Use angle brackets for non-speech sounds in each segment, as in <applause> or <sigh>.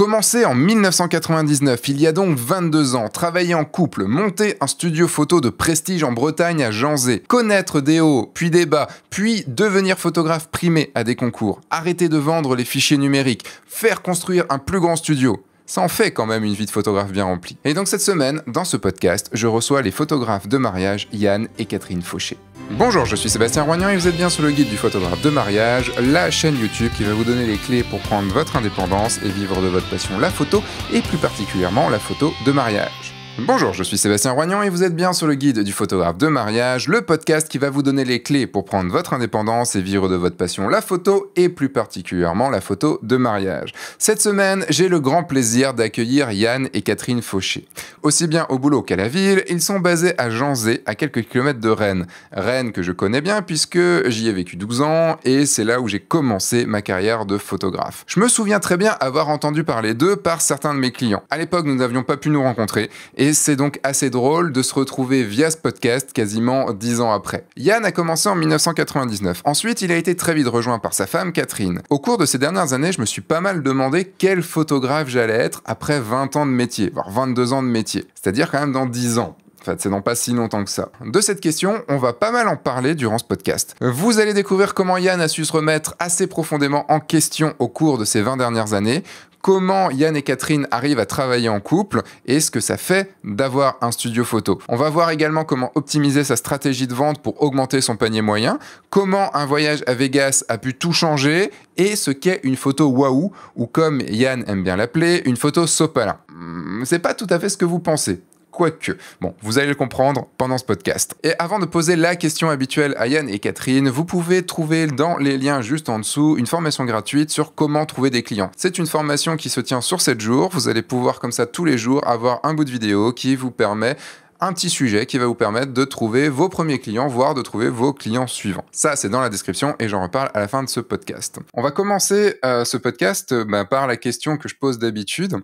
Commencé en 1999, il y a donc 22 ans, travailler en couple, monter un studio photo de prestige en Bretagne à Janzé, connaître des hauts, puis des bas, puis devenir photographe primé à des concours, arrêter de vendre les fichiers numériques, faire construire un plus grand studio. Ça en fait quand même une vie de photographe bien remplie. Et donc cette semaine, dans ce podcast, je reçois les photographes de mariage Yann et Catherine Fauché. Bonjour, je suis Sébastien Roignan et vous êtes bien sur le guide du photographe de mariage, la chaîne YouTube qui va vous donner les clés pour prendre votre indépendance et vivre de votre passion la photo et plus particulièrement la photo de mariage. Bonjour, je suis Sébastien Roignan et vous êtes bien sur le guide du photographe de mariage, le podcast qui va vous donner les clés pour prendre votre indépendance et vivre de votre passion la photo et plus particulièrement la photo de mariage. Cette semaine, j'ai le grand plaisir d'accueillir Yann et Catherine Fauché. Aussi bien au boulot qu'à la ville, ils sont basés à Janzé, à quelques kilomètres de Rennes. Rennes que je connais bien puisque j'y ai vécu 12 ans et c'est là où j'ai commencé ma carrière de photographe. Je me souviens très bien avoir entendu parler d'eux par certains de mes clients. À l'époque, nous n'avions pas pu nous rencontrer c'est donc assez drôle de se retrouver via ce podcast quasiment dix ans après. Yann a commencé en 1999. Ensuite, il a été très vite rejoint par sa femme Catherine. Au cours de ces dernières années, je me suis pas mal demandé quel photographe j'allais être après 20 ans de métier, voire 22 ans de métier. C'est-à-dire quand même dans 10 ans. En fait, c'est dans pas si longtemps que ça. De cette question, on va pas mal en parler durant ce podcast. Vous allez découvrir comment Yann a su se remettre assez profondément en question au cours de ces 20 dernières années, comment Yann et Catherine arrivent à travailler en couple et ce que ça fait d'avoir un studio photo. On va voir également comment optimiser sa stratégie de vente pour augmenter son panier moyen, comment un voyage à Vegas a pu tout changer et ce qu'est une photo waouh ou comme Yann aime bien l'appeler, une photo sopalin. Hmm, c'est pas tout à fait ce que vous pensez. Quoique, bon, vous allez le comprendre pendant ce podcast. Et avant de poser la question habituelle à Yann et Catherine, vous pouvez trouver dans les liens juste en dessous une formation gratuite sur comment trouver des clients. C'est une formation qui se tient sur 7 jours. Vous allez pouvoir comme ça tous les jours avoir un bout de vidéo qui vous permet un petit sujet qui va vous permettre de trouver vos premiers clients, voire de trouver vos clients suivants. Ça, c'est dans la description et j'en reparle à la fin de ce podcast. On va commencer euh, ce podcast bah, par la question que je pose d'habitude.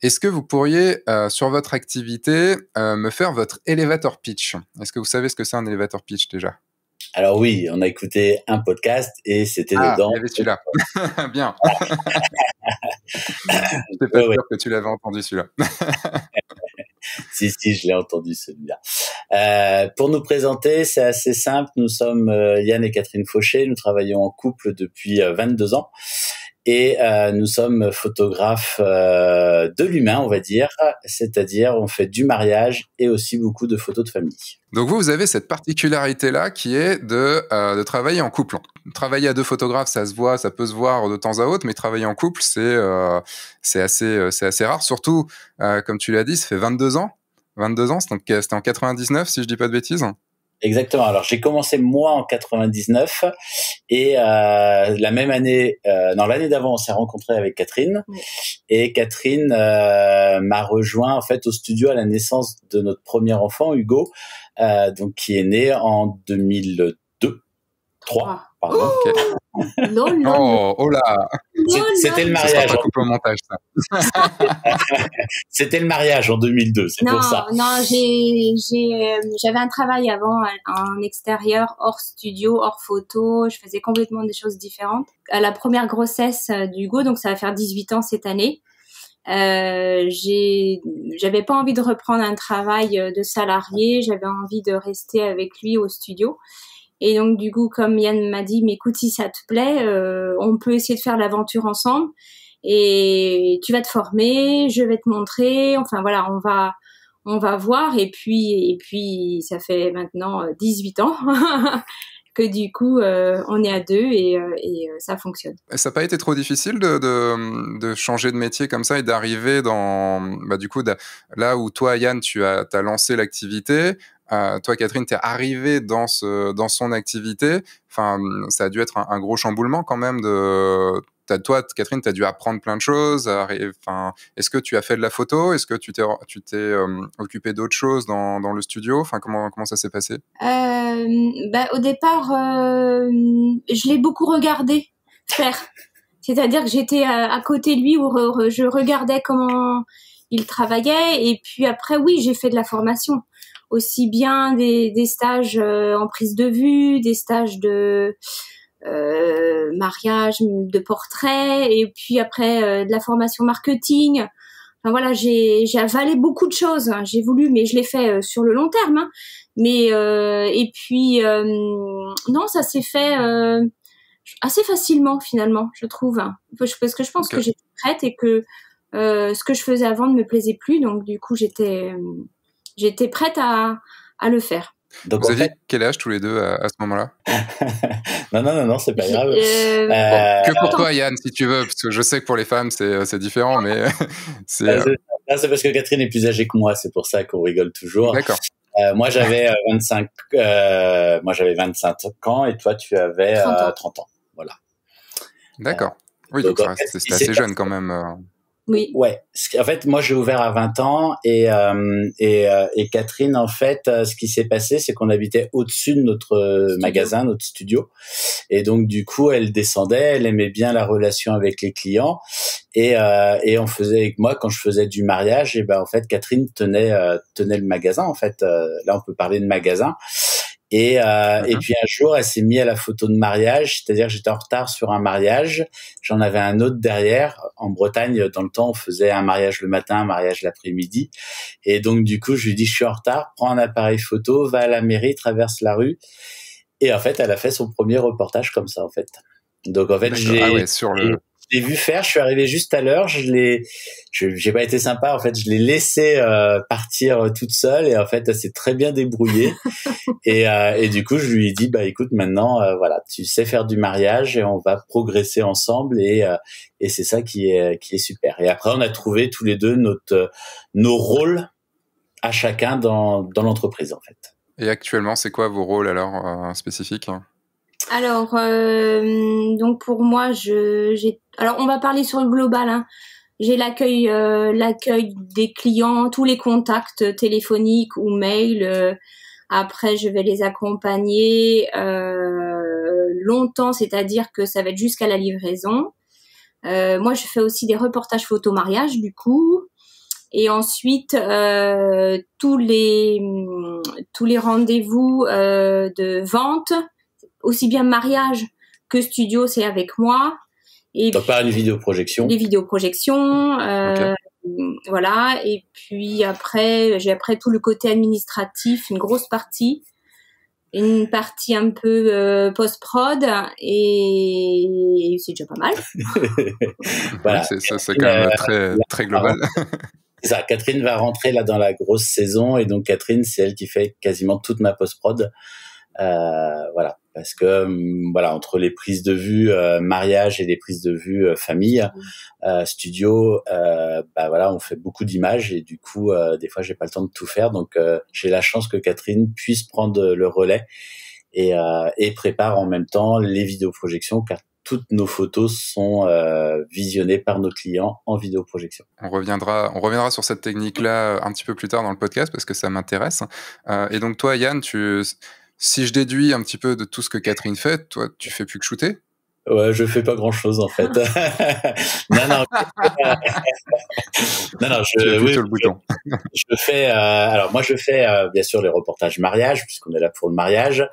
Est-ce que vous pourriez, euh, sur votre activité, euh, me faire votre elevator pitch? Est-ce que vous savez ce que c'est un elevator pitch déjà? Alors oui, on a écouté un podcast et c'était ah, dedans. Il y avait celui-là. <laughs> Bien. <laughs> Je pas sûr que tu l'avais entendu celui-là. <laughs> si, si, je l'ai entendu celui-là. Euh, pour nous présenter, c'est assez simple. Nous sommes Yann et Catherine Fauché. Nous travaillons en couple depuis 22 ans et euh, nous sommes photographes euh, de l'humain, on va dire, c'est-à-dire on fait du mariage et aussi beaucoup de photos de famille. Donc vous, vous avez cette particularité-là qui est de, euh, de travailler en couple. Travailler à deux photographes, ça se voit, ça peut se voir de temps à autre, mais travailler en couple, c'est c'est assez, c'est assez rare. Surtout, comme tu l'as dit, ça fait 22 ans. 22 ans, c'était en 99, si je dis pas de bêtises. Exactement. Alors j'ai commencé moi en 99 et euh, la même année, euh, non l'année d'avant, on s'est rencontré avec Catherine et Catherine euh, m'a rejoint en fait au studio à la naissance de notre premier enfant Hugo, euh, donc qui est né en 2002, 3 pardon. Oh, <laughs> non, non. Oh, oh là C'était le mariage. Ça montage, ça. <laughs> C'était le mariage en 2002, c'est pour ça. Non, euh, j'avais un travail avant en extérieur, hors studio, hors photo. Je faisais complètement des choses différentes. À la première grossesse euh, d'Hugo, donc ça va faire 18 ans cette année. Euh, j'avais pas envie de reprendre un travail de salarié. J'avais envie de rester avec lui au studio. Et donc du coup, comme Yann m'a dit, mais écoute, si ça te plaît, euh, on peut essayer de faire l'aventure ensemble. Et tu vas te former, je vais te montrer. Enfin voilà, on va on va voir. Et puis et puis ça fait maintenant 18 euh, ans. <laughs> que du coup, euh, on est à deux et, et ça fonctionne. Ça n'a pas été trop difficile de, changer de métier comme ça et d'arriver dans, bah, du coup, là où toi, Yann, tu as, lancé l'activité, euh, toi, Catherine, tu es arrivée dans, ce, dans son activité. Enfin, ça a dû être un, gros chamboulement quand même. De, toi, Catherine, tu as dû apprendre plein de choses. Enfin, Est-ce que tu as fait de la photo? Est-ce que tu t'es, euh, occupé d'autres choses dans, le studio? Enfin, comment, ça s'est passé? Euh, bah, Au départ, euh, je l'ai beaucoup regardé faire. <laughs> C'est-à-dire que j'étais à, côté de lui où je regardais comment il travaillait. Et puis après, oui, j'ai fait de la formation aussi bien des, stages euh, en prise de vue, des stages de euh, mariage, de portrait, et puis après euh, de la formation marketing. Enfin voilà, j'ai avalé beaucoup de choses. Hein. J'ai voulu, mais je l'ai fait euh, sur le long terme. Hein. Mais et puis non, ça s'est fait assez facilement finalement, je trouve. Hein. Parce que je pense que j'étais prête et que ce que je faisais avant ne me plaisait plus, donc du coup j'étais j'étais prête à à le faire. Donc, Vous aviez quel âge tous les deux à, ce moment-là? <laughs> Non, non, non, non, c'est pas grave. Euh, euh, que pour toi, Yann, si tu veux, parce que je sais que pour les femmes, c'est euh, différent, mais <laughs> c'est. c'est parce que Catherine est plus âgée que moi, c'est pour ça qu'on rigole toujours. D'accord. moi, j'avais 25, moi, j'avais 25 ans et toi, tu avais 30 ans. Voilà. D'accord. Oui, donc, donc c'était assez jeune quand même. Oui. Ouais. En fait, moi, j'ai ouvert à 20 ans et euh, et, euh, et, Catherine, en fait, euh, ce qui s'est passé, c'est qu'on habitait au-dessus de notre magasin, notre studio, et donc du coup, elle descendait, elle aimait bien la relation avec les clients et et on faisait avec moi quand je faisais du mariage, et ben en fait, Catherine tenait tenait le magasin. En fait, là, on peut parler de magasin. Et, euh, et puis un jour, elle s'est mise à la photo de mariage, c'est-à-dire j'étais en retard sur un mariage, j'en avais un autre derrière. En Bretagne, dans le temps, on faisait un mariage le matin, un mariage l'après-midi. Et donc du coup, je lui dis, je suis en retard, prends un appareil photo, va à la mairie, traverse la rue. Et en fait, elle a fait son premier reportage comme ça, en fait. Donc en fait, j'ai ah ouais, sur le l'ai vu faire. Je suis arrivé juste à l'heure. Je l'ai, j'ai pas été sympa. En fait, je l'ai laissé euh, partir euh, toute seule et en fait, elle s'est très bien débrouillée. <laughs> et, euh, et du coup, je lui ai dit, bah écoute, maintenant, voilà, tu sais faire du mariage et on va progresser ensemble et et c'est ça qui est qui est super. Et après, on a trouvé tous les deux notre nos rôles à chacun dans dans l'entreprise en fait. Et actuellement, c'est quoi vos rôles alors spécifiques? Alors, euh, donc pour moi, je. Alors, on va parler sur le global. Hein. J'ai l'accueil, euh, l'accueil des clients, tous les contacts téléphoniques ou mail. Euh, après, je vais les accompagner longtemps, c'est-à-dire que ça va être jusqu'à la livraison. moi, je fais aussi des reportages photo mariage, du coup. Et ensuite, tous les tous les rendez-vous de vente aussi bien mariage que studio, c'est avec moi. Et Donc pas une vidéoprojection. Des vidéoprojections, euh, voilà. Et puis après, j'ai après tout le côté administratif, une grosse partie, une partie un peu euh, post prod, et, c'est déjà pas mal. <laughs> voilà. c'est ça, c'est quand même très très global. Ça, Catherine va rentrer là dans la grosse saison et donc Catherine, c'est elle qui fait quasiment toute ma post prod. Euh, voilà, parce que hum, voilà entre les prises de vue euh, mariage et les prises de vue euh, famille, mmh. studio, bah voilà, on fait beaucoup d'images et du coup des fois j'ai pas le temps de tout faire, donc j'ai la chance que Catherine puisse prendre le relais et, et prépare en même temps les vidéoprojections car toutes nos photos sont visionnées par nos clients en vidéoprojection. On reviendra, on reviendra sur cette technique-là un petit peu plus tard dans le podcast parce que ça m'intéresse. et donc toi, Yann, tu si je déduis un petit peu de tout ce que Catherine fait, toi, tu fais plus que shooter? Ouais, je fais pas grand chose en fait. <laughs> non, non, non, non, je, oui, le bouton. je fais. Euh, alors moi, je fais euh, bien sûr les reportages mariage puisqu'on est là pour le mariage.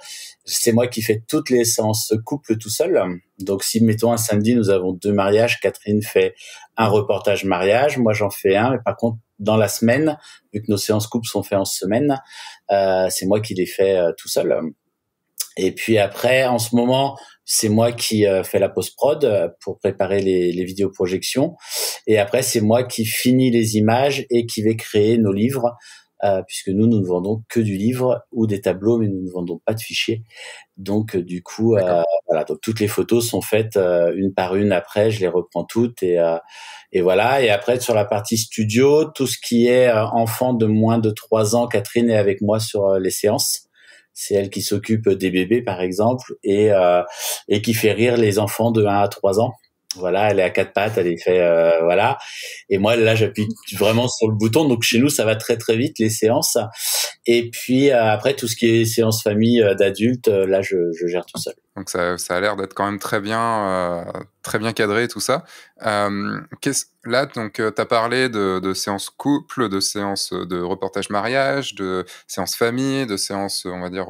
C'est moi qui fais toutes les séances couple tout seul. Donc si mettons un samedi, nous avons deux mariages. Catherine fait un reportage mariage, moi j'en fais un. Mais par contre, dans la semaine, vu que nos séances couple sont faites en semaine, euh, c'est moi qui les fais euh, tout seul. Et puis après, en ce moment, c'est moi qui euh, fais la post-prod euh, pour préparer les, les vidéoprojections. Et après, c'est moi qui finis les images et qui vais créer nos livres, euh, puisque nous, nous ne vendons que du livre ou des tableaux, mais nous ne vendons pas de fichiers. Donc, du coup, voilà, donc toutes les photos sont faites une par une. Après, je les reprends toutes et, et voilà. Et après, sur la partie studio, tout ce qui est enfant de moins de trois ans, Catherine est avec moi sur les séances c'est elle qui s'occupe des bébés par exemple et euh, et qui fait rire les enfants de 1 à 3 ans. Voilà, elle est à quatre pattes, elle est fait euh, voilà. Et moi là, j'appuie vraiment sur le bouton. Donc chez nous, ça va très très vite les séances. Et puis euh, après tout ce qui est séance famille d'adultes, là je, je, gère tout seul. Donc ça, ça a l'air d'être quand même très bien très bien cadré tout ça. là donc tu as parlé de, de séances couple, de séances de reportage mariage, de séances famille, de séances on va dire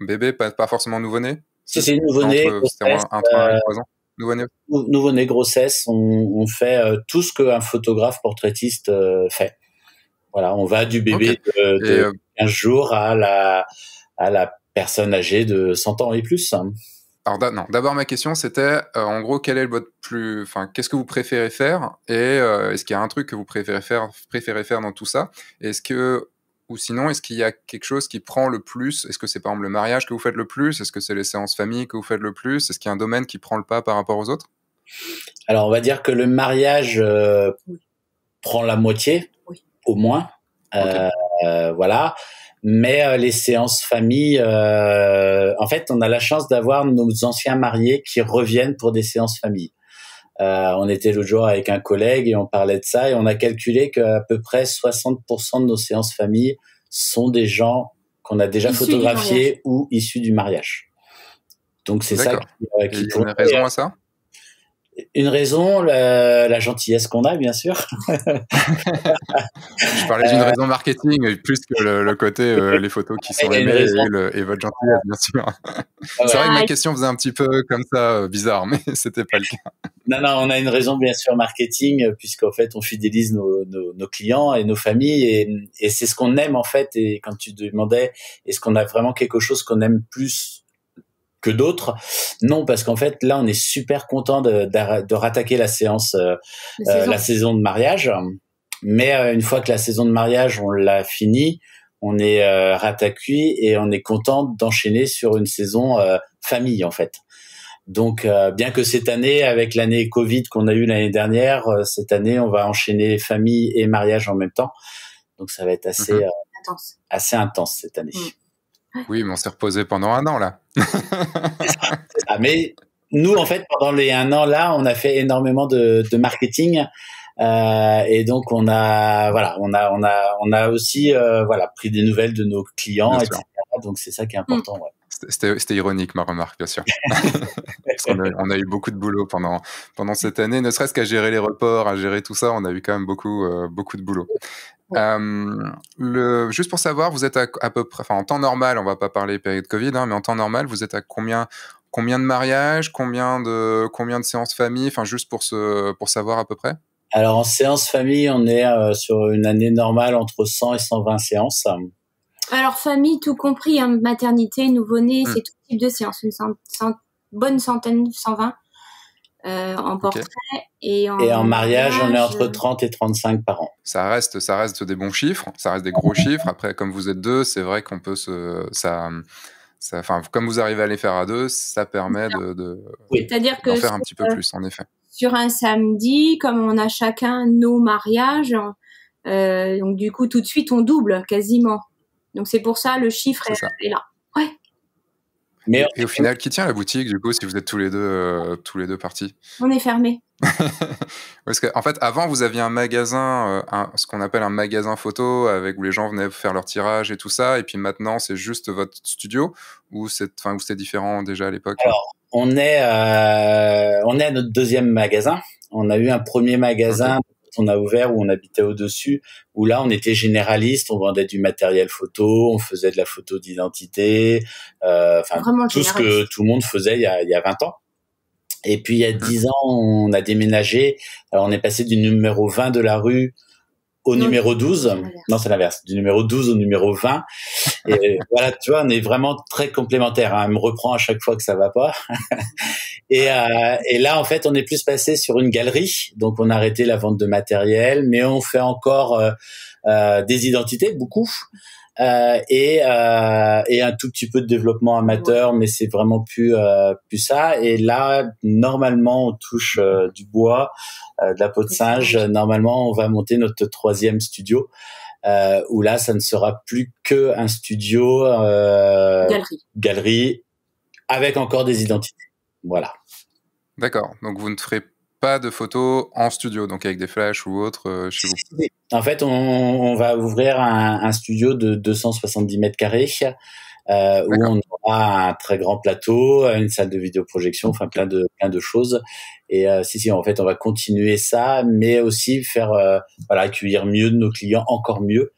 bébé, pas, pas forcément nouveau-né? Si c'est nouveau-né, grossesse, nouveau-né, grossesse, on, fait tout ce qu'un photographe portraitiste fait. Voilà, on va du bébé de, 15 jours à la, à la personne âgée de 100 ans et plus. Alors non, d'abord ma question c'était euh, en gros quel est votre plus, enfin qu'est-ce que vous préférez faire? Et euh, est-ce qu'il y a un truc que vous préférez faire, préférez faire dans tout ça? Est-ce que ou sinon est-ce qu'il y a quelque chose qui prend le plus? Est-ce que c'est par exemple le mariage que vous faites le plus? Est-ce que c'est les séances famille que vous faites le plus? Est-ce qu'il y a un domaine qui prend le pas par rapport aux autres? Alors on va dire que le mariage euh, prend la moitié, au moins. voilà. Mais euh, les séances famille, euh, en fait, on a la chance d'avoir nos anciens mariés qui reviennent pour des séances famille. Euh, on était l'autre jour avec un collègue et on parlait de ça et on a calculé qu'à peu près 60% de nos séances famille sont des gens qu'on a déjà photographiés ou issus du mariage. Donc c'est ça qui, euh, qui y a une raison à ça? Une raison, la, gentillesse qu'on a, bien sûr. <laughs> je parlais d'une euh, raison marketing plus que le, côté euh, <laughs> les photos qui sont aimées et, votre gentillesse, bien sûr. <laughs> C'est vrai que ma question faisait un petit peu comme ça euh, bizarre, mais c'était pas le cas. Non, non, on a une raison bien sûr marketing, puisqu'en fait on fidélise nos, nos, clients et nos familles, et, et c'est ce qu'on aime en fait. Et quand tu demandais, est-ce qu'on a vraiment quelque chose qu'on aime plus que d'autres. Non, parce qu'en fait, là, on est super content de, de, rattaquer la séance, euh, euh, la saison de mariage. Mais euh, une fois que la saison de mariage, on l'a fini, on est euh, rattaqué et on est content d'enchaîner sur une saison famille, en fait. Donc, bien que cette année, avec l'année Covid qu'on a eu l'année dernière, cette année, on va enchaîner famille et mariage en même temps. Donc, ça va être assez, mhm. intense. assez intense cette année. Mm. Oui, mais on s'est reposé pendant un an là. <laughs> Mais nous, en fait, pendant les un an là, on a fait énormément de, marketing. Euh, et donc on a voilà on a on a on a aussi euh, voilà pris des nouvelles de nos clients etc. donc c'est ça qui est important. C'était ironique ma remarque, bien sûr. <laughs> on, a, on, a, eu beaucoup de boulot pendant, pendant cette année, ne serait-ce qu'à gérer les reports, à gérer tout ça, on a eu quand même beaucoup, euh, beaucoup de boulot. Euh, le, juste pour savoir, vous êtes à, peu près, enfin en temps normal, on va pas parler période Covid, hein, mais en temps normal, vous êtes à combien, combien de mariages, combien de, combien de séances famille, enfin juste pour se, pour savoir à peu près? Alors en séance famille, on est euh, sur une année normale entre 100 et 120 séances. Alors famille tout compris, hein, maternité, nouveau-né, hmm. c'est tout type de séances, une bonne centaine, 120 euh, en portrait et en, mariage, on est entre 30 et 35 par an. Ça reste, ça reste des bons chiffres, ça reste des gros chiffres. Après, comme vous êtes deux, c'est vrai qu'on peut se, ça, enfin, comme vous arrivez à les faire à deux, ça permet de, de c'est-à-dire que faire un petit peu plus, en effet. Sur un samedi, comme on a chacun nos mariages, euh, donc du coup tout de suite on double quasiment. Donc c'est pour ça le chiffre est, là. Ouais et au final, qui tient la boutique du coup si vous êtes tous les deux, euh, tous les deux partis? On est fermé. <laughs> Parce qu'en en fait, avant, vous aviez un magasin, euh, ce qu'on appelle un magasin photo, avec où les gens venaient faire leur tirage et tout ça. Et puis maintenant, c'est juste votre studio ou c'est, enfin, c'était différent déjà à l'époque? Alors, on est, euh, on est à notre deuxième magasin. On a eu un premier magasin on a ouvert où on habitait au-dessus, où là on était généraliste, on vendait du matériel photo, on faisait de la photo d'identité, euh, enfin tout ce que tout le monde faisait il y a, il y a 20 ans. Et puis il y a 10 ans, on a déménagé. Alors on est passé du numéro 20 de la rue au numéro 12. Non, c'est l'inverse. Du numéro 12 au numéro 20. Et <laughs> voilà, tu vois, on est vraiment très complémentaires. Hein. Elle me reprend à chaque fois que ça va pas. <laughs> et, euh, et là, en fait, on est plus passé sur une galerie. Donc, on a arrêté la vente de matériel, mais on fait encore euh, euh, des identités, beaucoup. Euh, et, euh, et un tout petit peu de développement amateur, mais c'est vraiment plus euh, plus ça. Et là, normalement, on touche euh, du bois, euh, de la peau de singe. Normalement, on va monter notre troisième studio. où là, ça ne sera plus que un studio galerie. galerie avec encore des identités. Voilà. D'accord. Donc vous ne ferez pas de photos en studio, donc avec des flashs ou autres euh, chez vous En fait, on, on va ouvrir un, un, studio de 270 mètres carrés euh, où on aura un très grand plateau, une salle de vidéoprojection, enfin plein de plein de choses. Et euh, si si, en fait, on va continuer ça, mais aussi faire euh, voilà accueillir mieux de nos clients, encore mieux,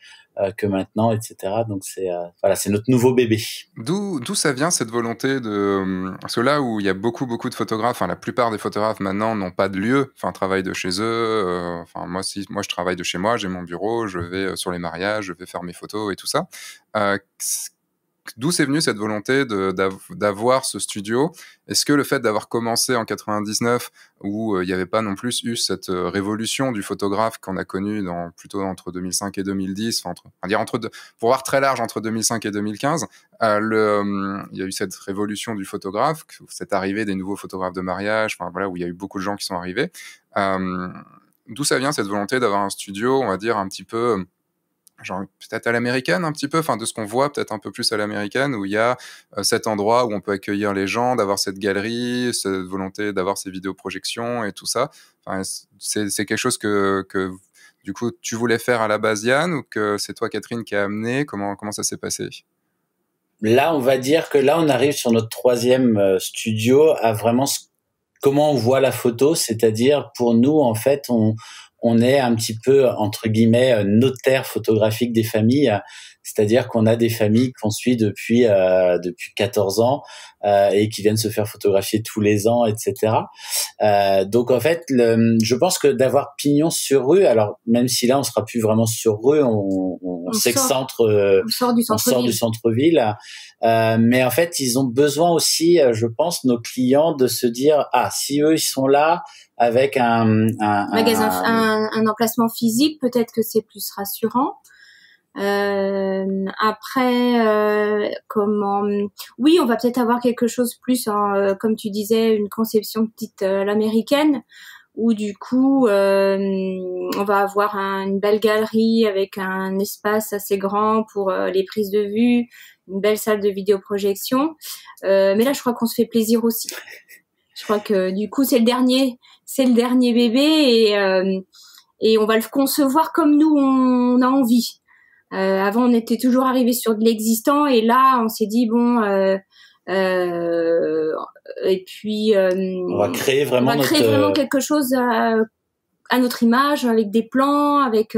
que maintenant, etc. Donc c'est voilà, c'est notre nouveau bébé. D'où ça vient cette volonté de parce que là où il y a beaucoup beaucoup de photographes, enfin la plupart des photographes maintenant n'ont pas de lieu, enfin travaillent de chez eux. enfin moi si moi je travaille de chez moi, j'ai mon bureau, je vais sur les mariages, je vais faire mes photos et tout ça. D'où c'est venu cette volonté d'avoir ce studio? Est-ce que le fait d'avoir commencé en 99, où euh, il n'y avait pas non plus eu cette euh, révolution du photographe qu'on a connue dans, plutôt entre 2005 et 2010, entre, dire entre pour voir très large entre 2005 et 2015, euh, il y a eu cette révolution du photographe, cette arrivée des nouveaux photographes de mariage, voilà, où il y a eu beaucoup de gens qui sont arrivés. D'où ça vient cette volonté d'avoir un studio, on va dire un petit peu genre peut-être à l'américaine un petit peu, enfin de ce qu'on voit peut-être un peu plus à l'américaine, où il y a euh, cet endroit où on peut accueillir les gens, d'avoir cette galerie, cette volonté d'avoir ces vidéoprojections et tout ça. Enfin, c'est quelque chose que, que du coup tu voulais faire à la base Yann ou que c'est toi Catherine qui a amené? Comment comment ça s'est passé? Là, on va dire que là on arrive sur notre troisième euh, studio à vraiment comment on voit la photo, c'est-à-dire pour nous en fait on on est un petit peu entre guillemets euh, notaire photographique des familles, c'est-à-dire qu'on a des familles qu'on suit depuis euh, depuis 14 ans euh, et qui viennent se faire photographier tous les ans, etc. Euh, donc en fait, le, je pense que d'avoir pignon sur rue, alors même si là on sera plus vraiment sur rue, on, on, on s'excentre, euh, on sort du centre-ville. Euh, mais en fait, ils ont besoin aussi, je pense, nos clients de se dire ah si eux ils sont là avec un, un, magasin, un, un, emplacement physique, peut-être que c'est plus rassurant. Euh, après, euh, comment Oui, on va peut-être avoir quelque chose plus, euh, comme tu disais, une conception petite à l'américaine, où du coup, on va avoir une belle galerie avec un espace assez grand pour les prises de vue, une belle salle de vidéoprojection. mais là, je crois qu'on se fait plaisir aussi. <laughs> Je crois que du coup, c'est le dernier, c'est le dernier bébé et, euh, et on va le concevoir comme nous on a envie. Euh, avant, on était toujours arrivé sur de l'existant et là, on s'est dit bon. Euh, euh et puis on va créer vraiment, on va créer vraiment quelque chose à, à, notre image avec des plans avec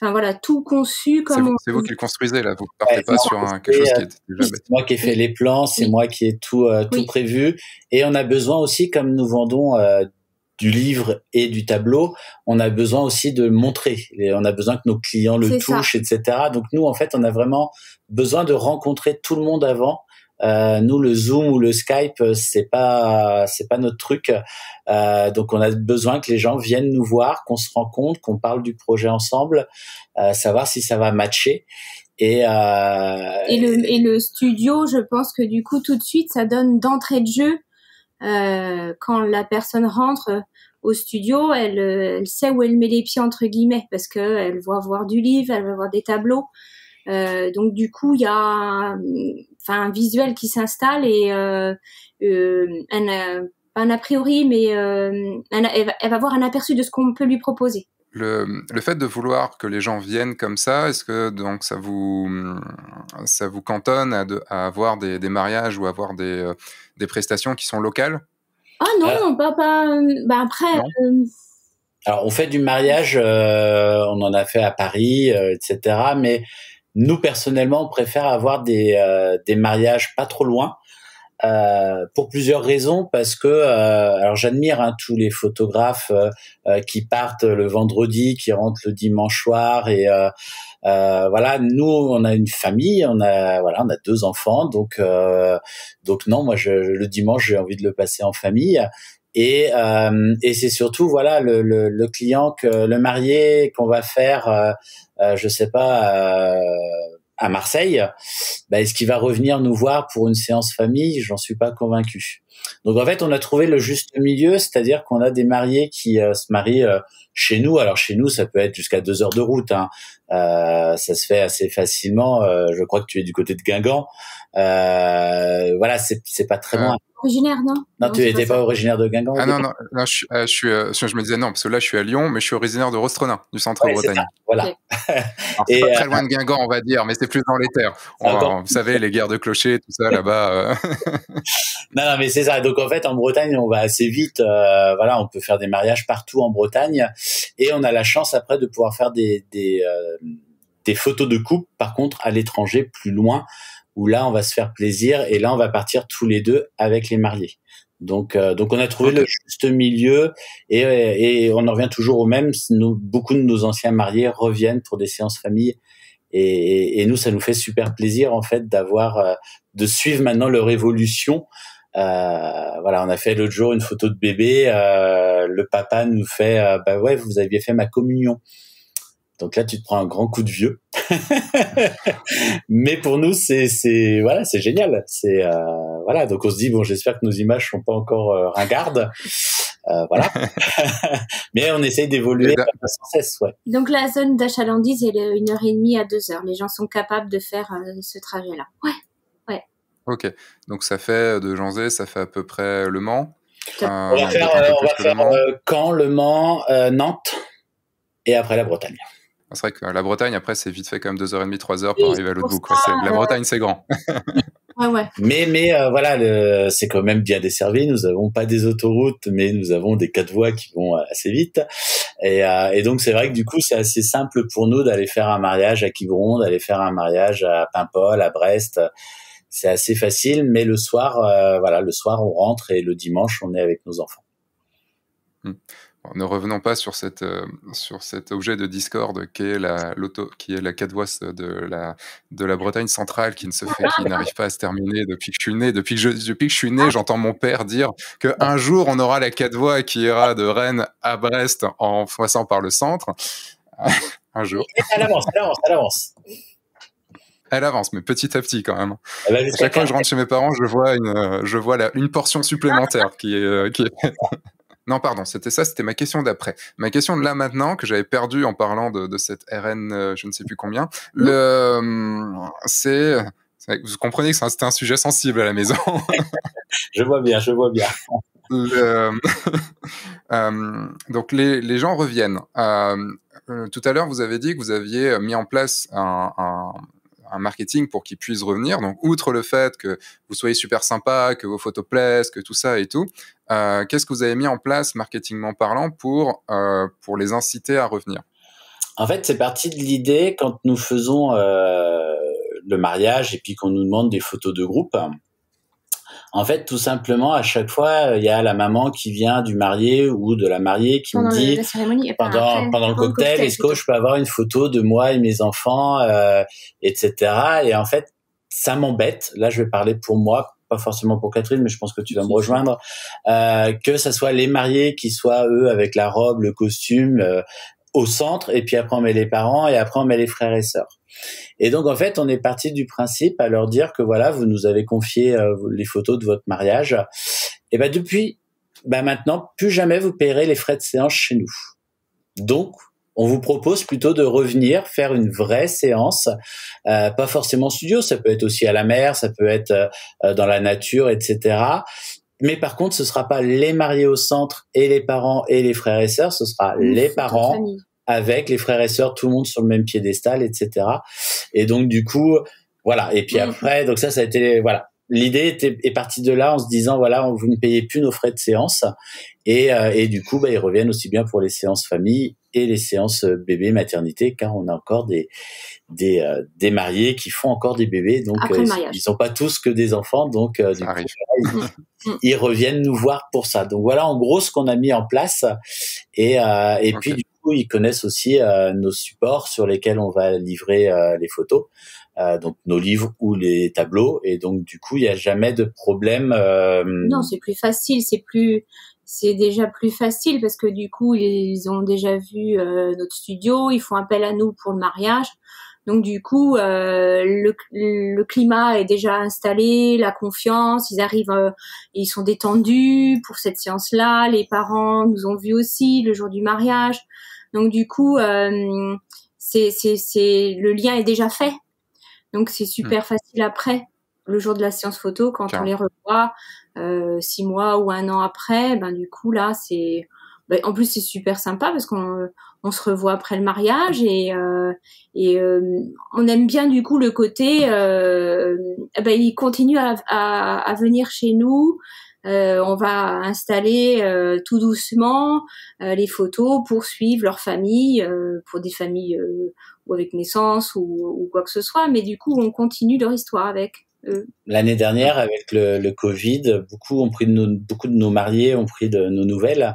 enfin voilà tout conçu comme c'est vous, qui le construisez là vous partez pas sur un, quelque chose qui est déjà c'est moi qui ai fait les plans c'est moi qui ai tout tout prévu et on a besoin aussi comme nous vendons du livre et du tableau, on a besoin aussi de montrer. Et on a besoin que nos clients le touchent, etc. Donc nous, en fait, on a vraiment besoin de rencontrer tout le monde avant. Euh, nous, le Zoom ou le Skype, c'est pas, c'est pas notre truc. Euh, donc, on a besoin que les gens viennent nous voir, qu'on se rencontre, qu'on parle du projet ensemble, euh, savoir si ça va matcher. Et, euh, et, le, et le studio, je pense que du coup, tout de suite, ça donne d'entrée de jeu euh, quand la personne rentre au studio, elle, elle, sait où elle met les pieds entre guillemets parce que elle va voir du livre, elle va voir des tableaux. Euh, donc du coup, il y a enfin un visuel qui s'installe et euh, euh un, pas un a priori, mais euh, elle, va, elle va avoir un aperçu de ce qu'on peut lui proposer. Le, le, fait de vouloir que les gens viennent comme ça, est-ce que donc ça vous ça vous cantonne à, de, à avoir des, des, mariages ou avoir des, des prestations qui sont locales? Ah non, euh, pas, pas bah après. Euh, Alors on fait du mariage, on en a fait à Paris, etc. Mais nous personnellement, on préfère avoir des, des mariages pas trop loin euh, pour plusieurs raisons parce que euh, alors j'admire hein, tous les photographes euh, qui partent le vendredi, qui rentrent le dimanche soir et voilà nous on a une famille, on a voilà on a deux enfants donc donc non moi je, le dimanche j'ai envie de le passer en famille et, euh, et c'est surtout voilà le, le, le, client que le marié qu'on va faire euh, euh, je sais pas à Marseille, bah, est-ce qu'il va revenir nous voir pour une séance famille? J'en suis pas convaincu. Donc en fait, on a trouvé le juste milieu, c'est-à-dire qu'on a des mariés qui euh, se marient euh, chez nous. Alors chez nous, ça peut être jusqu'à deux heures de route. Hein. Euh, ça se fait assez facilement. je crois que tu es du côté de Guingamp. voilà, c'est c'est pas très loin originaire, non? Non, tu n'étais pas, originaire de Guingamp Ah non, non, non je, euh, je, suis, euh, je me disais non, parce que là, je suis à Lyon, mais je suis originaire de Rostronin, du centre ouais, Bretagne. Voilà. <laughs> c'est pas très loin de Guingamp, on va dire, mais c'est plus dans les terres. vous savez, les guerres de clochers, tout ça là-bas. Euh. <laughs> non, non, mais c'est ça. Donc en fait, en Bretagne, on va assez vite. voilà, on peut faire des mariages partout en Bretagne, et on a la chance après de pouvoir faire des, des des photos de couple, par contre, à l'étranger, plus loin, où là, on va se faire plaisir et là, on va partir tous les deux avec les mariés. Donc, euh, donc on a trouvé le juste milieu et, et on en revient toujours au même. Nous, beaucoup de nos anciens mariés reviennent pour des séances famille et, et nous, ça nous fait super plaisir en fait d'avoir, euh, de suivre maintenant leur évolution. Euh, voilà, on a fait l'autre jour une photo de bébé. Euh, le papa nous fait, euh, bah ouais, vous aviez fait ma communion. Donc là, tu te prends un grand coup de vieux. <laughs> Mais pour nous, c'est c'est voilà, c'est génial. C'est euh, voilà. Donc on se dit bon, j'espère que nos images sont pas encore euh, ringardes. Euh, voilà. <laughs> Mais on essaye d'évoluer sans cesse, ouais. Donc la zone d'achalandise, elle est une heure et demie à deux heures. Les gens sont capables de faire euh, ce trajet-là. Ouais, ouais. Ok. Donc ça fait de Janzé, ça fait à peu près Le Mans. on va faire, on va faire Caen, Le Mans, Nantes et après la Bretagne. C'est vrai que la Bretagne, après, c'est vite fait quand même 2h30, 3h pour arriver à l'autre bout. Quoi. La Bretagne, c'est grand. <laughs> ouais, ouais. Mais, mais euh, voilà, c'est quand même bien desservi. Nous avons pas des autoroutes, mais nous avons des quatre voies qui vont assez vite. Et, euh, et donc, c'est vrai que du coup, c'est assez simple pour nous d'aller faire un mariage à Quiberon, d'aller faire un mariage à Paimpol, à Brest. C'est assez facile, mais le soir, euh, voilà, le soir, on rentre et le dimanche, on est avec nos enfants. Hmm ne revenons pas sur, cette, euh, sur cet objet de discorde qui est la, qui est la de la, de la Bretagne centrale qui ne se fait, qui n'arrive pas à se terminer depuis que je suis né. Depuis que je, depuis que je suis né, j'entends mon père dire qu'un jour on aura la quatre voies qui ira de Rennes à Brest en passant par le centre. un jour. Elle avance, elle avance, elle avance. Elle avance, mais petit à petit quand même. chaque fois que je rentre chez mes parents, je vois une, je vois une portion supplémentaire qui est, euh, qui est non, pardon, c'était ça, c'était ma question d'après. Ma question de là maintenant, que j'avais perdue en parlant de, cette RN, euh, je ne sais plus combien, le, euh, c'est, vous comprenez que c'était un sujet sensible à la maison. <laughs> je vois bien, je vois bien. <laughs> Euh, donc les, gens reviennent. tout à l'heure, vous avez dit que vous aviez mis en place un un marketing pour qu'ils puissent revenir. Donc, outre le fait que vous soyez super sympa, que vos photos plaisent, que tout ça et tout, euh, qu'est-ce que vous avez mis en place, marketingment parlant, pour, euh, pour les inciter à revenir? En fait, c'est parti de l'idée quand nous faisons euh, le mariage et puis qu'on nous demande des photos de groupe. En fait, tout simplement, à chaque fois, il y a la maman qui vient du marié ou de la mariée qui me dit pendant, pendant le cocktail, est-ce que je peux avoir une photo de moi et mes enfants, euh, etc. Et en fait, ça m'embête. Là, je vais parler pour moi, pas forcément pour Catherine, mais je pense que tu vas me rejoindre. Euh, que ça soit les mariés qui soient eux avec la robe, le costume euh, au centre, et puis après on met les parents, et après on met les frères et sœurs. Et donc en fait, on est parti du principe à leur dire que voilà, vous nous avez confié euh, les photos de votre mariage. Et ben depuis, ben maintenant, plus jamais vous paierez les frais de séance chez nous. Donc on vous propose plutôt de revenir faire une vraie séance, euh, pas forcément studio, ça peut être aussi à la mer, ça peut être euh, dans la nature, etc. Mais par contre, ce sera pas les mariés au centre et les parents et les frères et sœurs, ce sera les parents avec les frères et sœurs, tout le monde sur le même piédestal, etc. Et donc du coup, voilà. Et puis mm. après, donc ça, ça a été voilà. L'idée est partie de là en se disant voilà, vous ne payez plus nos frais de séance et, euh, et du coup, bah, ils reviennent aussi bien pour les séances famille et les séances euh, bébé maternité car on a encore des des, euh, des mariés qui font encore des bébés. Donc ils sont pas tous que des enfants. Donc du coup, ils, reviennent nous voir pour ça. Donc voilà en gros ce qu'on a mis en place. Et et puis du ils connaissent aussi euh, nos supports sur lesquels on va livrer euh, les photos, euh, donc nos livres ou les tableaux. Et donc du coup, il n'y a jamais de problème. Non, c'est plus facile, c'est plus c'est déjà plus facile parce que du coup ils ont déjà vu notre studio, ils font appel à nous pour le mariage. Donc du coup, euh, le, le, climat est déjà installé, la confiance, ils arrivent, ils sont détendus pour cette séance-là. Les parents nous ont vus aussi le jour du mariage. Donc du coup, euh, c'est, c'est, c'est le lien est déjà fait. Donc c'est super hmm. facile après, le jour de la séance photo, quand on les revoit euh, six mois ou un an après, ben du coup là c'est, ben, en plus c'est super sympa parce qu'on on se revoit après le mariage et euh, et euh, on aime bien du coup le côté, euh, ben il continue à, à, à venir chez nous on va installer tout doucement les photos pour suivre leur famille, pour des familles ou avec naissance ou, ou, quoi que ce soit. Mais du coup, on continue leur histoire avec. L'année dernière, avec le, le, Covid, beaucoup ont pris de nos, beaucoup de nos mariés ont pris de nos nouvelles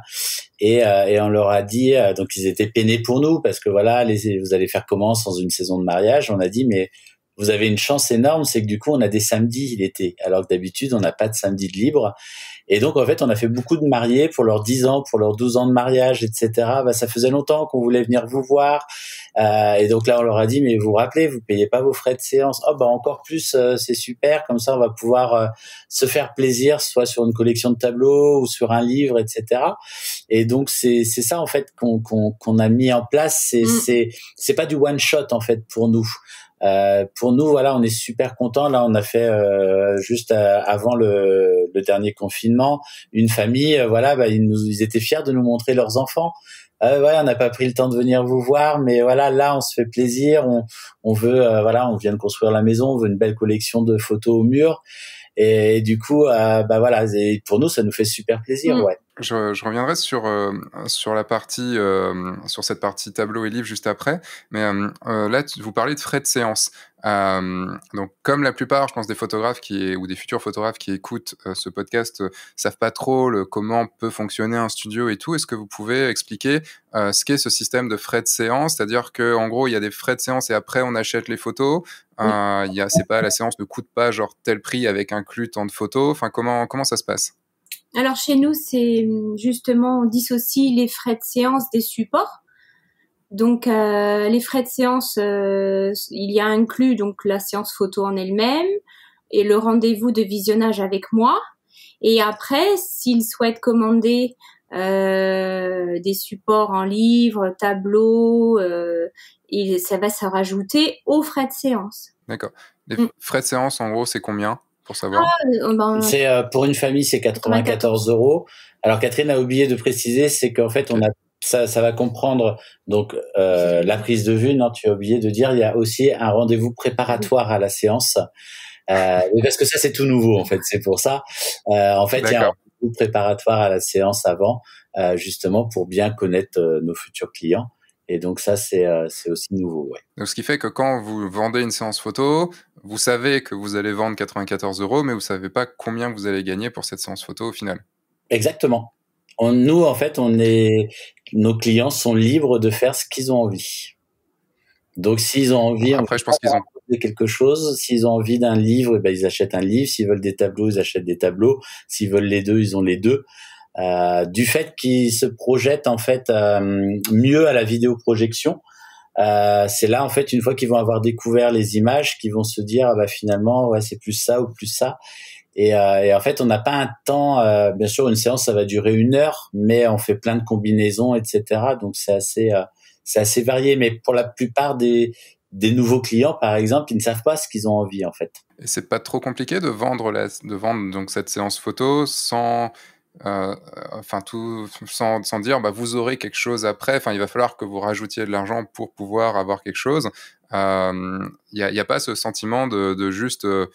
et, euh, et on leur a dit euh, donc ils étaient peinés pour nous parce que voilà, les, vous allez faire comment sans une saison de mariage On a dit mais vous avez une chance énorme, c'est que du coup on a des samedis l'été, alors que d'habitude on n'a pas de samedi de libre. Et donc, en fait, on a fait beaucoup de mariés pour leurs 10 ans, pour leurs 12 ans de mariage, etc. Bah, ça faisait longtemps qu'on voulait venir vous voir. Euh, et donc là, on leur a dit, mais vous vous rappelez, vous payez pas vos frais de séance. Oh, bah, encore plus, euh, c'est super. Comme ça, on va pouvoir euh, se faire plaisir, soit sur une collection de tableaux ou sur un livre, etc. Et donc, c'est, c'est ça, en fait, qu'on, qu'on, qu'on a mis en place. C'est, mm. c'est, c'est pas du one shot, en fait, pour nous. Euh, pour nous, voilà, on est super content. Là, on a fait euh, juste euh, avant le, le, dernier confinement une famille. Euh, voilà, bah, ils, nous, ils étaient fiers de nous montrer leurs enfants. Euh, ouais, on n'a pas pris le temps de venir vous voir, mais voilà, là, on se fait plaisir. On, on veut, voilà, on vient de construire la maison, on veut une belle collection de photos au mur. Et, du coup, bah voilà, pour nous, ça nous fait super plaisir, mm. ouais. Je, je, reviendrai sur euh, sur la partie euh, sur cette partie tableau et livre juste après, mais euh, là vous parlez de frais de séance. Donc comme la plupart, je pense des photographes qui ou des futurs photographes qui écoutent ce podcast savent pas trop le, comment peut fonctionner un studio et tout, est-ce que vous pouvez expliquer ce qu'est ce système de frais de séance, c'est-à-dire que en gros il y a des frais de séance et après on achète les photos. Y a c'est pas la séance ne coûte pas genre tel prix avec inclus tant de photos. Enfin comment comment ça se passe? Alors chez nous, c'est justement on dissocie les frais de séance des supports. Donc euh, les frais de séance, euh, il y a inclus donc la séance photo en elle-même et le rendez-vous de visionnage avec moi. Et après, s'ils souhaitent commander euh, des supports en livre, tableaux, et ça va se rajouter aux frais de séance. D'accord. Les mm. frais de séance, en gros, c'est combien pour savoir? Ah, euh, ben, C'est euh, pour une famille, c'est 94 euros. Alors Catherine a oublié de préciser, c'est qu'en fait on a ça, ça va comprendre donc euh, la prise de vue. Non, tu as oublié de dire, il y a aussi un rendez-vous préparatoire à la séance. Euh, parce que ça c'est tout nouveau en fait, c'est pour ça. Euh, en fait, il y a un rendez-vous préparatoire à la séance avant, euh, justement pour bien connaître nos futurs clients. Et donc ça, c'est euh, aussi nouveau. Ouais. Donc ce qui fait que quand vous vendez une séance photo, vous savez que vous allez vendre 94 euros, mais vous savez pas combien vous allez gagner pour cette séance photo au final. Exactement. On, nous, en fait, on est, nos clients sont libres de faire ce qu'ils ont envie. Donc s'ils ont envie, après, je pense qu'ils ont de quelque chose. S'ils ont envie d'un livre, eh ben, ils achètent un livre. S'ils veulent des tableaux, ils achètent des tableaux. S'ils veulent les deux, ils ont les deux. Euh, du fait qu'ils se projettent en fait euh, mieux à la vidéoprojection. Euh, c'est là en fait une fois qu'ils vont avoir découvert les images qu'ils vont se dire ah bah finalement ouais c'est plus ça ou plus ça et, euh, et en fait on n'a pas un temps euh, bien sûr une séance ça va durer une heure mais on fait plein de combinaisons etc donc c'est assez c'est assez varié. Mais pour la plupart des des nouveaux clients par exemple ils ne savent pas ce qu'ils ont envie en fait. Et c'est pas trop compliqué de vendre la, de vendre donc cette séance photo sans euh, enfin tout sans, sans, dire bah, vous aurez quelque chose après. Enfin il va falloir que vous rajoutiez de l'argent pour pouvoir avoir quelque chose. Il euh, n'y a, pas ce sentiment de, de juste euh,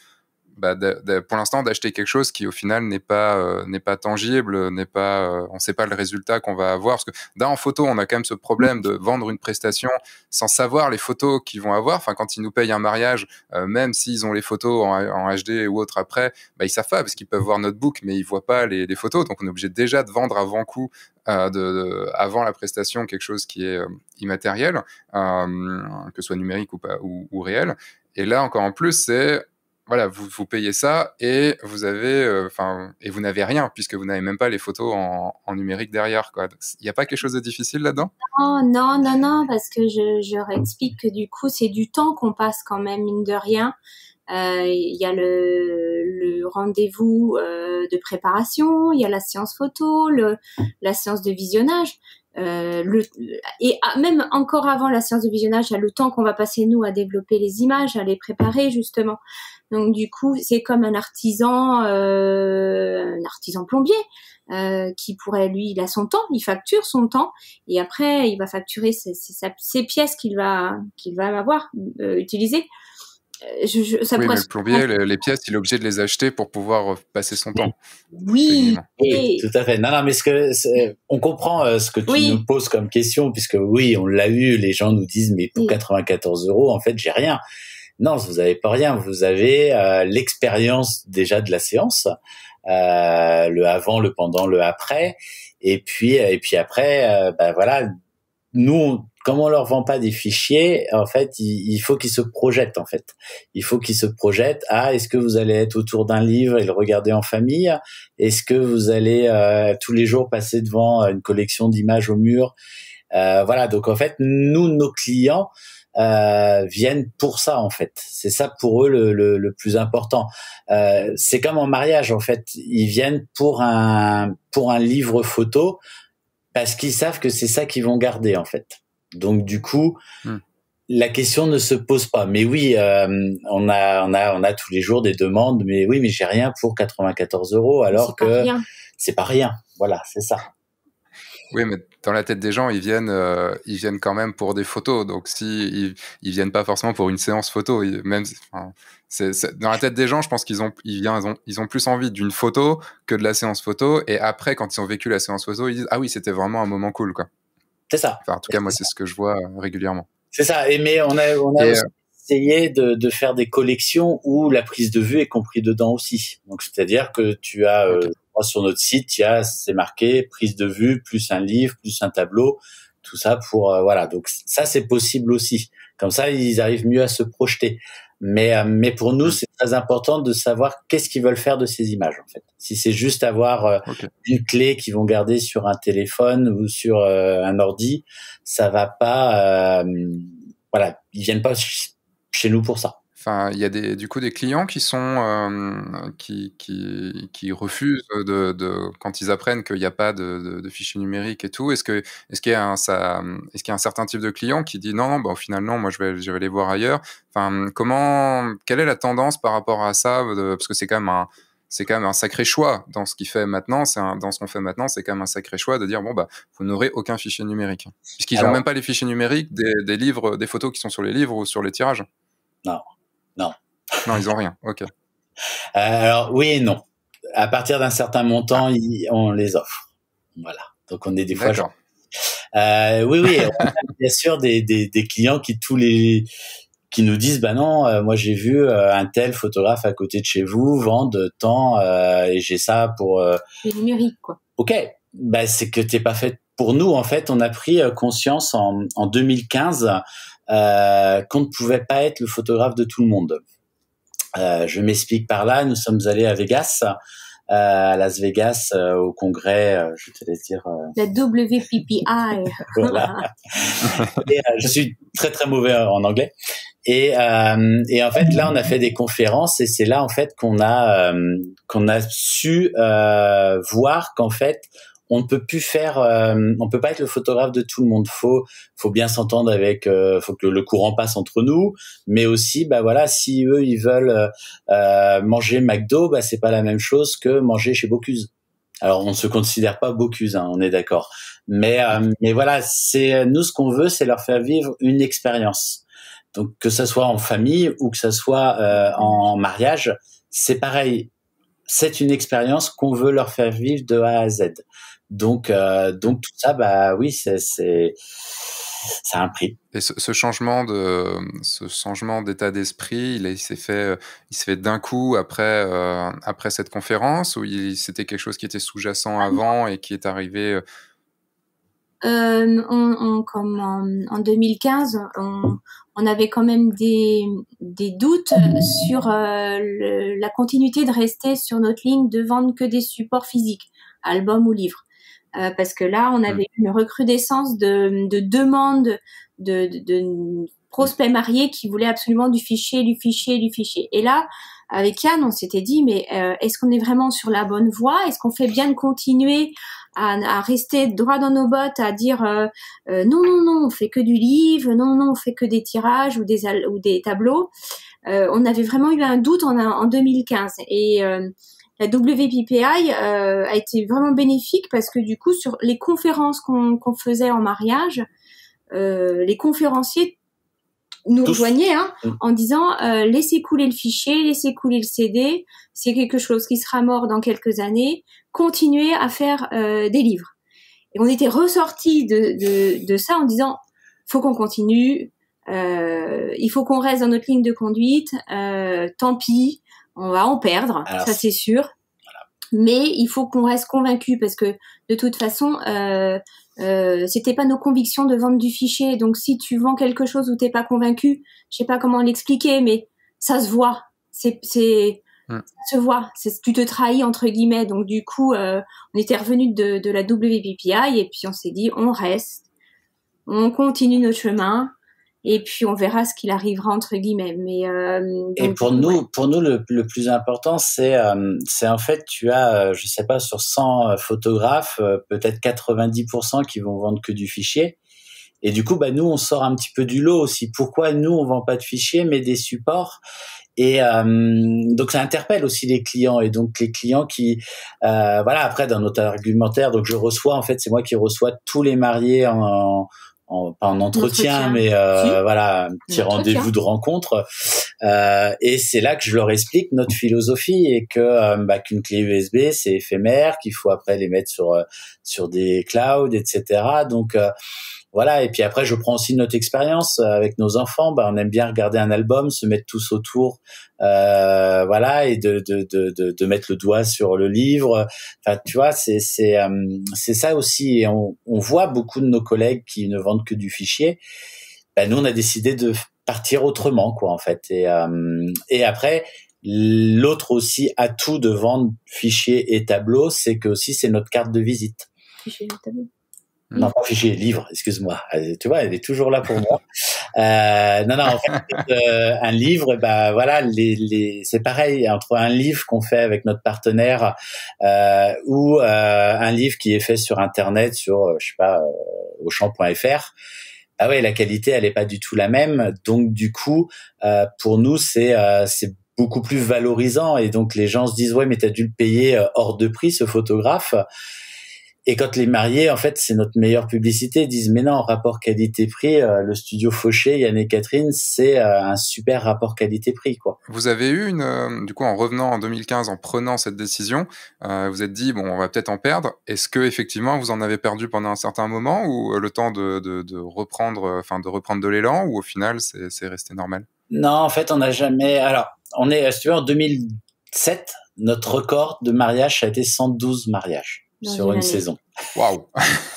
bah, pour l'instant d'acheter quelque chose qui au final n'est pas euh, n'est pas tangible, n'est pas euh, on sait pas le résultat qu'on va avoir parce que d'un en photo on a quand même ce problème de vendre une prestation sans savoir les photos qu'ils vont avoir. Enfin quand ils nous payent un mariage, euh, même s'ils ont les photos en, HD ou autre après, bah, ils savent pas parce qu'ils peuvent voir notre book mais ils voient pas les, les photos donc on est obligé déjà de vendre avant coup de, avant la prestation quelque chose qui est immatériel, que ce soit numérique ou pas ou, ou réel. Et là encore en plus c'est voilà, vous, payez ça et vous avez, euh, enfin, et vous n'avez rien puisque vous n'avez même pas les photos en, numérique derrière. Il n'y a pas quelque chose de difficile là-dedans? Non, non, non, non, parce que je, je réexplique que du coup, c'est du temps qu'on passe quand même, mine de rien. Euh, il y a le, rendez-vous euh, de préparation, il y a la séance photo, la séance de visionnage. Et même encore avant la séance de visionnage, il y a le temps qu'on va passer nous à développer les images, à les préparer justement. Donc du coup, c'est comme un artisan, euh, un artisan plombier euh, qui pourrait, lui, il a son temps, il facture son temps, et après, il va facturer ses, ses, pièces qu'il va qu'il va avoir euh, utilisées. je, ça oui, mais le plombier, les, pièces, il est obligé de les acheter pour pouvoir passer son temps. Oui, oui tout à fait. Non, non, mais ce que on comprend ce que tu nous poses comme question, puisque oui, on l'a eu, les gens nous disent, mais pour 94 euros, en fait, j'ai rien. Non, vous avez pas rien. Vous avez l'expérience déjà de la séance, euh, le avant, le pendant, le après, et puis et puis après, ben voilà, nous, comme on leur vend pas des fichiers, en fait, il, faut qu'ils se projettent. En fait, il faut qu'ils se projettent. Ah, est-ce que vous allez être autour d'un livre et le regarder en famille? Est-ce que vous allez euh, tous les jours passer devant une collection d'images au mur? Euh, Voilà. Donc en fait, nous, nos clients euh, viennent pour ça. En fait, c'est ça pour eux le, le, le plus important. Euh, c'est comme en mariage. En fait, ils viennent pour un pour un livre photo parce qu'ils savent que c'est ça qu'ils vont garder en fait. Donc du coup, hmm. la question ne se pose pas. Mais oui, euh, on a on a on a tous les jours des demandes. Mais oui, mais j'ai rien pour 94 euros alors que c'est pas rien. Voilà, c'est ça. Oui, mais dans la tête des gens, ils viennent, euh, ils viennent quand même pour des photos. Donc, si ils, viennent pas forcément pour une séance photo, même, dans la tête des gens, je pense qu'ils ont, ils, ont, ils ont plus envie d'une photo que de la séance photo. Et après, quand ils ont vécu la séance photo, ils disent ah oui, c'était vraiment un moment cool, quoi. C'est ça. en tout cas, moi, c'est ce que je vois euh, régulièrement. C'est ça. Et mais on a, on a euh, essayé de, de, faire des collections où la prise de vue est compris dedans aussi. Donc, c'est-à-dire que tu as sur notre site, il y a c'est marqué prise de vue plus un livre plus un tableau, tout ça pour euh, voilà. Donc ça c'est possible aussi. Comme ça ils arrivent mieux à se projeter. Mais euh, mais pour nous c'est très important de savoir qu'est-ce qu'ils veulent faire de ces images en fait. Si c'est juste avoir euh, une clé qu'ils vont garder sur un téléphone ou sur un ordi, ça va pas. voilà, ils viennent pas chez nous pour ça. Enfin, il y a des, du coup des clients qui sont euh, qui, qui, qui, refusent de, de, quand ils apprennent qu'il n'y a pas de, de, de, fichiers numériques et tout. Est-ce que est-ce qu'il y a un ça est-ce qu'il y a un certain type de client qui dit non, bon finalement moi je vais je vais les voir ailleurs. Enfin, comment quelle est la tendance par rapport à ça Parce que c'est quand même un c'est quand même un sacré choix dans ce qu'il fait maintenant. C'est dans ce qu'on fait maintenant, c'est quand même un sacré choix de dire bon bah vous n'aurez aucun fichier numérique puisqu'ils n'ont même pas les fichiers numériques des, des livres, des photos qui sont sur les livres ou sur les tirages. Non. Non. Ils ont rien. Ok. Euh, alors oui et non. À partir d'un certain montant, on les offre. Voilà. Donc on est des fois genre. Euh, oui, oui. on a <laughs> bien sûr des, des, des, clients qui tous les qui nous disent bah non, euh, moi j'ai vu euh, un tel photographe à côté de chez vous vendre tant et j'ai ça pour. Les numériques quoi. Ok. Bah c'est que t'es pas fait pour nous en fait. On a pris conscience en, en 2015 euh, qu'on ne pouvait pas être le photographe de tout le monde. Euh, je m'explique par là. Nous sommes allés à Vegas, euh, à Las Vegas, au congrès. je te laisse dire. La WPPI. <laughs> voilà. et, je suis très très mauvais en anglais. Et, euh, et, en fait, là, on a fait des conférences et c'est là en fait qu'on a qu'on a su euh, voir qu'en fait, on ne peut plus faire, euh, on peut pas être le photographe de tout le monde. Faut, faut bien s'entendre avec, euh, faut que le courant passe entre nous, mais aussi, bah voilà, si eux ils veulent euh, manger McDo, bah c'est pas la même chose que manger chez Bocuse. Alors on ne se considère pas Bocuse, hein, on est d'accord. Mais, mais voilà, c'est nous ce qu'on veut, c'est leur faire vivre une expérience. Donc que ça soit en famille ou que ça soit en mariage, c'est pareil. C'est une expérience qu'on veut leur faire vivre de A à Z. Donc, euh, donc tout ça, bah oui, c'est c'est ça a un prix. Et ce, changement de ce changement d'état d'esprit, il, s'est fait il s'est fait d'un coup après euh, après cette conférence ou c'était quelque chose qui était sous-jacent ah avant et qui est arrivé. Euh, on, comme en, 2015, on, on, avait quand même des, des doutes sur la continuité de rester sur notre ligne de vendre que des supports physiques, albums ou livres. Euh, parce que là, on avait mm. une recrudescence de, de demandes de, de, de, prospects mariés qui voulaient absolument du fichier, du fichier, du fichier. Et là, avec Yann, on s'était dit, mais euh, est-ce qu'on est vraiment sur la bonne voie? Est-ce qu'on fait bien de continuer à, à, rester droit dans nos bottes, à dire euh, non, non, non, on fait que du livre, non, non, on fait que des tirages ou des, ou des tableaux? On avait vraiment eu un doute en, en 2015. Et la WPPI euh, a été vraiment bénéfique parce que du coup, sur les conférences qu'on faisait en mariage, euh, les conférenciers nous rejoignaient hein, mm. en disant laissez couler le fichier, laissez couler le CD, c'est quelque chose qui sera mort dans quelques années, continuez à faire des livres. Et on était ressortis de, de, de ça en disant faut qu'on continue, euh, il faut qu'on reste dans notre ligne de conduite. Euh, tant pis, on va en perdre, ça c'est sûr. Mais il faut qu'on reste convaincu parce que de toute façon, euh, euh, c'était pas nos convictions de vendre du fichier. Donc si tu vends quelque chose où t'es pas convaincu, je sais pas comment l'expliquer, mais ça se voit. C'est c'est hmm. ça se voit. C'est tu te trahis entre guillemets. Donc du coup, euh, on était revenu de, de la WPPI et puis on s'est dit on reste, on continue notre chemin et puis on verra ce qu'il arrivera entre guillemets. Mais euh, et pour nous, pour nous le, le plus important, c'est euh, c'est en fait tu as, euh, je sais pas, sur 100 photographes, peut-être 90% qui vont vendre que du fichier. Et du coup, bah nous, on sort un petit peu du lot aussi. Pourquoi nous, on vend pas de fichiers, mais des supports? Et donc ça interpelle aussi les clients et donc les clients qui voilà après dans notre argumentaire donc je reçois en fait c'est moi qui reçois tous les mariés en en, pas en entretien, mais euh, voilà, un petit rendez-vous de rencontre. Euh, et c'est là que je leur explique notre philosophie et que euh, bah, qu'une clé USB c'est éphémère, qu'il faut après les mettre sur euh, sur des clouds, etc. Donc euh, voilà et puis après je prends aussi notre expérience avec nos enfants. Bah, on aime bien regarder un album se mettre tous autour euh, voilà et de, de, de, de, mettre le doigt sur le livre. Enfin tu vois c'est c'est euh, c'est ça aussi. Et on, on voit beaucoup de nos collègues qui ne vendent que du fichier. Bah, nous on a décidé de partir autrement quoi en fait. Et euh, et après l'autre aussi atout de vendre fichiers et tableaux c'est que aussi c'est notre carte de visite. Et non, mm. pas fichier, livre, excuse-moi. Tu vois, elle est toujours là pour moi. <laughs> Euh, non, non, en fait, euh, un livre, bah voilà, les, les, c'est pareil entre un livre qu'on fait avec notre partenaire euh, ou euh, un livre qui est fait sur Internet, sur, euh, je sais pas, euh, auchan.fr. Ah ouais, la qualité, elle est pas du tout la même. Donc du coup, pour nous, c'est c'est beaucoup plus valorisant et donc les gens se disent ouais, mais t'as dû le payer hors de prix ce photographe. Et quand les mariés, en fait, c'est notre meilleure publicité, disent mais non, rapport qualité-prix, euh, le studio Fauché, Yann et Catherine, c'est euh, un super rapport qualité-prix, quoi. Vous avez eu une, euh, du coup, en revenant en 2015, en prenant cette décision, vous êtes dit bon, on va peut-être en perdre. Est-ce que effectivement vous en avez perdu pendant un certain moment ou le temps de, de, de reprendre, enfin de reprendre de l'élan, ou au final c'est resté normal? Non, en fait, on n'a jamais. Alors, on est, si tu veux, en 2007, notre record de mariage a été 112 mariages sur une, saison. Waouh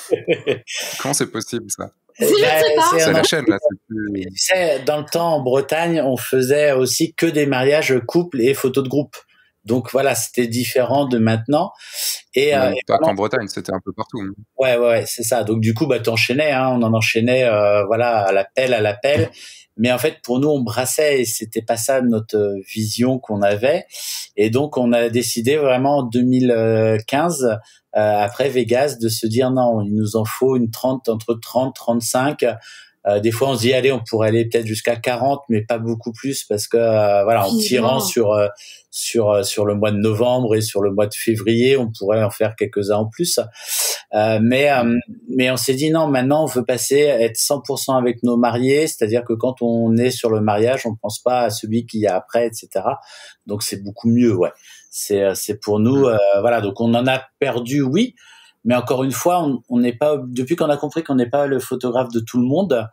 <laughs> Comment c'est possible ça? Bah, c'est la chaîne là. Tu sais, dans le temps en Bretagne, on faisait aussi que des mariages couples et photos de groupe. Donc voilà, c'était différent de maintenant. Et, euh, pas qu'en Bretagne, c'était un peu partout. Ouais, ouais, c'est ça. Donc du coup, bah t'enchaînais, hein, on en enchaînait, euh, voilà, à l'appel, à l'appel. Mais en fait, pour nous, on brassait et c'était pas ça notre vision qu'on avait. Et donc, on a décidé vraiment en 2015 euh, après Vegas de se dire non, il nous en faut une 30 entre 30 35 euh, des fois, on se dit allez, on pourrait aller peut-être jusqu'à 40, mais pas beaucoup plus parce que euh, voilà, en tirant sur sur sur le mois de novembre et sur le mois de février, on pourrait en faire quelques-uns en plus. mais mais on s'est dit non, maintenant on veut passer être 100% avec nos mariés, c'est-à-dire que quand on est sur le mariage, on pense pas à celui qui y a après, etc. Donc c'est beaucoup mieux, ouais. C'est euh, c'est pour nous euh, voilà. Donc on en a perdu oui mais encore une fois on n'est pas depuis qu'on a compris qu'on n'est pas le photographe de tout le monde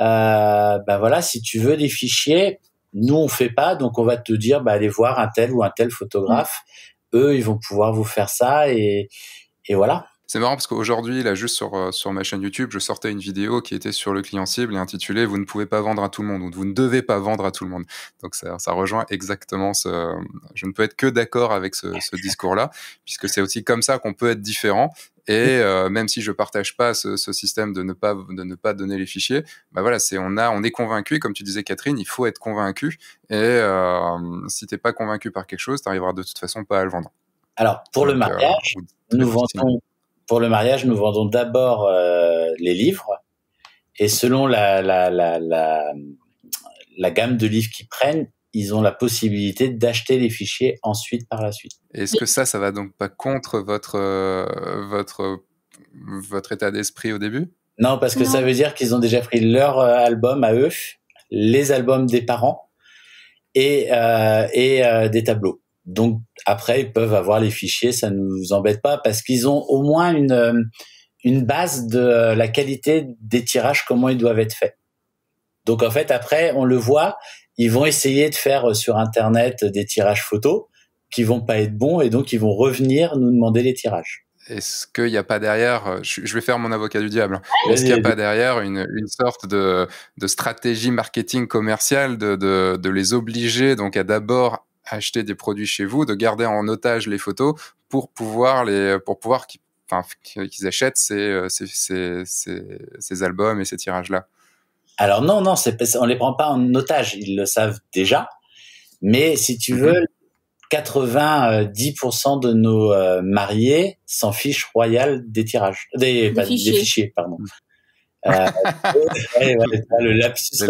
euh, bah voilà si tu veux des fichiers nous on fait pas. Donc on va te dire bah allez voir un tel ou un tel photographe. Eux ils vont pouvoir vous faire ça et et voilà c'est marrant parce qu'aujourd'hui, là, juste sur, euh, sur ma chaîne YouTube, je sortais une vidéo qui était sur le client cible et intitulée Vous ne pouvez pas vendre à tout le monde ou Vous ne devez pas vendre à tout le monde. Donc ça, ça rejoint exactement ce. Je ne peux être que d'accord avec ce, ce discours-là, puisque c'est aussi comme ça qu'on peut être différent. Et euh, même si je partage pas ce, ce, système de ne pas de ne pas donner les fichiers, bah voilà, c'est on a on est convaincu. comme tu disais Catherine, il faut être convaincu. Et euh, si t'es pas convaincu par quelque chose, tu arriveras de toute façon pas à le vendre. Alors pour le euh, mariage, nous vendons pour le mariage, nous vendons d'abord euh, les livres et selon la, la, la, la, gamme de livres qu'ils prennent, ils ont la possibilité d'acheter les fichiers ensuite par la suite. Est-ce que ça, ça va donc pas contre votre, euh, votre, votre état d'esprit au début? Non, parce que ça veut dire qu'ils ont déjà pris leur euh, album à eux les albums des parents et, euh, et euh, des tableaux. Donc après, ils peuvent avoir les fichiers, ça nous embête pas parce qu'ils ont au moins une euh, une base de la qualité des tirages, comment ils doivent être faits. Donc en fait, après, on le voit, ils vont essayer de faire sur Internet des tirages photos qui vont pas être bons et donc ils vont revenir nous demander les tirages. Est-ce qu'il n'y a pas derrière, je vais faire mon avocat du diable, hein. est-ce qu'il n'y a pas derrière une, une sorte de, de, stratégie marketing commerciale de, de, de les obliger donc à d'abord acheter des produits chez vous, de garder en otage les photos pour pouvoir les pour pouvoir qu'ils achètent ces, ces, ces, ces, albums et ces tirages là. Alors non non, on les prend pas en otage, ils le savent déjà. Mais si tu mhm. veux, 90% de nos euh, mariés s'en fichent royal des tirages, des, des, fichiers. des fichiers. pardon. <laughs> euh, ouais, ouais, le lapsus.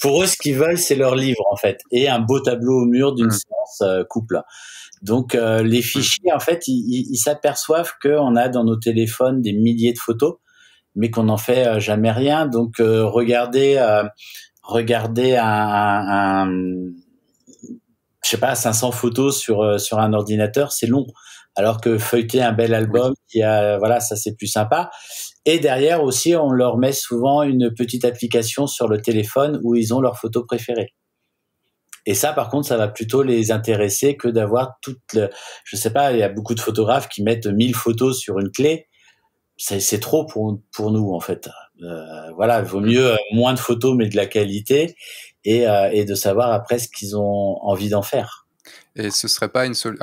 Pour eux, ce qu'ils veulent, c'est leur livre en fait et un beau tableau au mur d'une mm. séance euh, couple. Donc euh, les mm. fichiers, en fait, ils, s'aperçoivent qu'on a dans nos téléphones des milliers de photos, mais qu'on n'en fait jamais rien. Donc regardez, regardez un, un, je sais pas, 500 photos sur euh, sur un ordinateur, c'est long. Alors que feuilleter un bel album, qui a, voilà, ça c'est plus sympa. Et derrière aussi, on leur met souvent une petite application sur le téléphone où ils ont leurs photos préférées. Et ça, par contre, ça va plutôt les intéresser que d'avoir toute le, je sais pas, il y a beaucoup de photographes qui mettent 1000 photos sur une clé. C'est trop pour, pour nous, en fait. Euh, voilà, il vaut mieux euh, moins de photos, mais de la qualité et, euh, et de savoir après ce qu'ils ont envie d'en faire. Et ce serait pas une seule.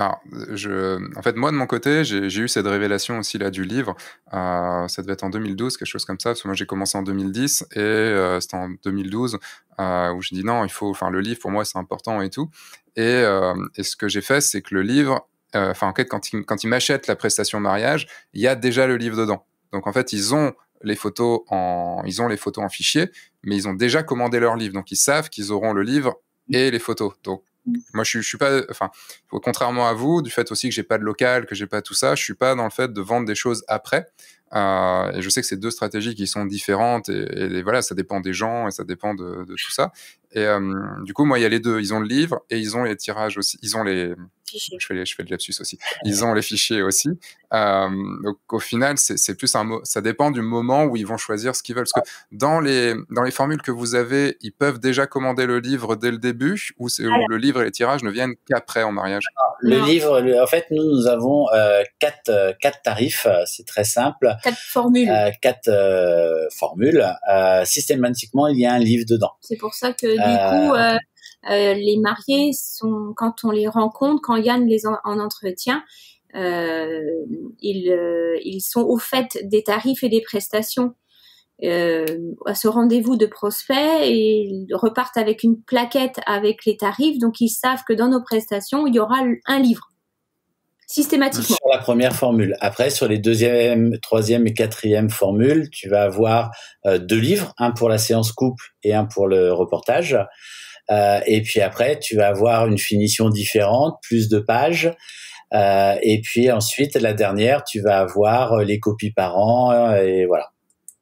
je... En fait, moi de mon côté, j'ai eu cette révélation aussi là du livre. Euh, ça devait être en 2012, quelque chose comme ça, parce que moi j'ai commencé en 2010 et euh, c'était en 2012 euh, où je dis non, il faut. Enfin, le livre pour moi c'est important et tout. Et, euh, et ce que j'ai fait, c'est que le livre, euh, enfin en fait, quand ils quand ils m'achètent la prestation mariage, il y a déjà le livre dedans. Donc en fait, ils ont les photos en, ils ont les photos en fichier, mais ils ont déjà commandé leur livre, donc ils savent qu'ils auront le livre et les photos. Donc moi, je, suis pas, enfin, contrairement à vous, du fait aussi que j'ai pas de local, que j'ai pas tout ça, je suis pas dans le fait de vendre des choses après. Euh, et je sais que c'est deux stratégies qui sont différentes et, voilà, ça dépend des gens et ça dépend de tout ça. Et euh, du coup, moi, il y a les deux. Ils ont le livre et ils ont les tirages aussi. Ils ont les. Je fais, les, je fais le lapsus aussi. Ils ont les fichiers aussi. Euh, donc, au final, c'est plus un mot. Ça dépend du moment où ils vont choisir ce qu'ils veulent. Parce que dans les, dans les formules que vous avez, ils peuvent déjà commander le livre dès le début ou, le livre et les tirages ne viennent qu'après en mariage? Le livre, en fait, nous, nous avons euh, quatre, quatre tarifs. C'est très simple. Quatre formules. Euh, quatre euh, formules. systématiquement, il y a un livre dedans. C'est pour ça que du coup, euh, euh, les mariés sont, quand on les rencontre, quand Yann les en, entretien, euh, ils, ils sont au fait des tarifs et des prestations. à ce rendez-vous de prospects et ils repartent avec une plaquette avec les tarifs, donc ils savent que dans nos prestations, il y aura un livre systématiquement. Sur la première formule. Après, sur les deuxième, troisième et quatrième formules, tu vas avoir euh, deux livres, un pour la séance couple et un pour le reportage. Euh, et puis après, tu vas avoir une finition différente, plus de pages. Euh, et puis ensuite, la dernière, tu vas avoir les copies par an et voilà.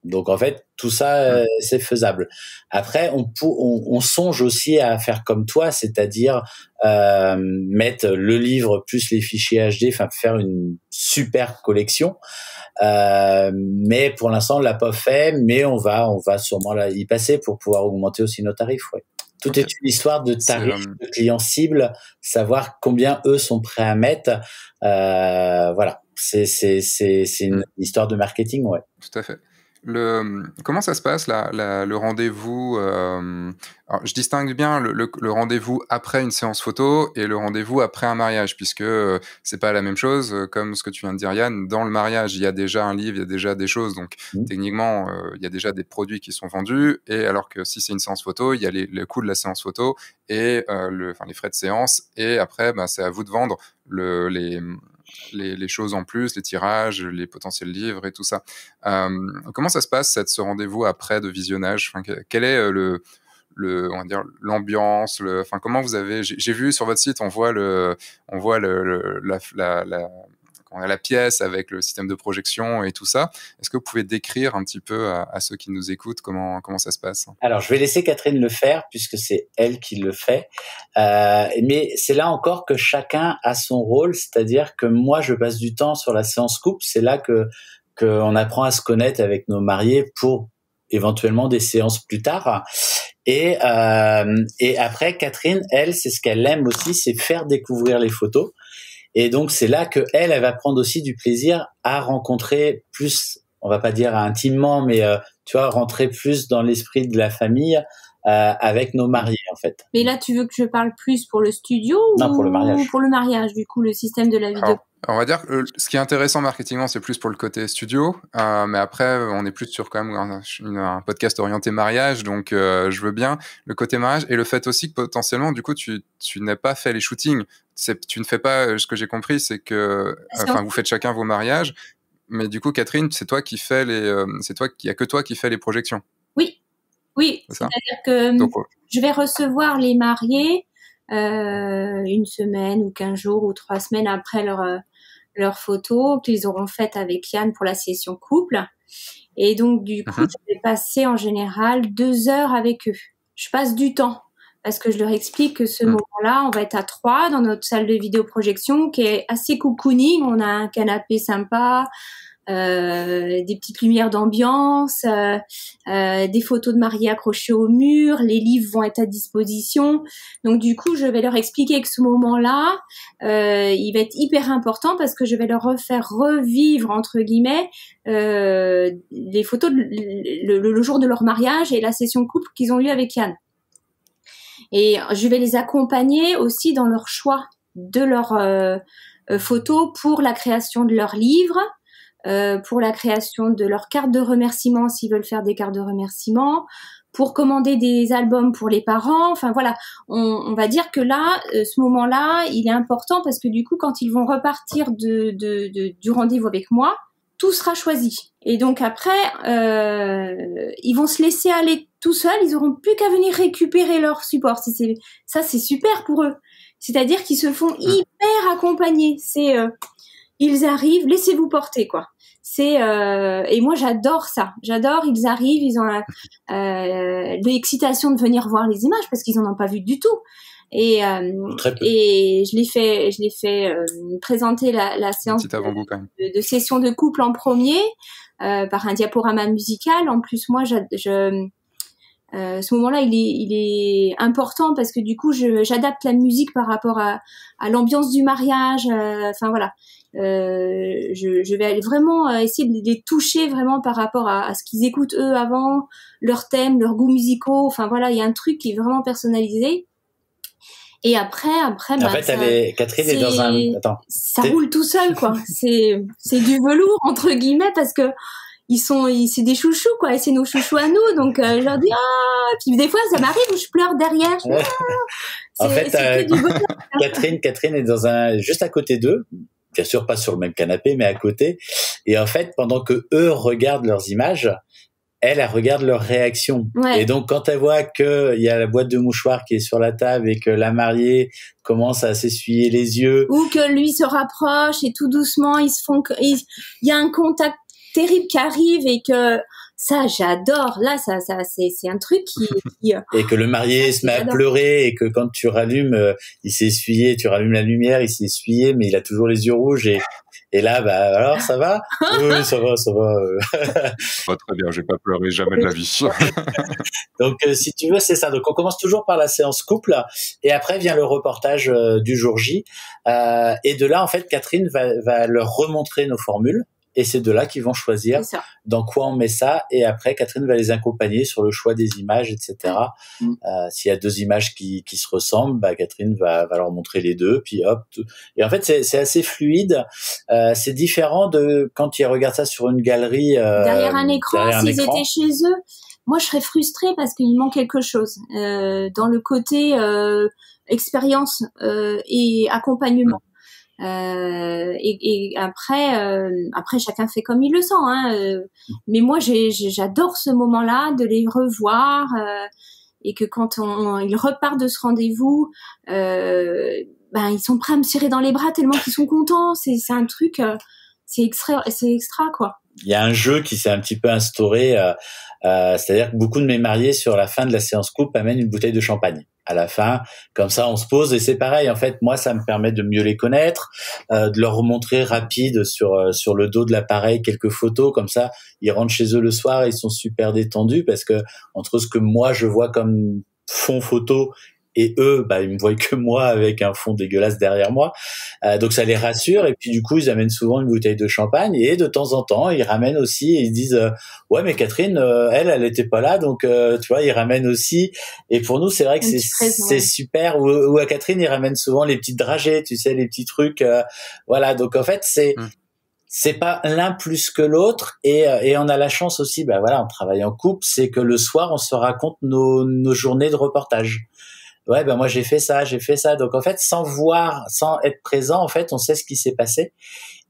Donc en fait, tout ça, euh, c'est faisable. Après, on, on, on, songe aussi à faire comme toi, c'est-à-dire euh, mettre le livre plus les fichiers HD, enfin faire une super collection. Euh, mais pour l'instant, on l'a pas fait, mais on va, on va sûrement y passer pour pouvoir augmenter aussi nos tarifs. Ouais. Tout est une histoire de tarifs, euh, de clients cibles, savoir combien eux sont prêts à mettre. Euh, voilà, c'est c'est c'est c'est une histoire de marketing, ouais. Tout à fait. Le, comment ça se passe le rendez-vous euh, Je distingue bien le, le, rendez-vous après une séance photo et le rendez-vous après un mariage, puisque euh, c'est pas la même chose. Euh, comme ce que tu viens de dire, Yann, dans le mariage, il y a déjà un livre, il y a déjà des choses, donc mmh. techniquement, euh, il y a déjà des produits qui sont vendus. Et alors que si c'est une séance photo, il y a les, le coût de la séance photo et les frais de séance. Et après, bah, c'est à vous de vendre le, les choses en plus, les tirages, les potentiels livres et tout ça. Euh, comment ça se passe, cette, ce rendez-vous après de visionnage? Enfin, Quel est euh, le, le, on va dire l'ambiance enfin comment vous avez j'ai vu sur votre site on voit le on voit le, la, on a la pièce avec le système de projection et tout ça. Est-ce que vous pouvez décrire un petit peu à, ceux qui nous écoutent comment comment ça se passe? Alors, je vais laisser Catherine le faire puisque c'est elle qui le fait. Euh, mais c'est là encore que chacun a son rôle, c'est-à-dire que moi, je passe du temps sur la séance coupe. C'est là que qu'on apprend à se connaître avec nos mariés pour éventuellement des séances plus tard. Et, euh, et après, Catherine, elle, c'est ce qu'elle aime aussi, c'est faire découvrir les photos. Et donc, c'est là que elle, elle va prendre aussi du plaisir à rencontrer plus, on va pas dire intimement, mais euh, tu vois, rentrer plus dans l'esprit de la famille euh, avec nos mariés, en fait. Mais là, tu veux que je parle plus pour le studio non, ou pour le mariage. pour le mariage, du coup, le système de la vidéo on va dire que ce qui est intéressant marketingement, c'est plus pour le côté studio, euh, mais après, on est plus sur quand même un, podcast orienté mariage, donc euh, je veux bien le côté mariage et le fait aussi que potentiellement, du coup, tu, tu n'as pas fait les shootings. Tu ne fais pas, euh, ce que j'ai compris, c'est que, enfin, vous faites chacun vos mariages, mais du coup, Catherine, c'est toi qui fais les, c'est toi qui, y a que toi qui fais les projections. Oui, oui. C'est-à-dire que je vais recevoir les mariés. une semaine ou quinze jours ou trois semaines après leur leurs photos qu'ils auront faites avec Yann pour la session couple. Et donc, du coup, uh-huh. je vais passer en général deux heures avec eux. Je passe du temps parce que je leur explique que ce mm. moment-là, on va être à trois dans notre salle de vidéoprojection qui est assez cocooning. On a un canapé sympa, euh, des petites lumières d'ambiance, euh, euh, des photos de mariés accrochées au mur, les livres vont être à disposition. Donc du coup, je vais leur expliquer que ce moment-là, il va être hyper important parce que je vais leur refaire revivre entre guillemets les photos le, jour de leur mariage et la session couple qu'ils ont eu avec Yann. Et je vais les accompagner aussi dans leur choix de leurs photos pour la création de leur livre, euh, pour la création de leur carte de remerciement s'ils veulent faire des cartes de remerciement, pour commander des albums pour les parents. Enfin voilà, on, va dire que là, euh, ce moment-là, il est important parce que du coup, quand ils vont repartir de, du rendez-vous avec moi, tout sera choisi. Et donc après, euh, ils vont se laisser aller tout seuls. Ils auront plus qu'à venir récupérer leur support. Si c'est ça, c'est super pour eux. C'est-à-dire qu'ils se font hyper accompagner. C'est ils arrivent, laissez-vous porter quoi. C'est euh, et moi j'adore ça. J'adore. Ils arrivent, ils ont euh, l'excitation de venir voir les images parce qu'ils en ont pas vu du tout. Et euh, et je l'ai fait, je l'ai fait euh, présenter la, la séance de, de, session de couple en premier euh, par un diaporama musical. En plus moi je, je euh, ce moment-là, il est, il est important parce que du coup, j'adapte la musique par rapport à, à l'ambiance du mariage. Euh, enfin voilà, euh, je, je, vais aller vraiment euh, essayer de les toucher vraiment par rapport à, à ce qu'ils écoutent eux avant, leurs thèmes, leurs goûts musicaux. Enfin voilà, il y a un truc qui est vraiment personnalisé. Et après, après, en bah, fait, elle est, Catherine est, dans un. Attends. Ça roule tout seul, quoi. <laughs> c'est c'est du velours entre guillemets parce que ils sont, c'est des chouchous quoi, et c'est nos chouchous à nous. Donc euh, je leur dis ah, puis des fois ça m'arrive où je pleure derrière. Ah, en fait, euh, Catherine, Catherine est dans un juste à côté d'eux, bien sûr pas sur le même canapé, mais à côté. Et en fait, pendant que eux regardent leurs images, elle, elle regarde leur réaction. Et donc, quand elle voit que il y a la boîte de mouchoirs qui est sur la table et que la mariée commence à s'essuyer les yeux, ou que lui se rapproche et tout doucement ils se font, il y a un contact terrible qui arrive et que ça j'adore. Là ça ça c'est c'est un truc qui, <laughs> euh, et que le marié se met à pleurer et que quand tu rallumes euh, il s'est essuyé tu rallumes la lumière il s'est essuyé mais il a toujours les yeux rouges et et là bah alors ça va? <laughs> Oui ça va ça va <laughs> pas très bien j'ai pas pleuré jamais de la vie. Donc euh, si tu veux c'est ça. Donc on commence toujours par la séance couple et après vient le reportage du jour J et de là en fait Catherine va va leur remontrer nos formules et c'est de là qu'ils vont choisir dans quoi on met ça. Et après, Catherine va les accompagner sur le choix des images, etc. Mm. Euh, S'il y a deux images qui, qui se ressemblent, bah, Catherine va, va leur montrer les deux. Puis hop. Et en fait, c'est assez fluide. Euh, c'est différent de quand ils regardent ça sur une galerie. Euh, derrière un écran, s'ils étaient chez eux. Moi, je serais frustrée parce qu'il manque quelque chose euh, dans le côté euh, expérience euh, et accompagnement. Euh, et, et, après, euh, après chacun fait comme il le sent. Hein, euh, mais moi, j'adore ce moment-là de les revoir et que quand on, ils repartent de ce rendez-vous, ben ils sont prêts à me serrer dans les bras tellement qu'ils sont contents. C'est un truc, c'est extra, c'est extra quoi. Il y a un jeu qui s'est un petit peu instauré, c'est-à-dire que beaucoup de mes mariés sur la fin de la séance coupe amènent une bouteille de champagne à la fin. Comme ça, on se pose et c'est pareil. En fait, moi, ça me permet de mieux les connaître, euh, de leur remontrer rapide sur euh, sur le dos de l'appareil quelques photos. Comme ça, ils rentrent chez eux le soir, ils sont super détendus parce que entre ce que moi je vois comme fond photo et eux, bah, ils me voient que moi avec un fond dégueulasse derrière moi. Euh, donc ça les rassure et puis du coup ils amènent souvent une bouteille de champagne et de temps en temps ils ramènent aussi et ils disent euh, ouais mais Catherine euh, elle elle était pas là donc tu vois ils ramènent aussi et pour nous c'est vrai que c'est c'est super ou, à Catherine ils ramènent souvent les petites dragées tu sais les petits trucs voilà donc en fait c'est mmh. c'est pas l'un plus que l'autre et, et on a la chance aussi ben voilà on travaille en couple c'est que le soir on se raconte nos, nos journées de reportage ouais ben moi j'ai fait ça, j'ai fait ça. Donc en fait, sans voir, sans être présent, en fait, on sait ce qui s'est passé.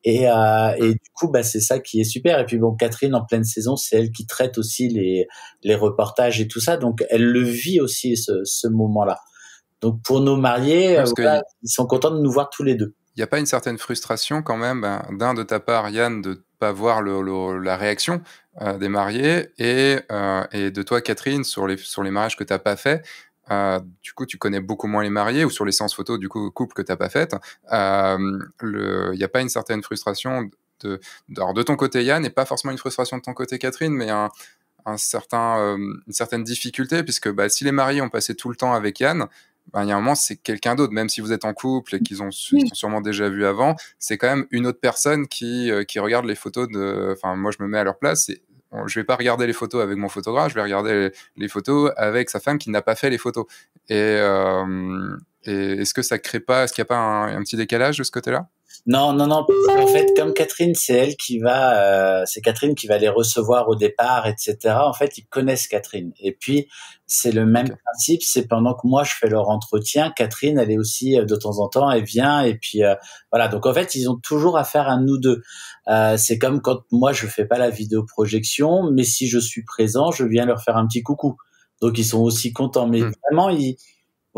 Et, euh, et du coup, bah, c'est ça qui est super. Et puis bon, Catherine en pleine saison, c'est elle qui traite aussi les, les reportages et tout ça. Donc elle le vit aussi ce, ce moment-là. Donc pour nos mariés, euh, ils sont contents de nous voir tous les deux. Il n'y a pas une certaine frustration quand même ben, d'un de ta part, Yann, de pas voir le, la réaction euh, des mariés et, euh, et de toi, Catherine, sur les, sur les mariages que tu n'as pas fait euh, du coup, tu connais beaucoup moins les mariés ou sur les séances photos du coup couple que t'as pas faites. Il euh, n'y a pas une certaine frustration de, alors de ton côté Yann et pas forcément une frustration de ton côté Catherine, mais un, un certain, euh, une certaine difficulté puisque bah, si les mariés ont passé tout le temps avec Yann, bah, il y a un moment, c'est quelqu'un d'autre, même si vous êtes en couple et qu'ils ont, sûrement déjà vu avant, c'est quand même une autre personne qui, qui regarde les photos de. Enfin, moi, je me mets à leur place, je vais pas regarder les photos avec mon photographe, je vais regarder les, photos avec sa femme qui n'a pas fait les photos. Et, euh, est-ce que ça crée pas, est-ce qu'il n'y a pas un, petit décalage de ce côté-là? Non, non, non. En fait, comme Catherine, c'est elle qui va, euh, c'est Catherine qui va les recevoir au départ, etc. En fait, ils connaissent Catherine. Et puis, c'est le même principe. C'est pendant que moi je fais leur entretien, Catherine, elle est aussi euh, de temps en temps, elle vient. Et puis euh, voilà. Donc en fait, ils ont toujours affaire à nous deux. c'est comme quand moi je fais pas la vidéo projection, mais si je suis présent, je viens leur faire un petit coucou. Donc ils sont aussi contents. Mais hmm. vraiment, ils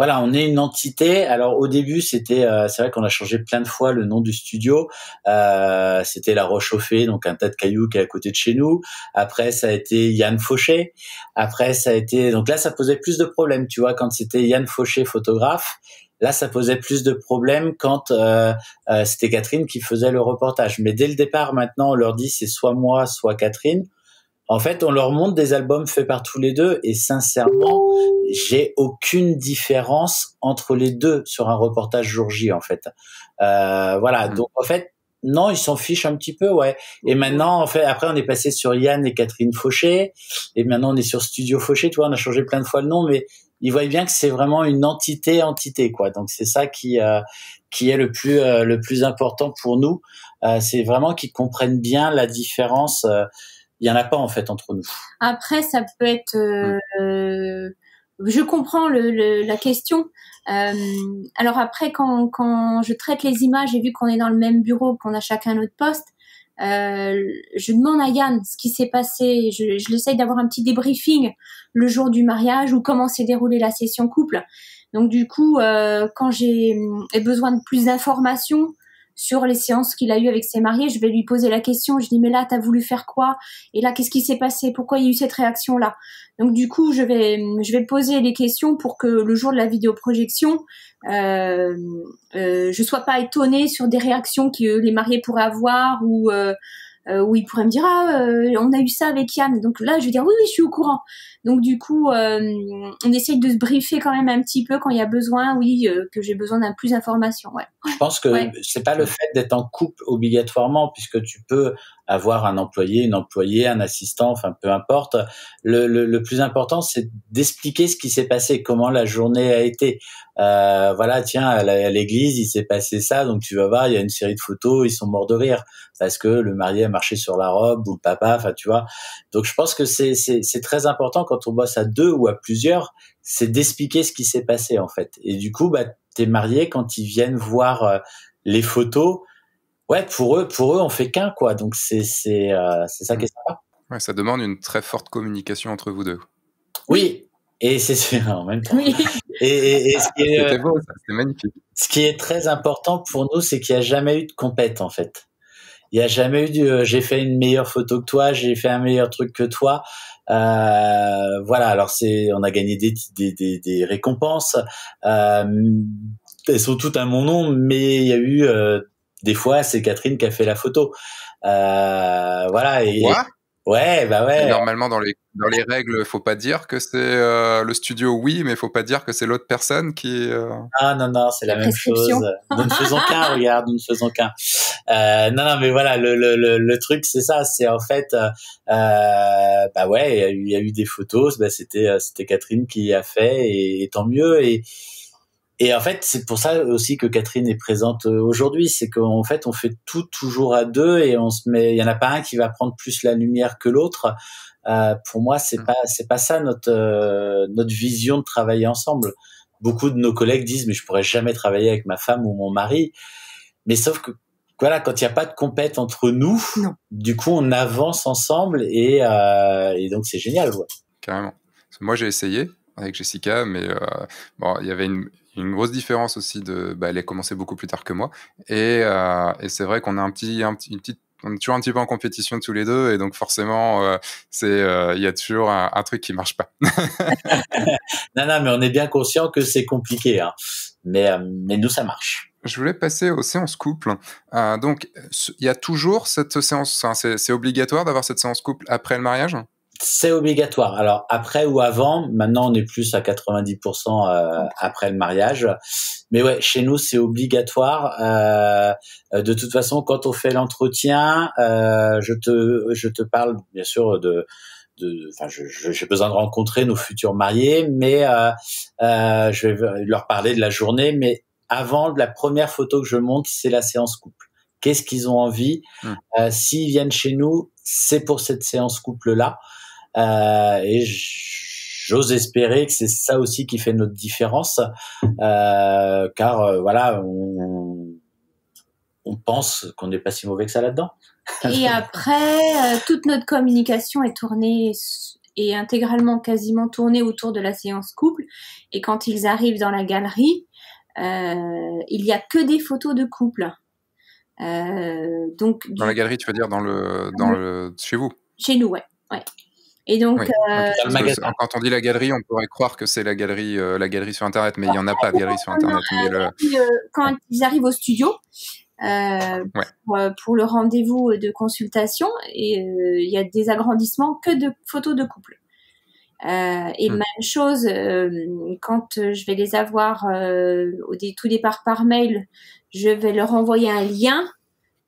voilà, on est une entité. Alors au début, c'était, euh, c'est vrai qu'on a changé plein de fois le nom du studio. Euh, c'était La Roche donc un tas de cailloux qui est à côté de chez nous. Après, ça a été Yann Fauché. Après, ça a été, donc là, ça posait plus de problèmes, tu vois, quand c'était Yann Fauché photographe. Là, ça posait plus de problèmes quand euh, c'était Catherine qui faisait le reportage. Mais dès le départ, maintenant, on leur dit c'est soit moi, soit Catherine. En fait, on leur montre des albums faits par tous les deux et sincèrement, j'ai aucune différence entre les deux sur un reportage jour J en fait. Euh, voilà, mmh. donc en fait, non, ils s'en fichent un petit peu, ouais. Et maintenant, en fait, après, on est passé sur Yann et Catherine Fauché, et maintenant on est sur Studio Fauché, tu vois, on a changé plein de fois le nom, mais ils voient bien que c'est vraiment une entité, entité, quoi. Donc c'est ça qui euh, qui est le plus euh, le plus important pour nous. Euh, c'est vraiment qu'ils comprennent bien la différence il y en a pas en fait entre nous. Après, ça peut être. Euh, je comprends le, la question. Euh, alors après, quand, quand je traite les images, et vu qu'on est dans le même bureau, qu'on a chacun notre poste, euh, je demande à Yann ce qui s'est passé. Je, je l'essaye d'avoir un petit débriefing le jour du mariage ou comment s'est déroulée la session couple. Donc du coup, euh, quand j'ai besoin de plus d'informations, sur les séances qu'il a eues avec ses mariés, je vais lui poser la question, je dis mais là t'as voulu faire quoi? Et là qu'est-ce qui s'est passé? Pourquoi il y a eu cette réaction là Donc du coup je vais je vais poser les questions pour que le jour de la vidéoprojection euh, euh, je sois pas étonnée sur des réactions que les mariés pourraient avoir ou euh, euh, où il pourrait me dire ah euh, on a eu ça avec Yann. Donc là je vais dire oui oui je suis au courant. Donc du coup euh, on essaye de se briefer quand même un petit peu quand il y a besoin oui que j'ai besoin d'un plus d'informations ouais. Je pense que c'est pas le fait d'être en couple obligatoirement puisque tu peux avoir un employé, une employée, un assistant, enfin peu importe. Le, le, le plus important, c'est d'expliquer ce qui s'est passé, comment la journée a été. Euh, voilà, tiens, à l'église, il s'est passé ça, donc tu vas voir, il y a une série de photos, ils sont morts de rire parce que le marié a marché sur la robe ou le papa, enfin tu vois. Donc je pense que c'est c'est très important quand on bosse à deux ou à plusieurs, c'est d'expliquer ce qui s'est passé en fait. Et du coup, bah tes mariés quand ils viennent voir euh, les photos, ouais, pour eux, pour eux, on fait qu'un, quoi. Donc c'est c'est euh, c'est ça qui est sympa. Ouais, ça demande une très forte communication entre vous deux. Oui, Et c'est <laughs> en même temps. Et, ce qui est, beau, c'était magnifique. Ce qui est très important pour nous, c'est qu'il n'y a jamais eu de compète en fait. Il n'y a jamais eu de j'ai fait une meilleure photo que toi, j'ai fait un meilleur truc que toi. Euh, voilà, alors c'est on a gagné des, des, des, récompenses. Euh, elles sont toutes à mon nom, mais il y a eu euh, des fois c'est Catherine qui a fait la photo. Euh, voilà Ouais, bah ouais. normalement, dans les, dans les règles, faut pas dire que c'est euh, le studio, oui, mais faut pas dire que c'est l'autre personne qui. Euh... Ah non, non, c'est la, même chose. Nous ne faisons qu'un, <laughs> regarde, nous ne faisons qu'un. Euh, non, non, mais voilà, le, le, le, le truc, c'est ça, c'est en fait, euh, euh bah ouais, il y, a eu des photos, bah c'était, euh, c'était Catherine qui a fait, et, et tant mieux, et et en fait, c'est pour ça aussi que Catherine est présente euh, aujourd'hui, c'est qu'en fait, on fait tout toujours à deux et on se met. Il y en a pas un qui va prendre plus la lumière que l'autre. Euh, pour moi, c'est mm. pas c'est pas ça notre euh, notre vision de travailler ensemble. Beaucoup de nos collègues disent mais je pourrais jamais travailler avec ma femme ou mon mari. Mais sauf que voilà, quand il n'y a pas de compète entre nous, du coup, on avance ensemble et, euh, et donc c'est génial. Ouais. Carrément. Moi, j'ai essayé avec Jessica, mais euh, bon, il y avait une, une grosse différence aussi de, bah, elle a commencé beaucoup plus tard que moi, et, euh, et c'est vrai qu'on a un petit, un petit, une petite on est toujours un petit peu en compétition tous les deux et donc forcément euh, c'est euh, il y a toujours un, truc qui marche pas. <laughs> <laughs> non non mais on est bien conscient que c'est compliqué hein. mais mais nous ça marche. Je voulais passer aux séances couple. donc il y a toujours cette séance c'est obligatoire d'avoir cette séance couple après le mariage? C'est obligatoire. Alors après ou avant, maintenant on est plus à 90% euh, après le mariage. Mais ouais, chez nous c'est obligatoire. Euh, de toute façon, quand on fait l'entretien, euh, je te je te parle bien sûr de enfin, j'ai besoin de rencontrer nos futurs mariés, mais je vais leur parler de la journée. Mais avant, la première photo que je monte, c'est la séance couple. Qu'est-ce qu'ils ont envie? Mmh. S'ils viennent chez nous, c'est pour cette séance couple là. Euh, et j'ose espérer que c'est ça aussi qui fait notre différence, <laughs> euh, car euh, voilà, on, on pense qu'on n'est pas si mauvais que ça là-dedans. Et <laughs> après, toute notre communication est tournée et intégralement quasiment tournée autour de la séance couple. Et quand ils arrivent dans la galerie, euh, il y a que des photos de couple. Euh, donc dans la galerie, tu veux dire dans le dans le chez vous? Chez nous, ouais, ouais. Et donc, euh, quand on dit la galerie, on pourrait croire que c'est la galerie, euh, la galerie sur Internet, mais il n'y en a pas de galerie sur Internet. Euh, quand ils arrivent au studio pour, le rendez-vous de consultation, et il y a des agrandissements que de photos de couple. et hmm. même chose, quand je vais les avoir au tout départ par mail, je vais leur envoyer un lien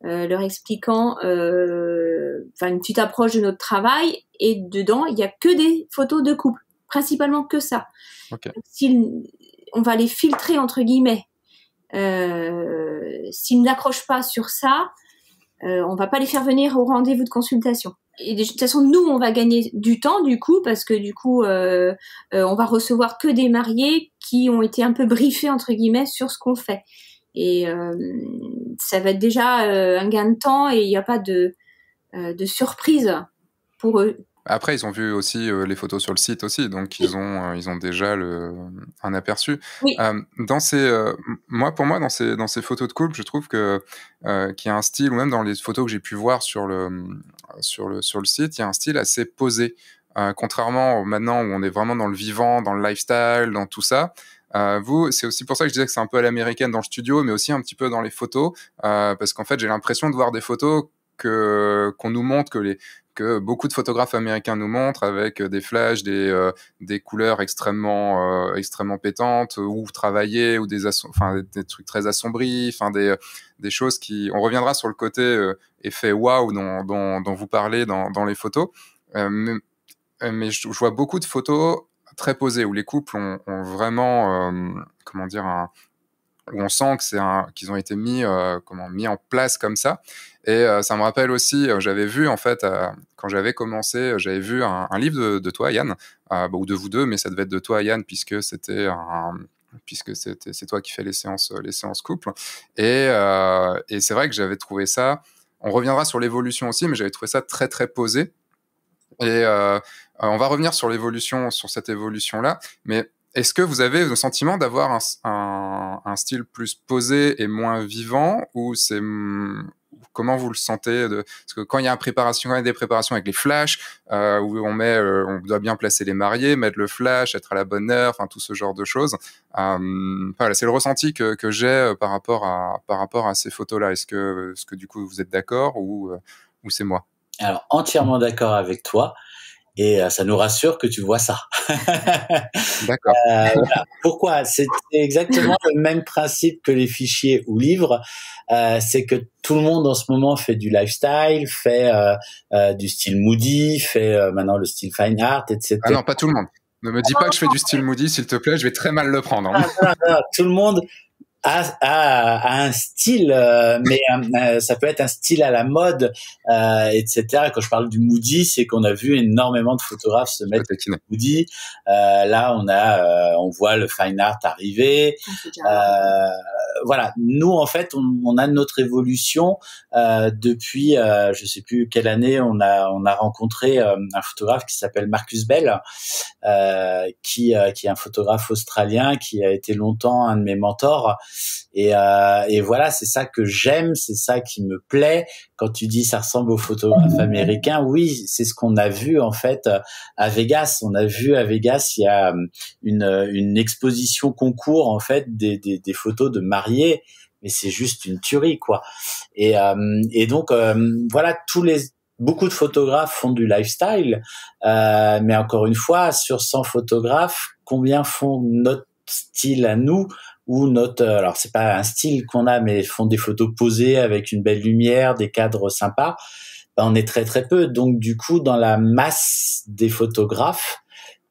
euh, leur expliquant euh, enfin une petite approche de notre travail. Et dedans il y a que des photos de couple. Principalement que ça. On va les filtrer entre guillemets euh, s'ils n'accrochent pas sur ça euh, on va pas les faire venir au rendez-vous de consultation. Et de toute façon, nous, on va gagner du temps du coup parce que du coup, euh, euh, on va recevoir que des mariés qui ont été un peu briefés entre guillemets sur ce qu'on fait. Et euh, ça va être déjà euh, un gain de temps et il n'y a pas de, euh, de surprise pour eux. Après, ils ont vu aussi les photos sur le site aussi, donc ils ont, ils ont déjà le, un aperçu. Oui. dans ces, moi, pour moi, dans ces, dans ces photos de couple, je trouve que qu'il y a un style, ou même dans les photos que j'ai pu voir sur le, sur le, sur le site, il y a un style assez posé. contrairement maintenant où on est vraiment dans le vivant, dans le lifestyle, dans tout ça, euh, vous, c'est aussi pour ça que je disais que c'est un peu à l'américaine dans le studio, mais aussi un petit peu dans les photos, euh, parce qu'en fait, j'ai l'impression de voir des photos que qu'on nous montre que les que beaucoup de photographes américains nous montrent avec des flashs, des, euh, des couleurs extrêmement extrêmement pétantes ou travaillées ou des trucs très assombris, enfin des des choses qui on reviendra sur le côté effet waouh dont, dont, vous parlez dans, dans les photos. mais, mais je, vois beaucoup de photos très posé, où les couples ont, vraiment, euh, comment dire, où on sent que c'est qu'ils ont été mis, euh, comment, mis en place comme ça. Et euh, ça me rappelle aussi, j'avais vu en fait, quand j'avais commencé, j'avais vu un, livre de, toi, Yann, bah, ou de vous deux, mais ça devait être de toi, Yann, puisque c'était c'est toi qui fais les séances, les séances couple. Et, et c'est vrai que j'avais trouvé ça. On reviendra sur l'évolution aussi, mais j'avais trouvé ça très très posé. Et on va revenir sur l'évolution, sur cette évolution-là, mais est-ce que vous avez le sentiment d'avoir un, style plus posé et moins vivant ou c'est comment vous le sentez. Parce que quand il y a préparation, des préparations avec les flashs, euh, où on met, euh, on doit bien placer les mariés, mettre le flash, être à la bonne heure, enfin tout ce genre de choses. Euh, voilà, c'est le ressenti que, j'ai euh, par rapport à ces photos-là. Est-ce que, est-ce que du coup vous êtes d'accord ou euh, ou c'est moi? Alors entièrement d'accord avec toi et euh, ça nous rassure que tu vois ça. <laughs> D'accord. Euh, voilà. Pourquoi? C'est exactement le même principe que les fichiers ou livres. Euh, c'est que tout le monde en ce moment fait du lifestyle, fait euh, euh du style moody, fait euh, maintenant le style fine art, etc. Ah non, pas tout le monde. Ne me dis pas que je fais du style moody, s'il te plaît, je vais très mal le prendre. Hein. Ah, non, non, tout le monde a, a, a un style, euh, mais euh, ça peut être un style à la mode, euh, etc. Et quand je parle du moody, c'est qu'on a vu énormément de photographes se mettre au moody. Euh, là, on a, on voit le fine art arriver. voilà, nous en fait, on, on a notre évolution depuis, je sais plus quelle année, on a on a rencontré un photographe qui s'appelle Marcus Bell, qui qui est un photographe australien qui a été longtemps un de mes mentors et, euh, et voilà, c'est ça que j'aime, c'est ça qui me plaît. Quand tu dis ça ressemble aux photographes américains, oui, c'est ce qu'on a vu en fait à Vegas. On a vu à Vegas, il y a euh, une, une exposition concours en fait des, des, des photos de mariés mais c'est juste une tuerie quoi. Et, euh, et donc euh, voilà, tous les beaucoup de photographes font du lifestyle, euh, mais encore une fois, sur 100 photographes, combien font notre style à nous? Ou notre euh, alors c'est pas un style qu'on a mais font des photos posées avec une belle lumière des cadres sympas. Ben, on est très très peu. Donc du coup dans la masse des photographes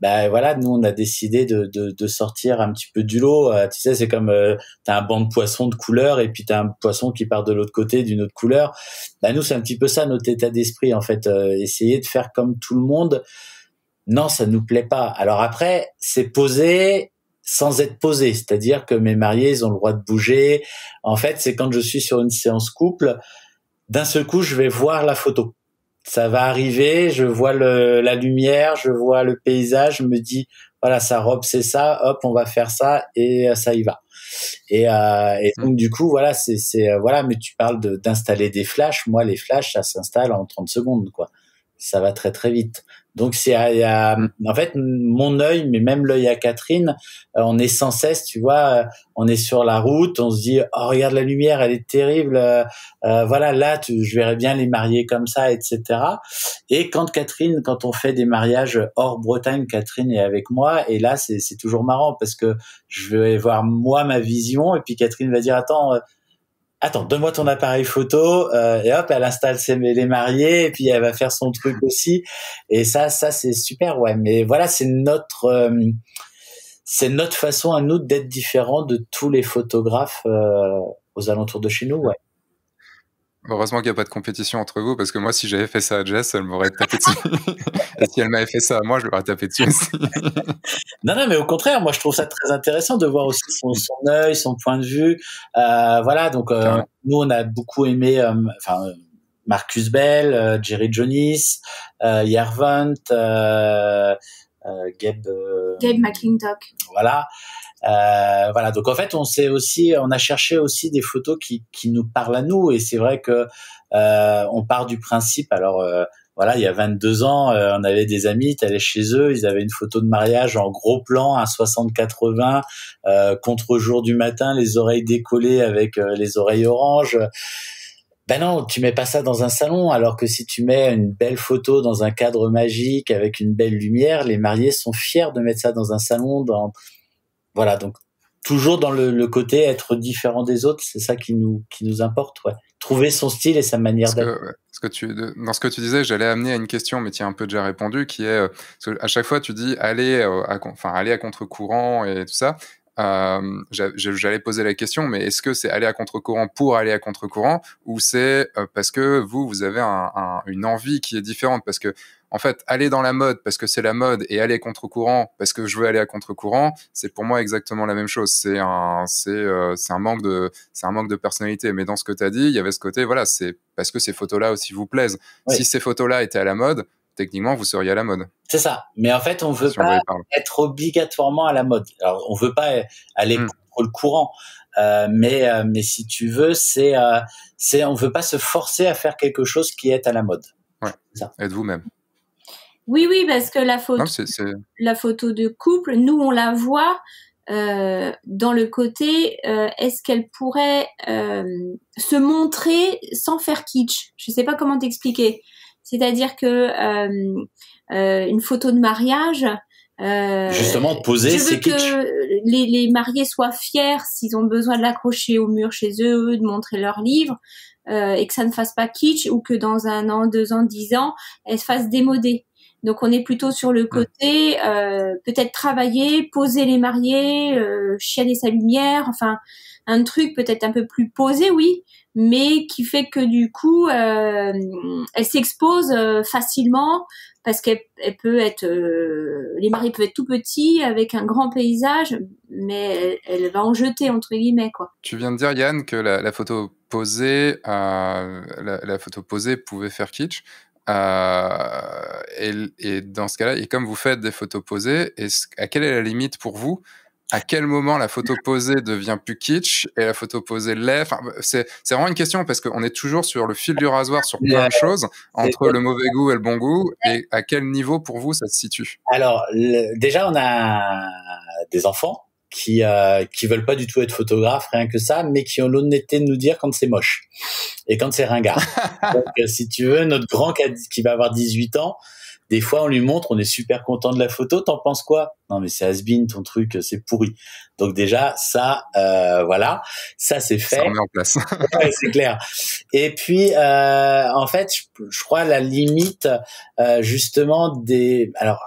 ben voilà nous on a décidé de, de, de sortir un petit peu du lot. Euh, tu sais c'est comme euh, t'as un banc de poissons de couleur et puis t'as un poisson qui part de l'autre côté d'une autre couleur. Ben nous c'est un petit peu ça notre état d'esprit en fait. Essayer de faire comme tout le monde. Non ça nous plaît pas. Alors après c'est posé sans être posé, c'est-à-dire que mes mariés, ils ont le droit de bouger. En fait, c'est quand je suis sur une séance couple, d'un seul coup, je vais voir la photo. Ça va arriver, je vois le, la lumière, je vois le paysage, je me dis, voilà, sa robe, c'est ça, hop, on va faire ça, et ça y va. Et, euh, et donc, du coup, voilà, c'est, c'est euh, voilà, mais tu parles d'installer des flashs. Moi, les flashs, ça s'installe en 30 secondes, quoi. Ça va très, très vite. Donc c'est en fait mon œil, mais même l'œil à Catherine, euh, on est sans cesse, tu vois, euh, on est sur la route, on se dit oh regarde la lumière, elle est terrible, euh, voilà là tu, je verrais bien les marier comme ça, etc. Et quand Catherine, quand on fait des mariages hors Bretagne, Catherine est avec moi et là c'est toujours marrant parce que je vais voir moi ma vision et puis Catherine va dire attends attends, donne-moi ton appareil photo, euh, et hop, elle installe ses, les mariés, et puis elle va faire son truc aussi. Et ça, ça c'est super, ouais. Mais voilà, c'est notre, euh, c'est notre façon à nous d'être différents de tous les photographes euh, aux alentours de chez nous, ouais. Heureusement qu'il n'y a pas de compétition entre vous, parce que moi, si j'avais fait ça à Jess, elle m'aurait tapé dessus. <laughs> Et si elle m'avait fait ça à moi, je l'aurais tapé dessus aussi. <laughs> non, non, mais au contraire, moi, je trouve ça très intéressant de voir aussi son, son œil, son point de vue. Euh, voilà, donc euh, nous, on a beaucoup aimé, euh, enfin, Marcus Bell, euh, Jerry Jonis, euh, Yervant, euh, Gabe, Gabe McClintock. Voilà. Euh, voilà, donc en fait, on s'est aussi, on a cherché aussi des photos qui, qui nous parlent à nous, et c'est vrai que euh, on part du principe. Alors euh, voilà, il y a 22 ans, euh, on avait des amis, tu allais chez eux, ils avaient une photo de mariage en gros plan, un 60-80, euh, contre-jour du matin, les oreilles décollées avec les oreilles oranges. Ben non, tu mets pas ça dans un salon, alors que si tu mets une belle photo dans un cadre magique avec une belle lumière, les mariés sont fiers de mettre ça dans un salon, dans voilà, donc toujours dans le, le, côté être différent des autres, c'est ça qui nous qui nous importe, ouais. Trouver son style et sa manière d'être. Ce que tu, dans ce que tu disais, j'allais amener à une question, mais tu as un peu déjà répondu, qui est euh, à chaque fois tu dis aller, euh, à, enfin aller à contre-courant et tout ça. Euh, j'allais poser la question, mais est-ce que c'est aller à contre-courant pour aller à contre-courant ou c'est euh, parce que vous, vous avez un, un, une envie qui est différente? Parce que en fait, aller dans la mode parce que c'est la mode et aller contre-courant parce que je veux aller à contre-courant, c'est pour moi exactement la même chose. C'est un, c'est, euh, un manque de, c'est un manque de personnalité. Mais dans ce que tu as dit, il y avait ce côté, voilà, c'est parce que ces photos-là aussi vous plaisent. Oui. Si ces photos-là étaient à la mode, techniquement, vous seriez à la mode. C'est ça. Mais en fait, on veut pas être obligatoirement à la mode. Alors, on veut pas aller hmm. contre le courant. Euh, mais euh, mais si tu veux, c'est euh, c'est on veut pas se forcer à faire quelque chose qui est à la mode. Ouais. Êtes vous-même. Oui, oui, parce que la photo, la photo de couple, nous on la voit euh, dans le côté euh, est-ce qu'elle pourrait euh, se montrer sans faire kitsch? Je sais pas comment t'expliquer. C'est-à-dire que une photo de mariage. Justement, poser, c'est. Que les, les mariés soient fiers s'ils ont besoin de l'accrocher au mur chez eux, de montrer leur livre, et que ça ne fasse pas kitsch ou que dans un an, deux ans, dix ans, elle se fasse démoder. Donc on est plutôt sur le côté euh, peut-être travailler, poser les mariés, euh, chialer sa lumière, enfin un truc peut-être un peu plus posé, oui, mais qui fait que du coup euh, elle s'expose euh, facilement parce qu'elle peut être euh, les mariés peuvent être tout petits avec un grand paysage, mais elle, va en jeter entre guillemets quoi. Tu viens de dire Yann que la, photo posée, la, photo posée pouvait faire kitsch. Et, dans ce cas-là, et comme vous faites des photos posées, à quelle est la limite pour vous? À quel moment la photo posée devient plus kitsch et la photo posée l'est. Enfin, c'est, vraiment une question parce qu'on est toujours sur le fil du rasoir sur plein de choses entre le mauvais goût et le bon goût et à quel niveau pour vous ça se situe? Alors déjà on a des enfants qui euh, qui veulent pas du tout être photographes, rien que ça, mais qui ont l'honnêteté de nous dire quand c'est moche et quand c'est ringard. <laughs> Donc, euh, si tu veux, notre grand qui va avoir 18 ans, des fois on lui montre, on est super content de la photo, t'en penses quoi? Non mais c'est has ton truc, c'est pourri. Donc déjà ça, euh, voilà, ça c'est fait. Ça met en place. <laughs> ouais, c'est clair. Et puis euh, en fait, je, je, crois la limite euh, justement des, alors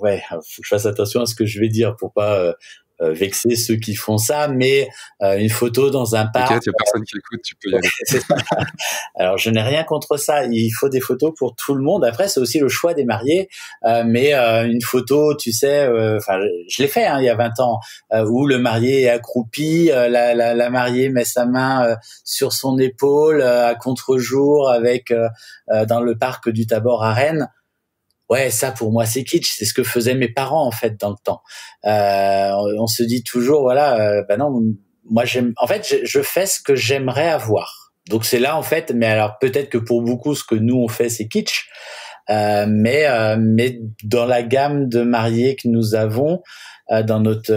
ouais, faut que je fasse attention à ce que je vais dire pour pas euh, euh, vexer ceux qui font ça, mais euh, une photo dans un parc. il y a personne qui écoute, tu peux y aller. <laughs> Alors je n'ai rien contre ça. Il faut des photos pour tout le monde. Après, c'est aussi le choix des mariés. Euh, mais une photo, tu sais, enfin, je l'ai fait hein, il y a 20 ans, où le marié est accroupi, la, la, la, mariée met sa main sur son épaule à contre-jour avec dans le parc du Tabor à Rennes ouais, ça pour moi c'est kitsch, c'est ce que faisaient mes parents en fait dans le temps. Euh, on se dit toujours voilà, euh, bah non, moi j'aime, en fait je, fais ce que j'aimerais avoir. Donc c'est là en fait, mais alors peut-être que pour beaucoup ce que nous on fait c'est kitsch, euh, mais euh, mais dans la gamme de mariés que nous avons, euh, dans notre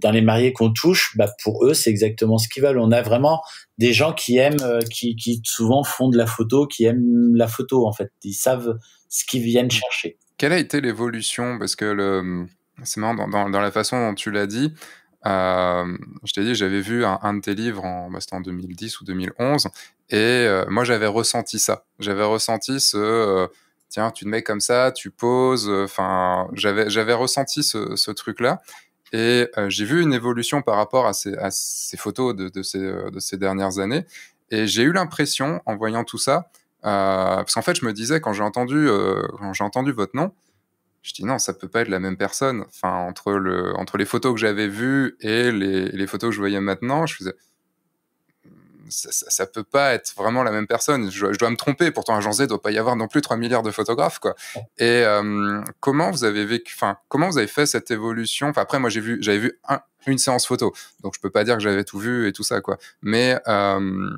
dans les mariés qu'on touche, bah pour eux c'est exactement ce qu'ils veulent. On a vraiment des gens qui aiment, qui, qui souvent font de la photo, qui aiment la photo en fait. Ils savent ce qu'ils viennent chercher. Quelle a été l'évolution? Parce que c'est marrant, dans, la façon dont tu l'as dit, euh, je t'ai dit, j'avais vu un, de tes livres en, bah, en 2010 ou 2011, et euh, moi j'avais ressenti ça. J'avais ressenti ce, euh, tiens, tu te mets comme ça, tu poses, enfin, j'avais, ressenti ce, ce truc-là. Et j'ai vu une évolution par rapport à ces, à ces photos de, de, ces, de ces dernières années. Et j'ai eu l'impression, en voyant tout ça, parce qu'en fait, je me disais, quand j'ai entendu, euh, quand j'ai entendu votre nom, je dis non, ça peut pas être la même personne. Enfin, entre, le, entre les photos que j'avais vues et les, les, photos que je voyais maintenant, je faisais. Ça, ça, peut pas être vraiment la même personne. Je, dois me tromper. Pourtant, à Jean Z, il doit pas y avoir non plus 3 milliards de photographes, quoi. Et euh, comment vous avez vécu, enfin, comment vous avez fait cette évolution? Enfin, après, moi, j'ai vu, j'avais vu une séance photo, donc je peux pas dire que j'avais tout vu et tout ça, quoi. Mais euh,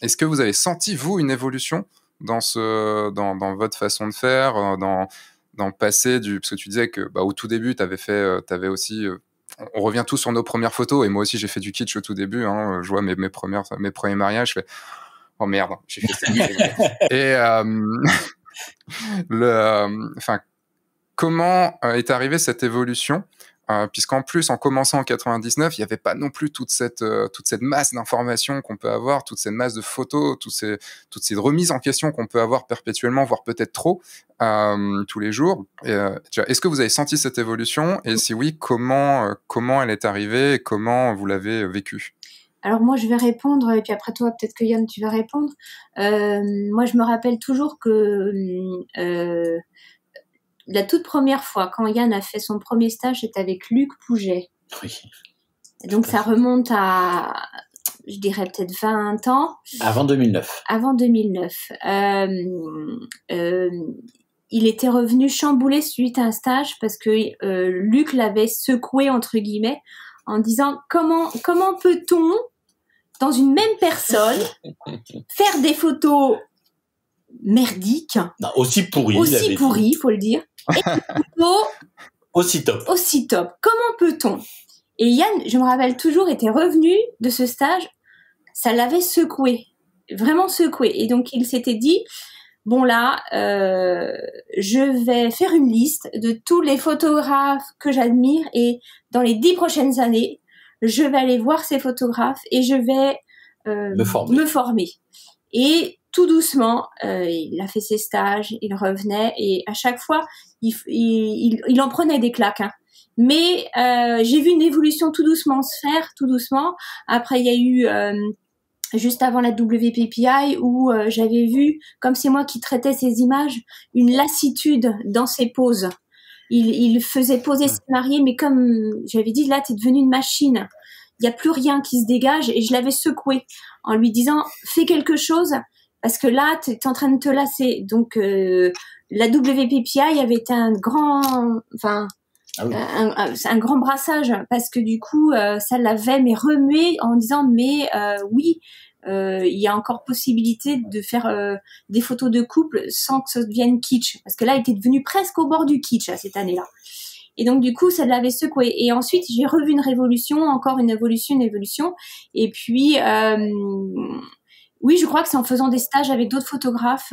est-ce que vous avez senti vous une évolution dans, ce, dans, dans votre façon de faire, euh, dans, dans le passé du, parce que tu disais que bah, au tout début, tu avais fait, euh, tu avais aussi, euh, on revient tous sur nos premières photos, et moi aussi j'ai fait du kitsch au tout début, hein, je vois mes, mes, premières, mes premiers mariages, je fais, oh merde, j'ai fait ça. <laughs> et <laughs> le, enfin, comment est arrivée cette évolution euh, puisqu'en plus, en commençant en 99, il n'y avait pas non plus toute cette, euh, toute cette masse d'informations qu'on peut avoir, toute cette masse de photos, toutes ces, toutes ces remises en question qu'on peut avoir perpétuellement, voire peut-être trop, euh, tous les jours. Est-ce que vous avez senti cette évolution? Et si oui, comment, comment elle est arrivée et comment vous l'avez vécue? Alors moi, je vais répondre, et puis après toi, peut-être que Yann, tu vas répondre. moi, je me rappelle toujours que la toute première fois, quand Yann a fait son premier stage, c'était avec Luc Pouget. Oui. Donc ça remonte à, je dirais peut-être 20 ans. Avant 2009. Avant 2009. Euh, euh, il était revenu chamboulé suite à un stage parce que euh, Luc l'avait secoué entre guillemets en disant comment comment peut-on dans une même personne <laughs> faire des photos merdiques? Aussi pourries aussi pourries faut le dire et aussi top. aussi top. Comment peut-on? Et Yann je me rappelle toujours était revenu de ce stage ça l'avait secoué vraiment secoué. Et donc il s'était dit bon là, euh, je vais faire une liste de tous les photographes que j'admire et dans les dix prochaines années, je vais aller voir ces photographes et je vais euh, me, former. Et tout doucement, euh, il a fait ses stages, il revenait et à chaque fois, il, il, il en prenait des claques. Hein. Mais j'ai vu une évolution tout doucement se faire, tout doucement. Après, il y a eu juste avant la WPPI où euh, j'avais vu, comme c'est moi qui traitais ces images, une lassitude dans ses poses. Il, il faisait poser ses mariés, mais comme j'avais dit, là, t'es devenu une machine. Il n'y a plus rien qui se dégage et je l'avais secoué en lui disant, fais quelque chose parce que là, tu es en train de te lasser. Donc, euh, la WPPI avait été un grand, enfin, ah un, un, grand brassage. Parce que du coup euh, ça l'avait mais remué en disant mais euh, oui euh, il y a encore possibilité de faire euh, des photos de couple sans que ça devienne kitsch. Parce que là il était devenu presque au bord du kitsch à cette année-là. Et donc du coup ça l'avait secoué. Et ensuite j'ai revu une révolution encore une évolution une évolution. Et puis oui je crois que c'est en faisant des stages avec d'autres photographes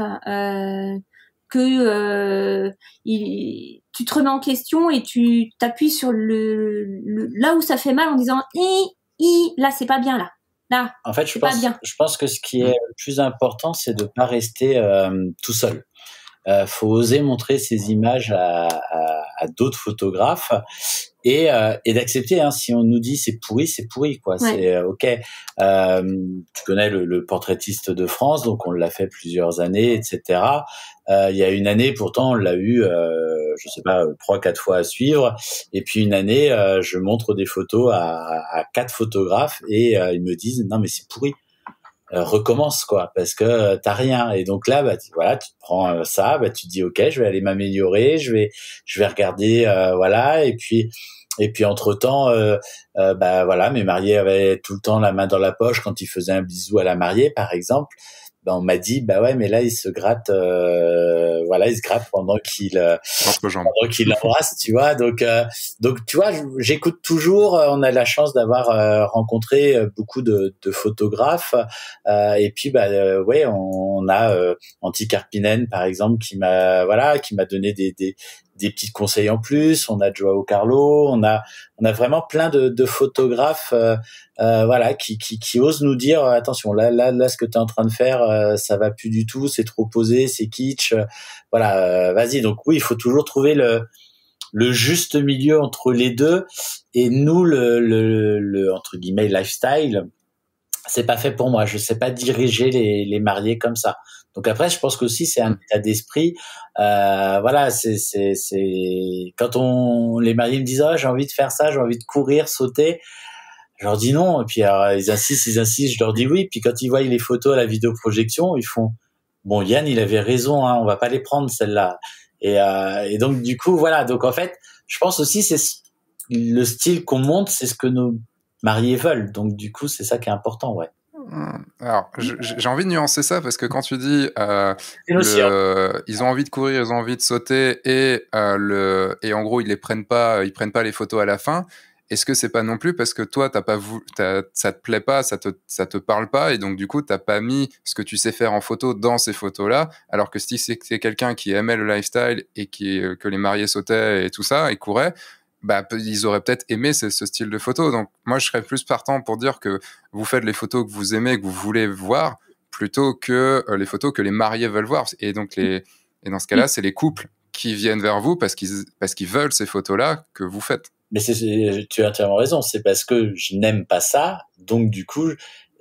que euh, il, tu te remets en question et tu t'appuies sur le, là où ça fait mal en disant i i là c'est pas bien là là en fait je pense bien. je pense que ce qui est le plus important c'est de pas rester euh, tout seul euh, faut oser montrer ces images à, à, à d'autres photographes et, euh, et d'accepter. Hein, si on nous dit c'est pourri, c'est pourri, quoi. C'est euh, ok. Euh, tu connais le, le, portraitiste de France, donc on l'a fait plusieurs années, etc. Euh, il y a une année, pourtant, on l'a eu, euh, je sais pas, trois, quatre fois à suivre. Et puis une année, je montre des photos à, à quatre photographes et ils me disent non mais c'est pourri. Euh, recommence quoi parce que euh, t'as rien. Et donc là bah tu, voilà tu te prends euh, ça bah tu te dis ok je vais aller m'améliorer je vais je vais regarder voilà. Et puis et puis entre temps bah voilà mes mariés avaient tout le temps la main dans la poche quand ils faisaient un bisou à la mariée par exemple ben on m'a dit bah ouais mais là il se gratte euh, voilà il se gratte pendant qu'il euh, pendant qu'il l'embrasse tu vois. Donc euh, donc tu vois j'écoute toujours euh, on a la chance d'avoir rencontré beaucoup de, de photographes et puis bah ouais on, on a Antti Karpinen par exemple qui m'a voilà qui m'a donné des, des des petits conseils en plus. On a Joao Carlo, on a on a vraiment plein de, photographes, euh, euh, voilà, qui, qui, osent nous dire attention là là là ce que tu es en train de faire, euh, ça va plus du tout, c'est trop posé, c'est kitsch, voilà, vas-y. Donc oui, il faut toujours trouver le le juste milieu entre les deux. Et nous, le, le, le entre guillemets lifestyle, c'est pas fait pour moi. Je sais pas diriger les mariés comme ça. Donc après, je pense qu'aussi c'est un état d'esprit. Euh, voilà, c'est c'est c'est quand on les mariés me disent ah j'ai envie de faire ça, j'ai envie de courir, sauter. Je leur dis non et puis ils insistent, ils insistent, je leur dis oui. Puis quand ils voient les photos à la vidéoprojection, ils font bon Yann il avait raison, hein, on va pas les prendre celles-là. Et, euh, et donc du coup voilà. Donc en fait, je pense aussi c'est le style qu'on monte, c'est ce que nos mariés veulent. Donc du coup c'est ça qui est important, ouais. Hmm. Alors, j'ai envie de nuancer ça parce que quand tu dis euh, le, ils ont envie de courir, ils ont envie de sauter et euh, le et en gros ils les prennent pas, ils prennent pas les photos à la fin. Est-ce que c'est pas non plus parce que toi t'as pas voulu, ça te plaît pas, ça te ça te parle pas et donc du coup t'as pas mis ce que tu sais faire en photo dans ces photos là, alors que si c'est quelqu'un qui aimait le lifestyle et qui que les mariés sautaient et tout ça et couraient, bah, ils auraient peut-être aimé ce, ce, style de photo. Donc, moi, je serais plus partant pour dire que vous faites les photos que vous aimez, que vous voulez voir, plutôt que euh, les photos que les mariés veulent voir. Et donc, les, et dans ce cas-là, c'est les couples qui viennent vers vous parce qu'ils parce qu'ils veulent ces photos-là que vous faites. Mais tu as entièrement raison. C'est parce que je n'aime pas ça, donc du coup,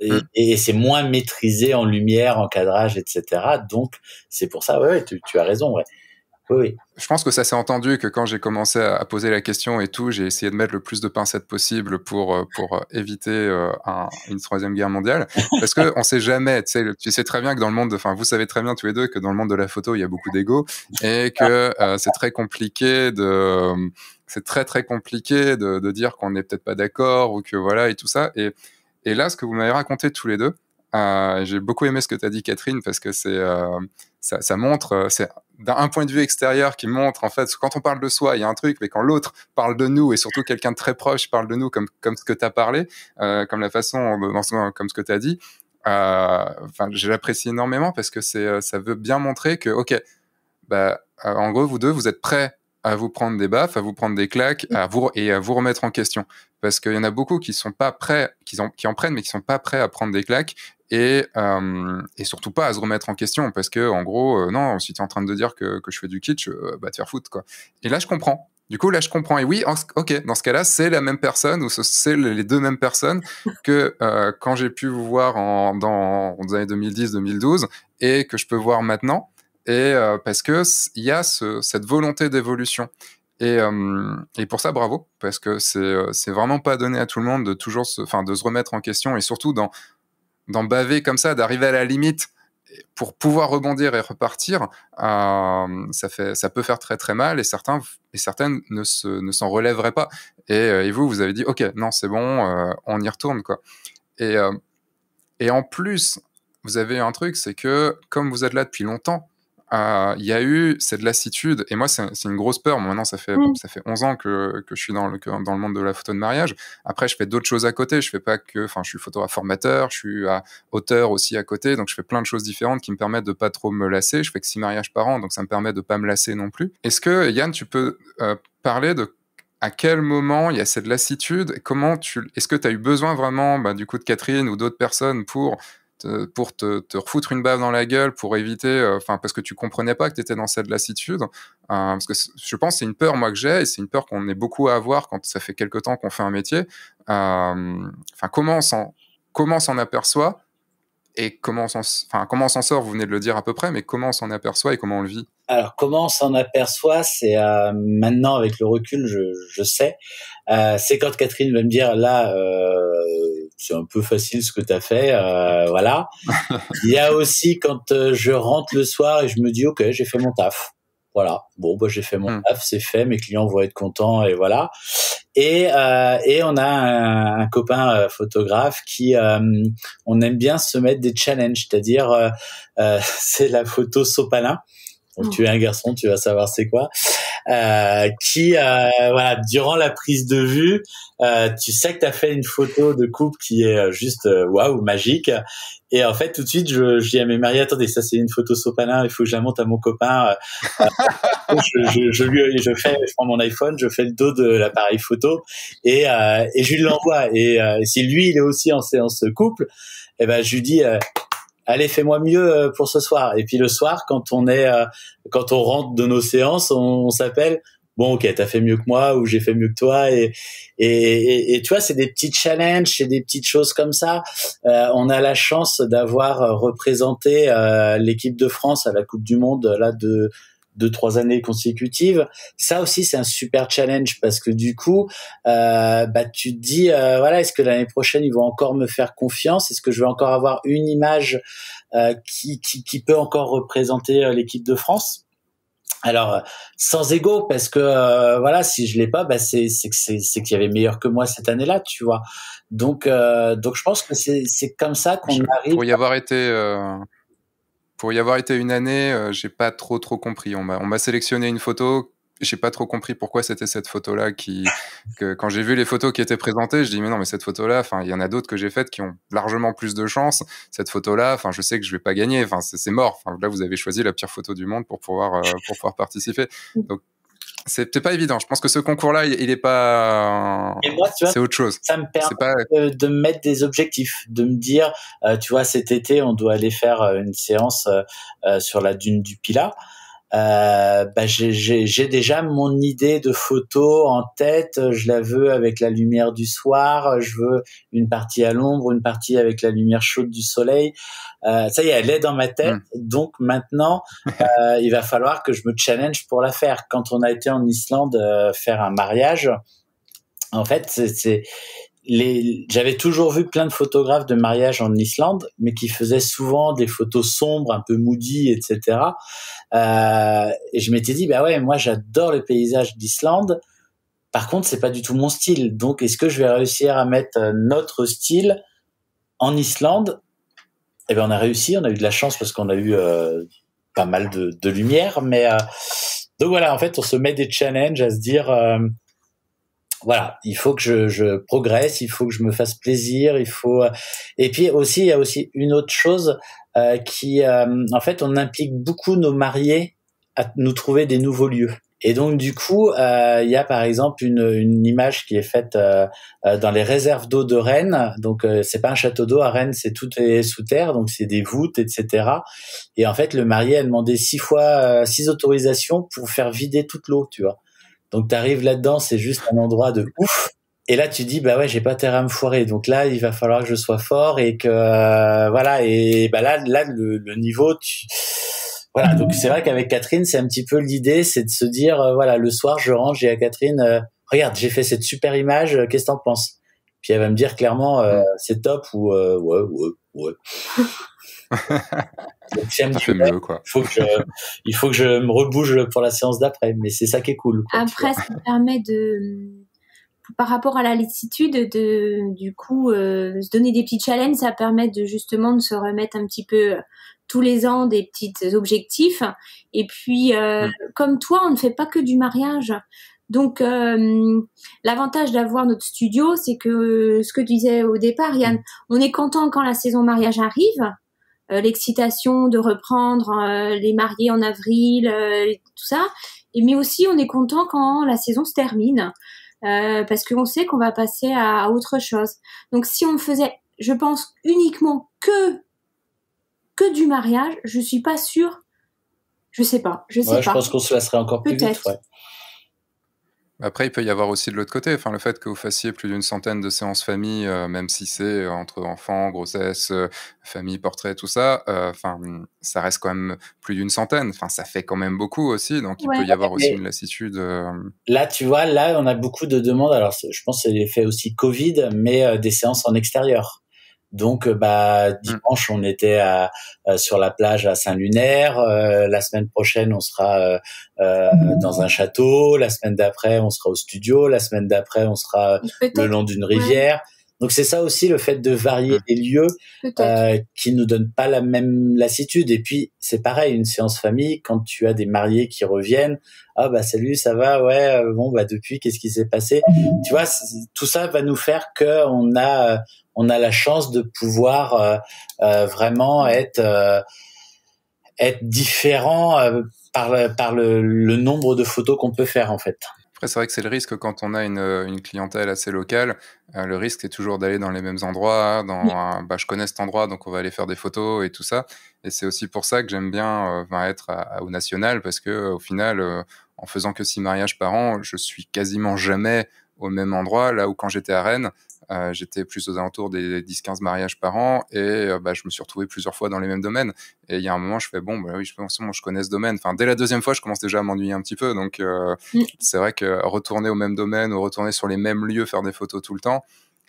et, mm. et c'est moins maîtrisé en lumière, en cadrage, etc. Donc, c'est pour ça. Ouais, tu, tu as raison. Ouais. Je pense que ça s'est entendu que quand j'ai commencé à, poser la question et tout, j'ai essayé de mettre le plus de pincettes possible pour, euh, pour euh, éviter euh, une troisième guerre mondiale. Parce que on sait jamais, tu sais, très bien que dans le monde, enfin, vous savez très bien tous les deux que dans le monde de la photo, il y a beaucoup d'ego et que c'est très compliqué de, c'est très très compliqué de, dire qu'on n'est peut-être pas d'accord ou que voilà et tout ça. Et là, ce que vous m'avez raconté tous les deux, j'ai beaucoup aimé ce que tu as dit, Catherine, parce que c'est ça, ça, montre, c'est d'un point de vue extérieur qui montre en fait quand on parle de soi il y a un truc mais quand l'autre parle de nous et surtout quelqu'un de très proche parle de nous comme comme ce que tu as parlé euh, comme la façon comme ce que tu as dit euh, enfin euh, j'apprécie énormément parce que c'est euh, ça veut bien montrer que ok bah euh, en gros vous deux vous êtes prêts à vous prendre des baffes, à vous prendre des claques, à vous et à vous remettre en question. Parce qu'il y en a beaucoup qui sont pas prêts, qui en, qui en prennent, mais qui sont pas prêts à prendre des claques et, euh, et surtout pas à se remettre en question. Parce que en gros euh, non si tu es en train de dire que, que je fais du kitsch euh, bah te faire foutre quoi. Et là je comprends. Du coup là je comprends. Et oui ok dans ce cas là c'est la même personne ou c'est les deux mêmes personnes <laughs> que euh, quand j'ai pu vous voir en, dans les années 2010-2012 et que je peux voir maintenant et euh, parce que il y a ce, cette volonté d'évolution et, euh, et, pour ça, bravo, parce que c'est c'est vraiment pas donné à tout le monde de toujours se, enfin, de se remettre en question et surtout d'en baver comme ça, d'arriver à la limite pour pouvoir rebondir et repartir, euh, ça, fait, ça peut faire très très mal et certains et certaines ne, se, ne s'en relèveraient pas. Et, euh, vous, vous avez dit, ok, non, c'est bon, euh, on y retourne quoi. Et, euh, en plus, vous avez un truc, c'est que comme vous êtes là depuis longtemps, euh, il y a eu cette lassitude, et moi, c'est une grosse peur. maintenant, ça fait, mm. ça fait 11 ans que, que je suis dans le, dans le monde de la photo de mariage. Après, je fais d'autres choses à côté. Je fais pas que, enfin, je suis photographe formateur, je suis auteur aussi à côté. Donc, je fais plein de choses différentes qui me permettent de pas trop me lasser. Je fais que six mariages par an, donc ça me permet de pas me lasser non plus. Est-ce que, Yann, tu peux euh, parler de à quel moment il y a cette lassitude Comment tu Est-ce que tu as eu besoin vraiment, bah, du coup, de Catherine ou d'autres personnes pour pour te, te, refoutre une bave dans la gueule pour éviter, euh, enfin parce que tu comprenais pas que tu étais dans cette lassitude. Euh, parce que je pense c'est une peur moi que j'ai et c'est une peur qu'on est beaucoup à avoir quand ça fait quelque temps qu'on fait un métier. Euh, enfin comment on s'en aperçoit et comment on s'en sort. Vous venez de le dire à peu près, mais comment on s'en aperçoit et comment on le vit? Alors comment on s'en aperçoit, c'est maintenant avec le recul, je, je sais. c'est quand Catherine va me dire là c'est un peu facile ce que tu as fait, euh, voilà. Il y a aussi quand euh, je rentre le soir et je me dis ok j'ai fait mon taf, voilà. Bon bah j'ai fait mon hmm. taf, c'est fait, mes clients vont être contents et voilà. Et euh, et on a un, copain euh, photographe qui on aime bien se mettre des challenges, c'est-à-dire <laughs> c'est la photo sopalin. Donc, tu es un garçon, tu vas savoir c'est quoi. Euh, qui, euh, voilà, durant la prise de vue, euh, tu sais que tu as fait une photo de couple qui est juste waouh, magique. Et en fait, tout de suite, je, je dis à mes mariés, attendez, ça c'est une photo sopalin, il faut que je la monte à mon copain. <laughs> je, je, je, lui, je fais, je prends mon iPhone, je fais le dos de l'appareil photo et, et je lui l'envoie. Et si lui, il est aussi en séance couple, eh ben, je lui dis, allez fais-moi mieux euh, pour ce soir. Et puis le soir quand on est euh, quand on rentre de nos séances on, s'appelle bon ok t'as fait mieux que moi ou j'ai fait mieux que toi. Et et, et, tu vois c'est des petits challenges c'est des petites choses comme ça. Euh, on a la chance d'avoir représenté l'équipe de France à la Coupe du Monde là de deux trois années consécutives. Ça aussi c'est un super challenge parce que du coup euh, bah tu te dis euh, voilà est-ce que l'année prochaine ils vont encore me faire confiance? Est-ce que je vais encore avoir une image euh, qui, qui, qui peut encore représenter l'équipe de France? Alors sans ego parce que euh, voilà si je l'ai pas bah c'est c'est c'est qu'il y avait meilleur que moi cette année-là tu vois. Donc donc je pense que c'est c'est comme ça qu'on arrive pour y avoir été pour y avoir été une année, euh, j'ai pas trop trop compris. On m'a sélectionné une photo, j'ai pas trop compris pourquoi c'était cette photo-là qui, <laughs> que quand j'ai vu les photos qui étaient présentées, je dis mais non mais cette photo-là, enfin il y en a d'autres que j'ai faites qui ont largement plus de chance. Cette photo-là, enfin je sais que je vais pas gagner, enfin c'est mort. Enfin là vous avez choisi la pire photo du monde pour pouvoir euh, pour pouvoir participer. Donc c'est pas évident. Je pense que ce concours-là, il, est pas. c'est autre chose. Ça me permet de, me mettre des objectifs, de me dire, euh, tu vois, cet été, on doit aller faire euh, une séance euh, sur la dune du Pilat. Euh, bah j'ai déjà mon idée de photo en tête. Je la veux avec la lumière du soir. Je veux une partie à l'ombre, une partie avec la lumière chaude du soleil. Euh, ça y est, elle est dans ma tête. Hmm. Donc maintenant, <laughs> euh, il va falloir que je me challenge pour la faire. Quand on a été en Islande euh, faire un mariage, en fait, c'est j'avais toujours vu plein de photographes de mariage en Islande, mais qui faisaient souvent des photos sombres, un peu moody, etc. Euh, et je m'étais dit, bah ouais, moi j'adore les paysages d'Islande. Par contre, c'est pas du tout mon style. Donc, est-ce que je vais réussir à mettre notre style en Islande? Eh bien, on a réussi. On a eu de la chance parce qu'on a eu euh, pas mal de, de lumière. Mais euh, donc voilà, en fait, on se met des challenges à se dire euh, voilà, il faut que je, je, progresse, il faut que je me fasse plaisir, il faut. Et puis aussi, il y a aussi une autre chose euh, qui, euh, en fait, on implique beaucoup nos mariés à nous trouver des nouveaux lieux. Et donc du coup, euh, il y a par exemple une, une image qui est faite euh, euh dans les réserves d'eau de Rennes. Donc euh, c'est pas un château d'eau à Rennes, c'est tout est sous terre, donc c'est des voûtes, etc. Et en fait, le marié a demandé six fois six autorisations pour faire vider toute l'eau, tu vois. Donc tu arrives là-dedans, c'est juste un endroit de ouf. Et là, tu dis bah ouais, j'ai pas terre à me foirer. Donc là, il va falloir que je sois fort et que euh, voilà. Et bah là, là, le, niveau, tu... voilà. Donc c'est vrai qu'avec Catherine, c'est un petit peu l'idée, c'est de se dire euh, voilà, le soir, je rentre, j'ai à Catherine, euh, regarde, j'ai fait cette super image, qu'est-ce que t'en penses? Puis elle va me dire clairement, c'est top ou ouais, ouais, ouais. <laughs> mieux, quoi. Il faut, que je, <laughs> il faut que je me rebouge pour la séance d'après, mais c'est ça qui est cool. Après, ça permet de, par rapport à la lassitude, de, du coup, euh, se donner des petits challenges, ça permet de justement de se remettre un petit peu tous les ans des petits objectifs. Et puis, euh, mm. comme toi, on ne fait pas que du mariage. Donc, euh, l'avantage d'avoir notre studio, c'est que ce que tu disais au départ, Yann, mm. on est content quand la saison mariage arrive l'excitation de reprendre euh, les mariés en avril, euh, tout ça. Et, mais aussi, on est content quand la saison se termine. parce qu'on sait qu'on va passer à, autre chose. Donc si on faisait, je pense, uniquement que que du mariage, je suis pas sûre. Je sais pas, je sais pas. Je pense qu'on se lasserait encore plus vite. Ouais. Après, il peut y avoir aussi de l'autre côté, enfin, le fait que vous fassiez plus d'une centaine de séances famille, euh, même si c'est euh, entre enfants, grossesse, euh, famille, portrait, tout ça, enfin, ça reste quand même plus d'une centaine. Enfin, ça fait quand même beaucoup aussi, donc il peut y avoir aussi une lassitude. Là, tu vois, là, on a beaucoup de demandes. Alors, je pense que c'est l'effet aussi Covid, mais des séances en extérieur. Donc, euh, bah, dimanche, on était à, euh, sur la plage à Saint-Lunaire. Euh, la semaine prochaine, on sera dans un château. La semaine d'après, on sera au studio. La semaine d'après, on sera le long d'une rivière. Donc c'est ça aussi le fait de varier les lieux euh, qui nous donnent pas la même lassitude. Et puis c'est pareil, une séance famille quand tu as des mariés qui reviennent, ah bah salut, ça va, ouais, bon bah depuis qu'est-ce qui s'est passé Tu vois, tout ça va nous faire que on a on a la chance de pouvoir euh, euh, vraiment être euh, être différent par par le, le nombre de photos qu'on peut faire en fait. Après, c'est vrai que c'est le risque quand on a une, une clientèle assez locale. le risque, c'est toujours d'aller dans les mêmes endroits. Dans, bah, je connais cet endroit, donc on va aller faire des photos et tout ça. Et c'est aussi pour ça que j'aime bien être au national, parce que au final, en faisant que six mariages par an, je suis quasiment jamais au même endroit. Là où quand j'étais à Rennes, euh, j'étais plus aux alentours des 10-15 mariages par an et euh, bah, je me suis retrouvé plusieurs fois dans les mêmes domaines. Et il y a un moment, je fais bon, bah oui, je pense que je connais ce domaine. Enfin, dès la deuxième fois, je commence déjà à m'ennuyer un petit peu. Donc, euh, mm. c'est vrai que retourner au même domaine ou retourner sur les mêmes lieux, faire des photos tout le temps,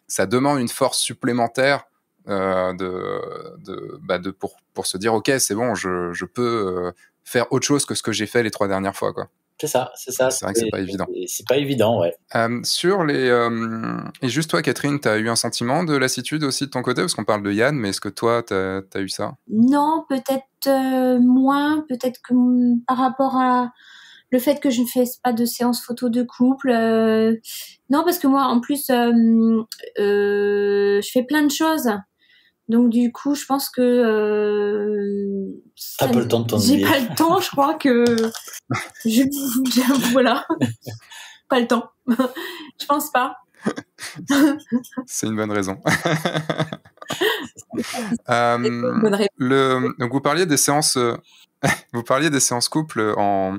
ça demande une force supplémentaire de, de, bah de, pour, pour se dire, OK, c'est bon, je, je peux faire autre chose que ce que j'ai fait les trois dernières fois. Quoi. C'est ça, c'est ça. C'est vrai que c'est pas évident. C'est pas évident, ouais. Euh, sur les. Euh, et juste toi, Catherine, tu as eu un sentiment de lassitude aussi de ton côté? Parce qu'on parle de Yann, mais est-ce que toi, tu as, eu ça? Non, peut-être euh, moins. Peut-être que par rapport à le fait que je ne fais pas de séance photo de couple. non, parce que moi, en plus, je fais plein de choses. Donc du coup, je pense que euh, t'as pas le temps de J'ai pas le temps, je crois que <laughs> je, <laughs> voilà, pas le temps. je pense pas. C'est une bonne raison. <laughs> euh, le, donc vous parliez des séances. Euh, vous parliez des séances couple en,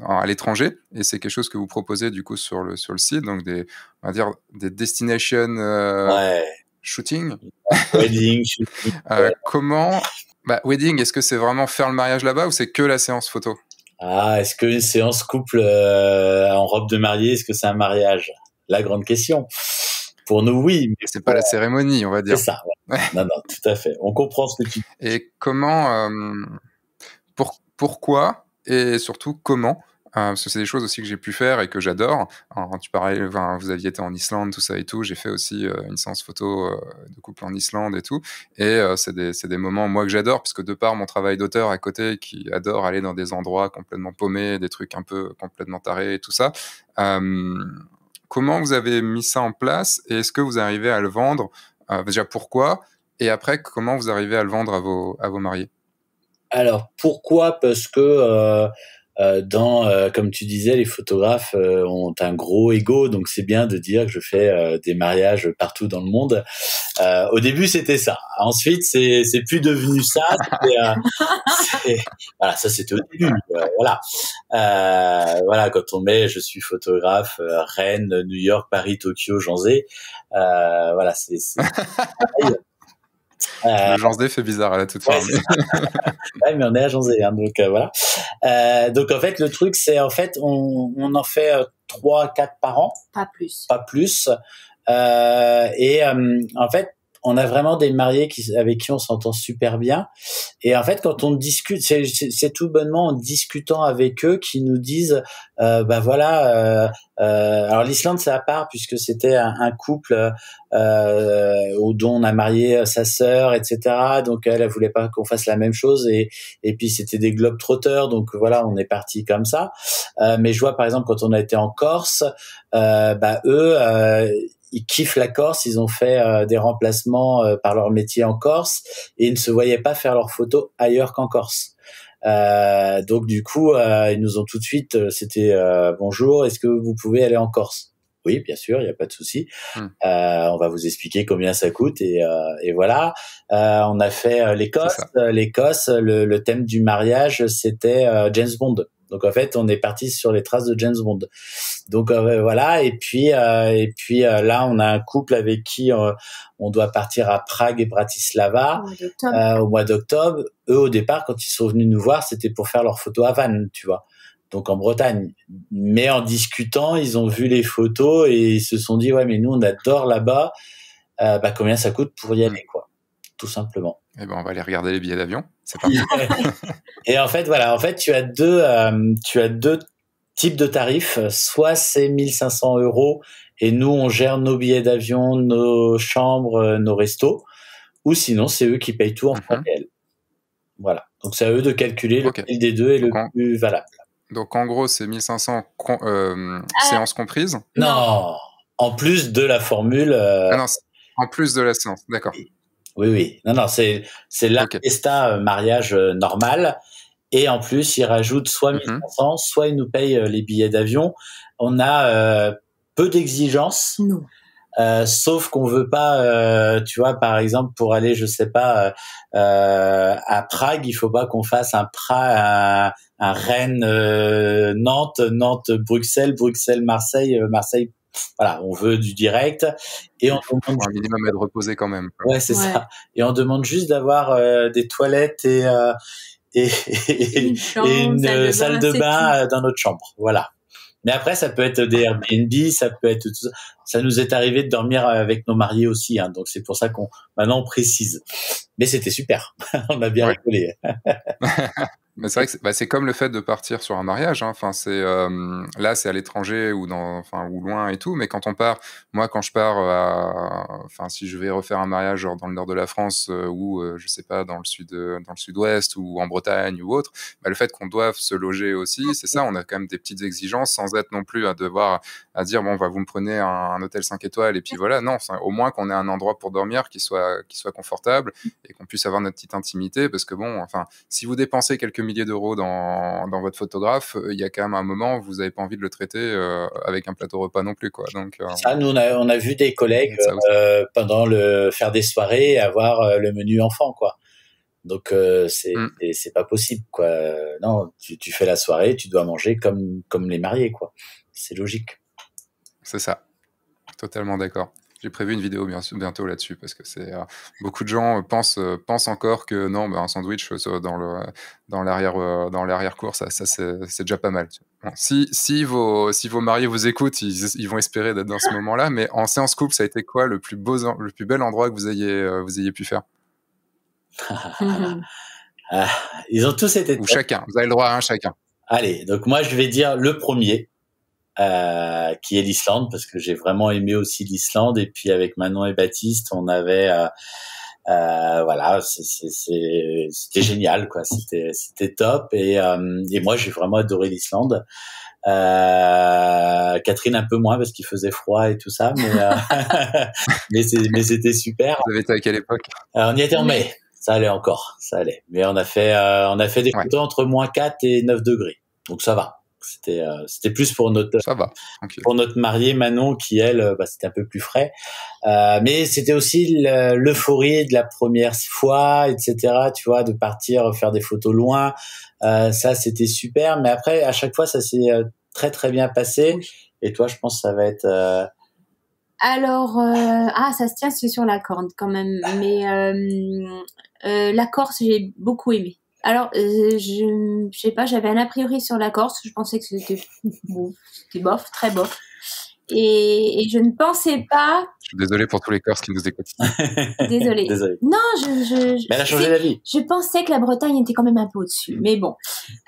à l'étranger, et c'est quelque chose que vous proposez du coup sur le, sur le site, donc des, on va dire, des destinations euh, shooting. Wedding, shooting. Euh, comment, bah, wedding, est-ce que c'est vraiment faire le mariage là-bas ou c'est que la séance photo? Ah, est-ce que une séance couple euh, en robe de mariée, est-ce que c'est un mariage? La grande question. Pour nous, oui. Mais c'est pas la cérémonie, on va dire. C'est ça. <laughs> non, non, tout à fait. On comprend ce que tu dis. Et comment, pour, pourquoi et surtout comment euh, parce que c'est des choses aussi que j'ai pu faire et que j'adore. Tu parlais, vous aviez été en Islande, tout ça et tout. J'ai fait aussi euh, une séance photo euh, de couple en Islande et tout. Et c'est des, des, moments, moi, que j'adore, puisque de par mon travail d'auteur à côté, qui adore aller dans des endroits complètement paumés, des trucs un peu complètement tarés et tout ça. comment vous avez mis ça en place et est-ce que vous arrivez à le vendre Déjà, pourquoi Et après, comment vous arrivez à le vendre à vos, à vos mariés? Alors pourquoi? Parce que euh, euh, dans, euh, comme tu disais, les photographes ont un gros ego, donc c'est bien de dire que je fais des mariages partout dans le monde. au début, c'était ça. Ensuite, c'est c'est plus devenu ça. <laughs> voilà, ça c'était au début. voilà, voilà quand on met, je suis photographe, Rennes, New York, Paris, Tokyo, Janzé. voilà, c'est <laughs> euh, le fait bizarre à la toute fin. <laughs> Ouais, mais on est à hein, donc euh, voilà. Euh, donc en fait, le truc, c'est en fait, on, on en fait euh, trois, quatre par an. Pas plus. Pas plus. Euh, et en fait, on a vraiment des mariés qui, avec qui on s'entend super bien. Et en fait, quand on discute, c'est tout bonnement en discutant avec eux qui nous disent, euh, bah voilà, euh, euh, alors l'Islande c'est à part puisque c'était un, un, couple euh, dont on a marié sa sœur, etc. Donc elle, elle voulait pas qu'on fasse la même chose et et puis c'était des globes trotteurs, donc voilà, on est parti comme ça. Euh, mais je vois par exemple quand on a été en Corse, euh, bah eux ils kiffent la Corse, ils ont fait euh, des remplacements euh, par leur métier en Corse et ils ne se voyaient pas faire leurs photos ailleurs qu'en Corse. Euh, donc du coup, ils nous ont tout de suite, c'était bonjour, est-ce que vous pouvez aller en Corse? Oui, bien sûr, il n'y a pas de souci. Hmm. on va vous expliquer combien ça coûte et, et voilà. on a fait l'Écosse. L'Écosse, le, le, thème du mariage, c'était James Bond. Donc en fait, on est parti sur les traces de James Bond. Donc euh, voilà, et puis euh, et puis euh, là, on a un couple avec qui on doit partir à Prague et Bratislava au mois d'octobre. Eux, au départ, quand ils sont venus nous voir, c'était pour faire leurs photos à Vannes, tu vois. Donc en Bretagne. Mais en discutant, ils ont vu les photos et ils se sont dit ouais, mais nous on adore là-bas. bah combien ça coûte pour y aller, quoi, tout simplement. Eh ben, on va aller regarder les billets d'avion. C'est parti. <laughs> <laughs> et en fait, voilà, en fait, tu as deux, euh, tu as deux types de tarifs. Soit c'est 1500 euros et nous, on gère nos billets d'avion, nos chambres, euh, nos restos. Ou sinon, c'est eux qui payent tout en temps mhm. réel. Voilà. Donc, c'est à eux de calculer le prix des deux et le plus valable. Donc, en gros, c'est 1500 euh, ah. séances comprises Non, en plus de la formule. Ah non, en plus de la séance, d'accord. Oui, oui. Non, non, c'est c'est l'Artesta euh, mariage euh, normal. Et en plus, ils rajoutent soit 1500, mhm. soit ils nous payent euh, les billets d'avion. On a peu d'exigences. Euh, sauf qu'on veut pas, euh, tu vois, par exemple, pour aller, je sais pas, euh, à Prague, il faut pas qu'on fasse un Prague, un, Rennes, Nantes, Nantes, Bruxelles, Bruxelles, Marseille, Marseille, voilà, on veut du direct et on demande un minimum être reposé quand même. Ouais, c'est ça. Et on demande juste d'avoir euh, des toilettes et euh, et, une, salle de bain, euh, dans notre chambre. Voilà. Mais après, ça peut être des Airbnb, ça peut être tout ça. Ça nous est arrivé de dormir avec nos mariés aussi, hein, donc c'est pour ça qu'on maintenant on précise. Mais c'était super, <laughs> on a bien rigolé. <laughs> Mais c'est vrai que bah, c'est comme le fait de partir sur un mariage. Hein. Enfin, c'est euh, là, c'est à l'étranger ou dans, enfin, ou loin et tout. Mais quand on part, moi, quand je pars, à, enfin, si je vais refaire un mariage genre dans le nord de la France euh, ou euh, je sais pas dans le sud, dans le sud-ouest ou en Bretagne ou autre, bah, le fait qu'on doive se loger aussi, c'est ça. On a quand même des petites exigences sans être non plus à devoir à dire bon, va vous me prenez un, hôtel 5 étoiles et puis voilà. Non, au moins qu'on ait un endroit pour dormir qui soit qui soit confortable et qu'on puisse avoir notre petite intimité parce que bon, enfin, si vous dépensez quelques milliers d'euros dans, dans, votre photographe, euh, il y a quand même un moment où vous n'avez pas envie de le traiter euh, avec un plateau repas non plus. Quoi. Donc, euh, ça, nous, on a, on a vu des collègues pendant le faire des soirées avoir le menu enfant. quoi. Donc c'est mm. pas possible quoi. Non, tu, tu fais la soirée, tu dois manger comme comme les mariés quoi. C'est logique. C'est ça. Totalement d'accord. J'ai prévu une vidéo bien, bientôt là-dessus parce que c'est euh, beaucoup de gens pensent, euh, pensent encore que non, bah, un sandwich euh, dans le dans l'arrière dans l'arrière cour, ça, ça c'est déjà pas mal. si si vos si vos mariés vous écoutent, ils, vont espérer d'être dans ce <laughs> moment-là. Mais en séance couple, ça a été quoi le plus beau le plus bel endroit que vous ayez vous ayez pu faire? <laughs> Ah, Ils ont tous été. Ou chacun. Vous avez le droit à un chacun. Allez, donc moi je vais dire le premier. Euh, qui est l'Islande parce que j'ai vraiment aimé aussi l'Islande. Et puis avec Manon et Baptiste on avait euh, euh, voilà c'était génial quoi. C'était c'était top. Et, euh, et moi j'ai vraiment adoré l'Islande. Euh, Catherine un peu moins parce qu'il faisait froid et tout ça mais <laughs> mais mais c'était super. Vous avez été à quelle époque? On y était en mai. Ça allait encore. Ça allait. Mais on a fait on a fait des photos entre moins 4 et 9 degrés. Donc ça va c'était euh, c'était plus pour notre ça va. pour notre mariée Manon qui elle euh, bah, c'était un peu plus frais. Euh, mais c'était aussi l'euphorie de la première fois, etc. Tu vois, de partir faire des photos loin. Euh, ça c'était super. Mais après à chaque fois ça s'est très très bien passé. Et toi je pense que ça va être alors, ah, ça se tient, c'est sur la corde quand même. Mais la Corse, j'ai beaucoup aimé. Alors, euh, je, je sais pas, j'avais un a priori sur la Corse. Je pensais que c'était bon, c'était bof, très bof. Et, et, je ne pensais pas. Je suis désolé pour tous les Corses qui nous écoutent. <laughs> désolé. désolé. Non, je, je, Mais elle a changé d'avis. Je pensais que la Bretagne était quand même un peu au-dessus, mais bon.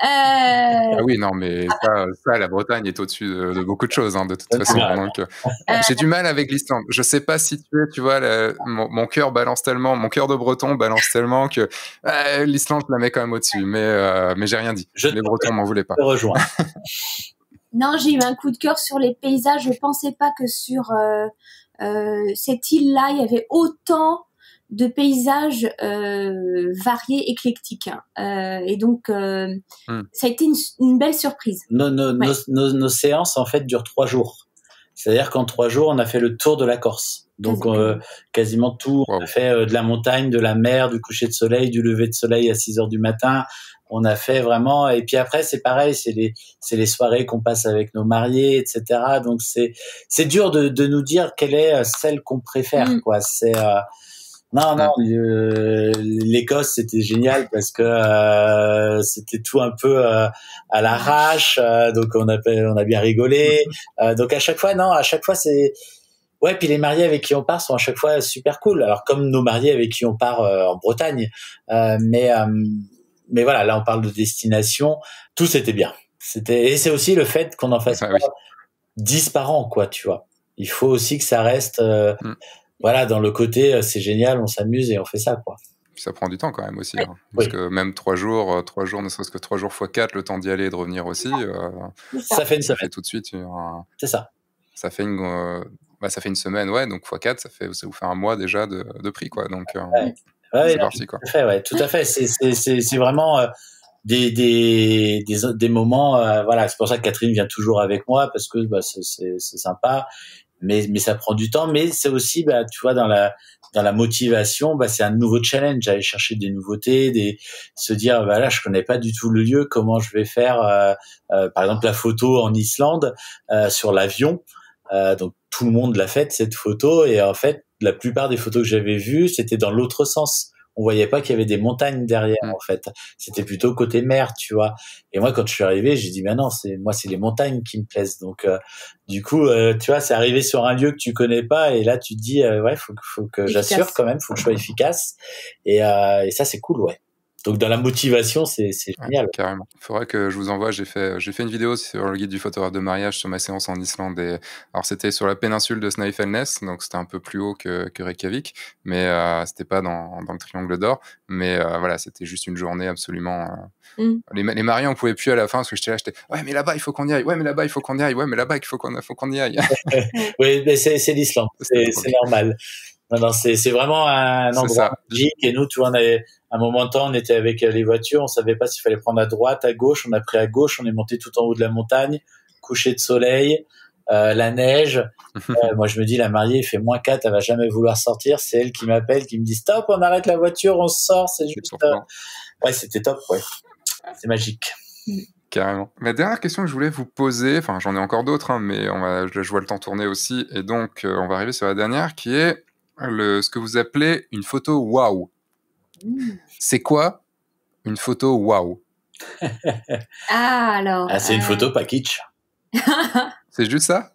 Euh... Ah oui, non, mais ça, ça, la Bretagne est au-dessus de, beaucoup de choses, hein, de toute façon. Donc, euh, j'ai du mal avec l'Islande. Je sais pas si tu es, tu vois, mon, mon cœur balance tellement, mon cœur de Breton balance tellement que euh, l'Islande, je la mets quand même au-dessus. Mais, euh, mais j'ai rien dit. Je les Bretons m'en voulaient pas. Je te rejoins. <laughs> Non, j'ai eu un coup de cœur sur les paysages. Je pensais pas que sur euh, euh, cette île-là, il y avait autant de paysages euh, variés, éclectiques. Hein. et donc, hmm. ça a été une, belle surprise. Nos, nos, séances, en fait, durent trois jours. C'est-à-dire qu'en trois jours, on a fait le tour de la Corse. Donc quasiment tout. On a fait de la montagne, de la mer, du coucher de soleil, du lever de soleil à 6 heures du matin, on a fait vraiment et puis après c'est pareil c'est les c'est les soirées qu'on passe avec nos mariés etc donc c'est c'est dur de, de nous dire quelle est euh, celle qu'on préfère mm. quoi. C'est euh, non non l'Écosse c'était génial parce que euh, c'était tout un peu à l'arrache donc on a on a bien rigolé. <laughs> Donc à chaque fois non à chaque fois c'est Ouais, puis les mariés avec qui on part sont à chaque fois super cool. Alors comme nos mariés avec qui on part en Bretagne, mais mais voilà, là on parle de destination, tout c'était bien. C'était et c'est aussi le fait qu'on en fasse ah, 10 par an quoi, tu vois. Il faut aussi que ça reste euh, mm. voilà, dans le côté euh, c'est génial, on s'amuse et on fait ça quoi. Ça prend du temps quand même aussi, hein. parce que même trois jours, euh, trois jours, ne serait-ce que trois jours fois quatre, le temps d'y aller et de revenir aussi, ça. fait une semaine. Fait tout de suite. C'est ça. Ça fait une, bah, ça fait une semaine, ouais, donc fois 4, ça fait, ça vous fait un mois déjà de, de prix, quoi. Donc, c'est parti, quoi. Tout à fait, ouais, tout à fait. C'est vraiment euh, des, des, des, des, moments, euh, voilà, c'est pour ça que Catherine vient toujours avec moi parce que bah, c'est sympa, mais, mais ça prend du temps. Mais c'est aussi, bah, tu vois, dans la, dans la motivation, bah, c'est un nouveau challenge, aller chercher des nouveautés, des, se dire, bah là, je connais pas du tout le lieu, comment je vais faire, euh, par exemple, la photo en Islande sur l'avion. Donc tout le monde l'a faite cette photo et en fait la plupart des photos que j'avais vues, c'était dans l'autre sens. On voyait pas qu'il y avait des montagnes derrière, mm. en fait. C'était plutôt côté mer, tu vois. Et moi, quand je suis arrivé, j'ai dit, mais non, c'est moi, c'est les montagnes qui me plaisent. Donc, euh, du coup, euh, tu vois, c'est arrivé sur un lieu que tu connais pas, et là, tu te dis, euh, ouais, faut, faut que j'assure quand même, faut que je sois efficace. Et, et ça, c'est cool, ouais. Donc dans la motivation, c'est génial. carrément. Il faudrait que je vous envoie. J'ai fait, j'ai fait une vidéo sur le guide du photographe de mariage sur ma séance en Islande. Et, alors c'était sur la péninsule de Snæfellsnes, donc c'était un peu plus haut que, que Reykjavik, mais euh, c'était pas dans, dans, le triangle d'or. Mais euh, voilà, c'était juste une journée absolument. Euh, mm. les, les, mariés, on pouvait plus à la fin parce que j'étais là, j'étais ouais mais là-bas il faut qu'on y aille, ouais mais là-bas il faut qu'on y aille, ouais mais là-bas il faut qu'on faut qu'on y aille. <laughs> oui, mais c'est l'Islande, <laughs> c'est normal. Non, non, c'est vraiment un endroit magique. Et nous, tu vois, on avait, un moment de temps, on était avec les voitures, on savait pas s'il fallait prendre à droite, à gauche. On a pris à gauche, on est monté tout en haut de la montagne, coucher de soleil. la neige. <laughs> moi, je me dis, la mariée, il fait moins 4, elle va jamais vouloir sortir. C'est elle qui m'appelle, qui me dit, stop, on arrête la voiture, on sort, c'est juste. Ouais, c'était top, ouais. C'est magique. Carrément. Ma dernière question que je voulais vous poser, enfin j'en ai encore d'autres, hein, mais on va, je, vois le temps tourner aussi, et donc on va arriver sur la dernière qui est le, ce que vous appelez une photo wow. C'est quoi une photo wow <laughs> Ah, alors. Ah, c'est une euh, photo pas kitsch. <laughs> c'est juste ça?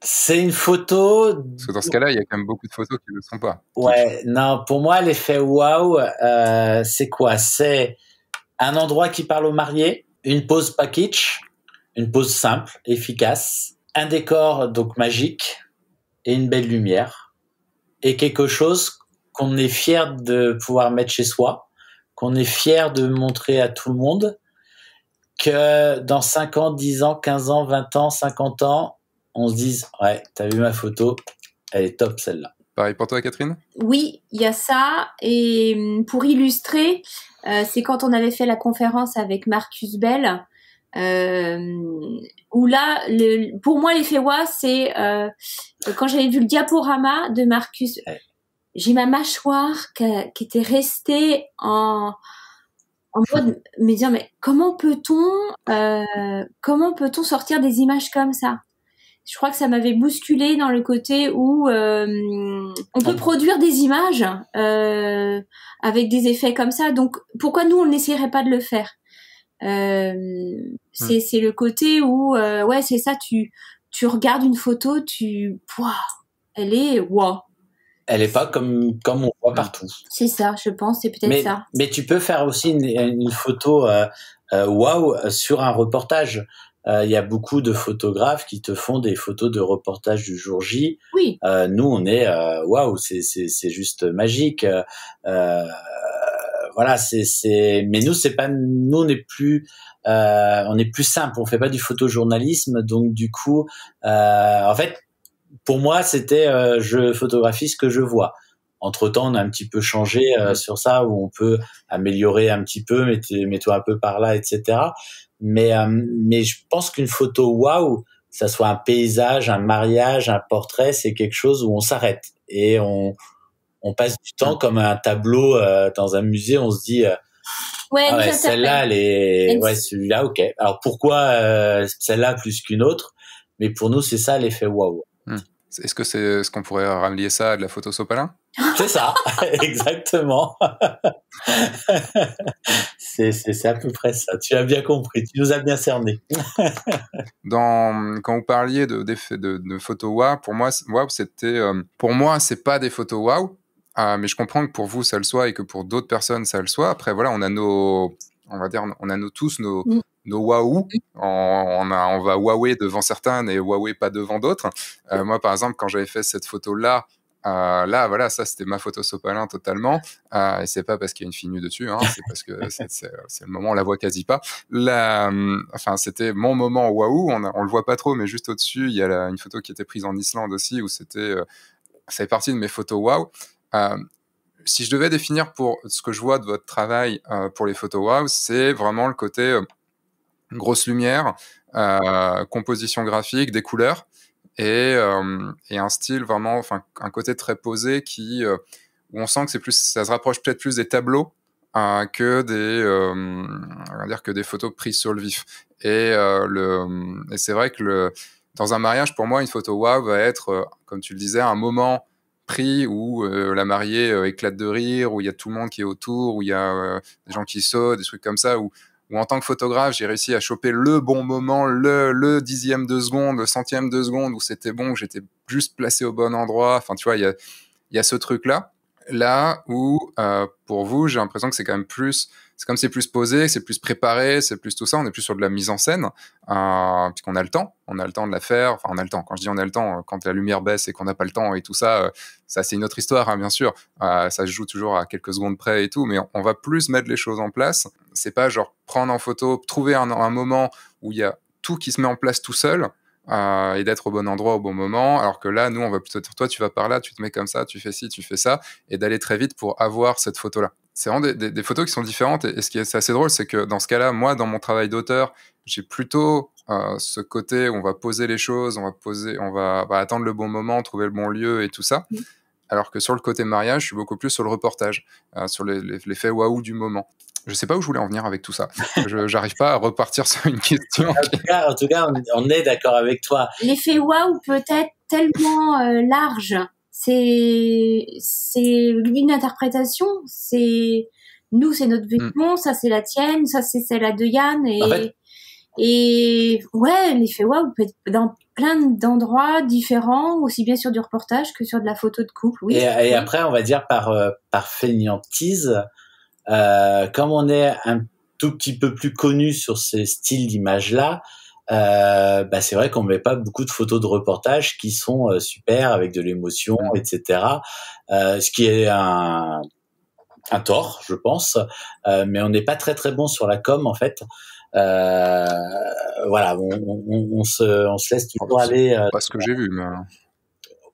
C'est une photo. Parce que dans ce cas-là, il y a quand même beaucoup de photos qui ne le sont pas. Ouais, non, pour moi, l'effet wow, euh, c'est quoi? C'est un endroit qui parle aux mariés, une pose pas kitsch, une pose simple, efficace, un décor donc magique et une belle lumière et quelque chose qu'on est fier de pouvoir mettre chez soi qu'on est fier de montrer à tout le monde, que dans 5 ans, 10 ans, 15 ans, 20 ans, 50 ans, on se dise Ouais, t'as vu ma photo, elle est top celle-là. Pareil pour toi, Catherine? Oui, il y a ça. Et hum, pour illustrer, euh, c'est quand on avait fait la conférence avec Marcus Bell. Euh, où là, le, pour moi, l'effet wa, c'est euh, quand j'avais vu le diaporama de Marcus j'ai ma mâchoire qui, qui, était restée en en mode mais dire mais comment peut-on euh, comment peut-on sortir des images comme ça? Je crois que ça m'avait bousculé dans le côté où euh, on peut produire des images euh, avec des effets comme ça. Donc pourquoi nous on n'essayerait pas de le faire? Euh, c'est c'est le côté où euh, ouais c'est ça tu tu regardes une photo tu waouh elle est waouh elle est pas comme comme on voit partout. C'est ça, je pense, c'est peut-être ça. Mais tu peux faire aussi une, photo euh, euh, wow sur un reportage. Euh, il y a beaucoup de photographes qui te font des photos de reportage du jour J. Oui. nous, on est waouh, c'est c'est c'est juste magique. Voilà, c'est c'est. Mais nous, c'est pas nous, on est plus on est plus simple. On fait pas du photojournalisme, donc du coup, en fait pour moi, c'était euh, je photographie ce que je vois. Entre temps, on a un petit peu changé euh, sur ça, où on peut améliorer un petit peu, mets-toi un peu par là, etc. Mais euh, mais je pense qu'une photo waouh, ça soit un paysage, un mariage, un portrait, c'est quelque chose où on s'arrête et on on passe du temps comme un tableau dans un musée. On se dit ouais, ah celle-là, elle est ouais celui-là, ok. Alors pourquoi celle-là plus qu'une autre? Mais pour nous, c'est ça l'effet waouh. Hmm. Est-ce que c'est ce qu'on pourrait ramener ça à de la photo sopalin? C'est ça, <laughs> exactement. <laughs> c'est à peu près ça. Tu as bien compris, tu nous as bien cerné. <laughs> Dans, quand vous parliez de, de, de, photos wow, pour moi, wow, c'était, euh, pour moi, c'est pas des photos wow, euh, mais je comprends que pour vous ça le soit et que pour d'autres personnes ça le soit. Après, voilà, on a nos, on va dire, on a nos, tous nos, mm nos waouh. On, on, va Huawei devant certains et Huawei pas devant d'autres. Euh, moi, par exemple, quand j'avais fait cette photo-là, euh, là, voilà, ça c'était ma photo sopalin totalement. Euh, et c'est pas parce qu'il y a une fille nue dessus, hein, c'est parce que c'est le moment on la voit quasi pas. Là, enfin, c'était mon moment waouh. On, on le voit pas trop, mais juste au-dessus, il y a une photo qui était prise en Islande aussi où c'était, euh, ça fait partie de mes photos waouh. Euh, si je devais définir pour ce que je vois de votre travail euh, pour les photos waouh, c'est vraiment le côté grosse lumière, euh, composition graphique, des couleurs et, euh, un style vraiment, enfin un côté très posé qui euh, où on sent que c'est plus, ça se rapproche peut-être plus des tableaux que des, on dire que des photos prises sur le vif. Et, le, c'est vrai que dans un mariage, pour moi, une photo wow va être, comme tu le disais, un moment où la mariée éclate de rire, où il y a tout le monde qui est autour, où il y a des gens qui sautent, des trucs comme ça, où où en tant que photographe, j'ai réussi à choper le bon moment, le, dixième de seconde, le centième de seconde où c'était bon, où j'étais juste placé au bon endroit. Enfin, tu vois, il y a, y a ce truc-là. Là où, euh, pour vous, j'ai l'impression que c'est quand même plus c'est comme c'est plus posé, c'est plus préparé, c'est plus tout ça. On est plus sur de la mise en scène, euh, puisqu'on a le temps. On a le temps de la faire. Enfin, on a le temps. Quand je dis on a le temps, euh, quand la lumière baisse et qu'on n'a pas le temps et tout ça, euh, ça c'est une autre histoire, hein, bien sûr. ça se joue toujours à quelques secondes près et tout, mais on, va plus mettre les choses en place. C'est pas genre prendre en photo, trouver un, moment où il y a tout qui se met en place tout seul. Euh, et d'être au bon endroit au bon moment. Alors que là, nous, on va plutôt dire, toi, tu vas par là, tu te mets comme ça, tu fais ci, tu fais ça, et d'aller très vite pour avoir cette photo-là c'est vraiment des, photos qui sont différentes. Et, ce qui est, assez drôle, c'est que dans ce cas-là, moi, dans mon travail d'auteur, j'ai plutôt euh, ce côté, on va poser les choses, on va poser, on va, attendre le bon moment, trouver le bon lieu et tout ça. Mm. Alors que sur le côté mariage, je suis beaucoup plus sur le reportage, euh, sur l'effet waouh du moment. Je sais pas où je voulais en venir avec tout ça. Je <laughs> n'arrive pas à repartir sur une question. en, tout cas, on, est d'accord avec toi. L'effet waouh peut être tellement euh, large. C'est c'est une interprétation. C'est nous, c'est notre mm. vision, ça c'est la tienne, ça c'est celle de Yann et et ouais, l'effet waouh peut être dans plein d'endroits différents, aussi bien sur du reportage que sur de la photo de couple. Oui. Et, après, on va dire par euh, par fainéantise, euh, comme on est un tout petit peu plus connu sur ces styles d'images-là, euh, bah c'est vrai qu'on met pas beaucoup de photos de reportage qui sont euh, super avec de l'émotion, etc. Euh, ce qui est un, un tort, je pense. Euh, mais on n'est pas très très bon sur la com en fait. Voilà, on, on, on, se, on se laisse toujours aller. pas ce que j'ai vu, mais.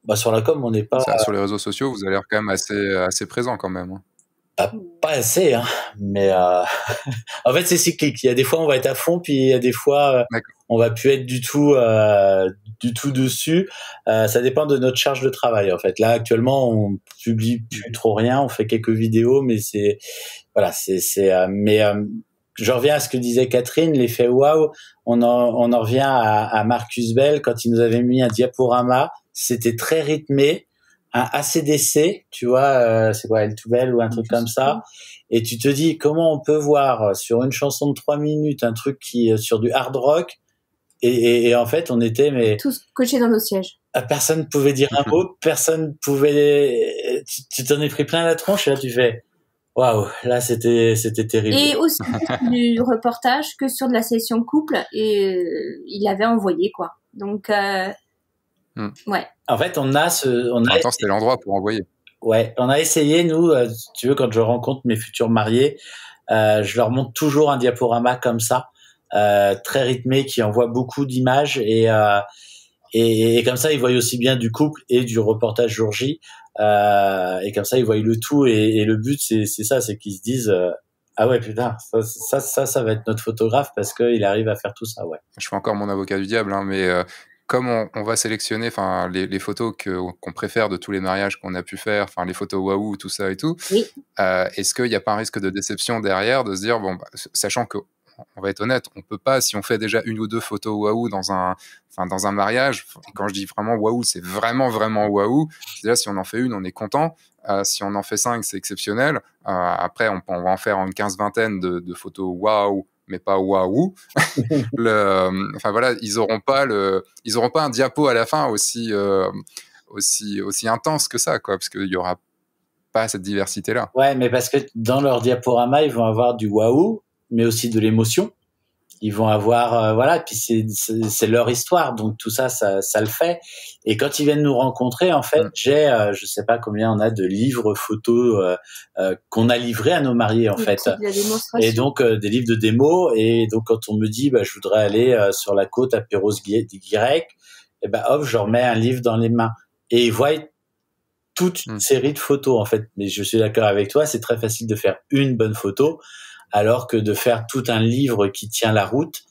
Bah, sur la com, on n'est pas. sur les réseaux sociaux, vous avez l'air quand même assez, assez présent quand même. Hein. Pas, pas assez, hein, mais euh... <laughs> en fait c'est cyclique. Il y a des fois on va être à fond, puis il y a des fois euh, on va plus être du tout, euh, du tout dessus. Euh, ça dépend de notre charge de travail en fait. Là actuellement on publie plus trop rien, on fait quelques vidéos, mais c'est voilà, c'est c'est euh, mais euh, je reviens à ce que disait Catherine, l'effet waouh. On en, on en revient à, à Marcus Bell quand il nous avait mis un diaporama. C'était très rythmé un ACDC, tu vois, euh, c'est quoi, L2Bell ou un truc comme ça, et tu te dis comment on peut voir sur une chanson de trois minutes un truc qui sur du hard rock, et, et, en fait on était mais tous cochés dans nos sièges. Ah, personne pouvait dire un <laughs> mot, personne pouvait, tu t'en es pris plein la tronche et là tu fais. Waouh, là c'était c'était terrible. Et aussi <laughs> du reportage que sur de la session couple et euh, il avait envoyé quoi. Donc euh, Hmm. Ouais. En fait, on a ce. On a... Attends, c'était l'endroit pour envoyer. Ouais, on a essayé, nous, euh, tu veux, quand je rencontre mes futurs mariés, euh, je leur montre toujours un diaporama comme ça, euh, très rythmé, qui envoie beaucoup d'images et, euh, et, et, comme ça, ils voient aussi bien du couple et du reportage jour J. Euh, et comme ça, ils voient le tout. Et, et le but, c'est ça, c'est qu'ils se disent. ah ouais, putain, ça, ça, ça, ça, va être notre photographe parce qu'il arrive à faire tout ça, ouais. Je fais encore mon avocat du diable, hein, mais comme on, va sélectionner enfin les, photos qu'on préfère de tous les mariages qu'on a pu faire, enfin les photos waouh, tout ça et tout, euh, est-ce qu'il n'y a pas un risque de déception derrière de se dire bon, bah, sachant que on va être honnête, on peut pas si on fait déjà une ou deux photos waouh dans un enfin dans un mariage. Quand je dis vraiment waouh, c'est vraiment vraiment waouh. Déjà si on en fait une, on est content. Euh, si on en fait cinq, c'est exceptionnel. Euh, après, on, on, va en faire une quinze vingtaine de, de photos waouh mais pas waouh. <laughs> le, enfin voilà, ils auront pas le, ils auront pas un diapo à la fin aussi, euh, aussi, aussi intense que ça, quoi, parce qu'il y aura pas cette diversité là. Ouais, mais parce que dans leur diaporama, ils vont avoir du waouh, mais aussi de l'émotion ils vont avoir euh, voilà puis c'est c'est leur histoire donc tout ça, ça ça le fait. Et quand ils viennent nous rencontrer en fait mm. j'ai euh, je sais pas combien on a de livres photos euh, euh qu'on a livrés à nos mariés en fait. et donc des livres de démo et donc quand on me dit bah je voudrais aller sur la côte à Perros Guirec et ben hop je leur mets un livre dans les mains. Et ils voient toute une mm. série de photos en fait. Mais je suis d'accord avec toi c'est très facile de faire une bonne photo alors que de faire tout un livre qui tient la route,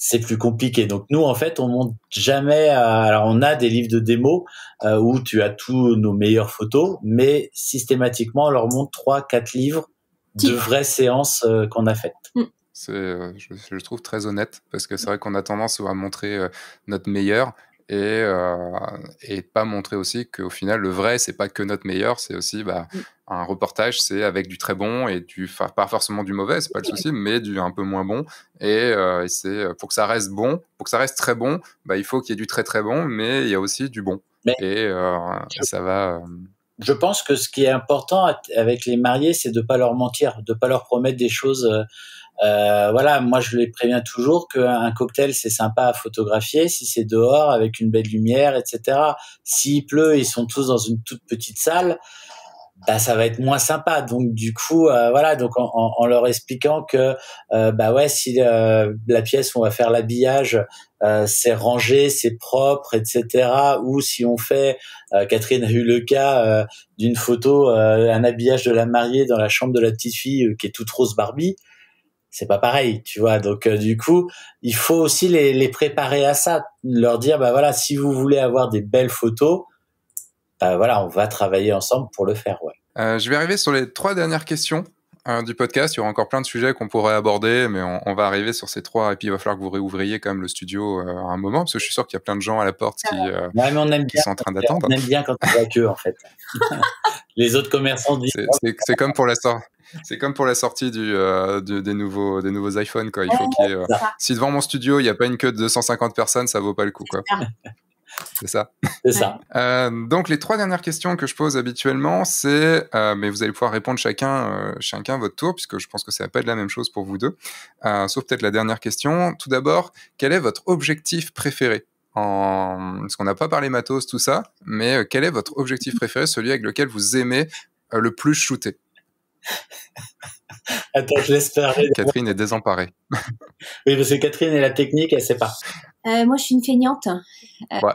c'est plus compliqué. Donc nous, en fait, on monte jamais. Alors on a des livres de démo euh, où tu as tous nos meilleures photos, mais systématiquement, on leur montre trois, quatre livres de vraies séances euh, qu'on a faites. Mm. C'est, euh, je, je, trouve très honnête parce que c'est vrai qu'on a tendance à montrer notre meilleur et, euh, et pas montrer aussi qu'au final le vrai c'est pas que notre meilleur c'est aussi bah, mm. un reportage c'est avec du très bon et du pas forcément du mauvais c'est pas le souci mais du un peu moins bon. Et, euh, c'est euh, pour que ça reste bon pour que ça reste très bon bah, il faut qu'il y ait du très très bon mais il y a aussi du bon. Et euh, ça va je pense que ce qui est important avec les mariés c'est de pas leur mentir de pas leur promettre des choses euh, euh, voilà, moi je les préviens toujours qu'un cocktail c'est sympa à photographier si c'est dehors avec une belle lumière, etc. S'il pleut, ils sont tous dans une toute petite salle, bah ça va être moins sympa. Donc du coup, euh, voilà, donc en, leur expliquant que euh, bah ouais, si la pièce où on va faire l'habillage c'est rangé, c'est propre, etc. Ou si on fait, Catherine a eu le cas d'une photo, un habillage de la mariée dans la chambre de la petite fille qui est toute rose Barbie c'est pas pareil, tu vois. Donc euh, du coup, il faut aussi les, les, préparer à ça, leur dire bah voilà, si vous voulez avoir des belles photos, bah voilà, on va travailler ensemble pour le faire, ouais. Euh, je vais arriver sur les trois dernières questions euh, du podcast. Il y aura encore plein de sujets qu'on pourrait aborder, mais on, on, va arriver sur ces trois. Et puis il va falloir que vous réouvriez quand même le studio à un moment, parce que je suis sûr qu'il y a plein de gens à la porte qui, ouais, mais on aime qui bien, sont en train d'attendre. On aime bien quand on voit que en fait. <laughs> les autres commerçants disent. C'est comme pour la sortie. C'est comme pour la sortie du, euh, du, des nouveaux des nouveaux iPhones quoi. Il faut qu'il y ait, euh, si devant mon studio il n'y a pas une queue de 250 personnes, ça vaut pas le coup quoi. <laughs> C'est ça. C'est ça. <laughs> Euh, donc les trois dernières questions que je pose habituellement, c'est, euh, mais vous allez pouvoir répondre chacun, euh, chacun votre tour, puisque je pense que ça va pas être la même chose pour vous deux. Sauf peut-être la dernière question. Tout d'abord, quel est votre objectif préféré? En... Parce qu'on n'a pas parlé matos, tout ça, mais quel est votre objectif préféré, celui avec lequel vous aimez le plus shooter? <laughs> Attends, je laisse parler. Catherine est désemparée. <laughs> oui, parce que Catherine et la technique, elle sait pas. Euh, moi, je suis une feignante. Euh, ouais.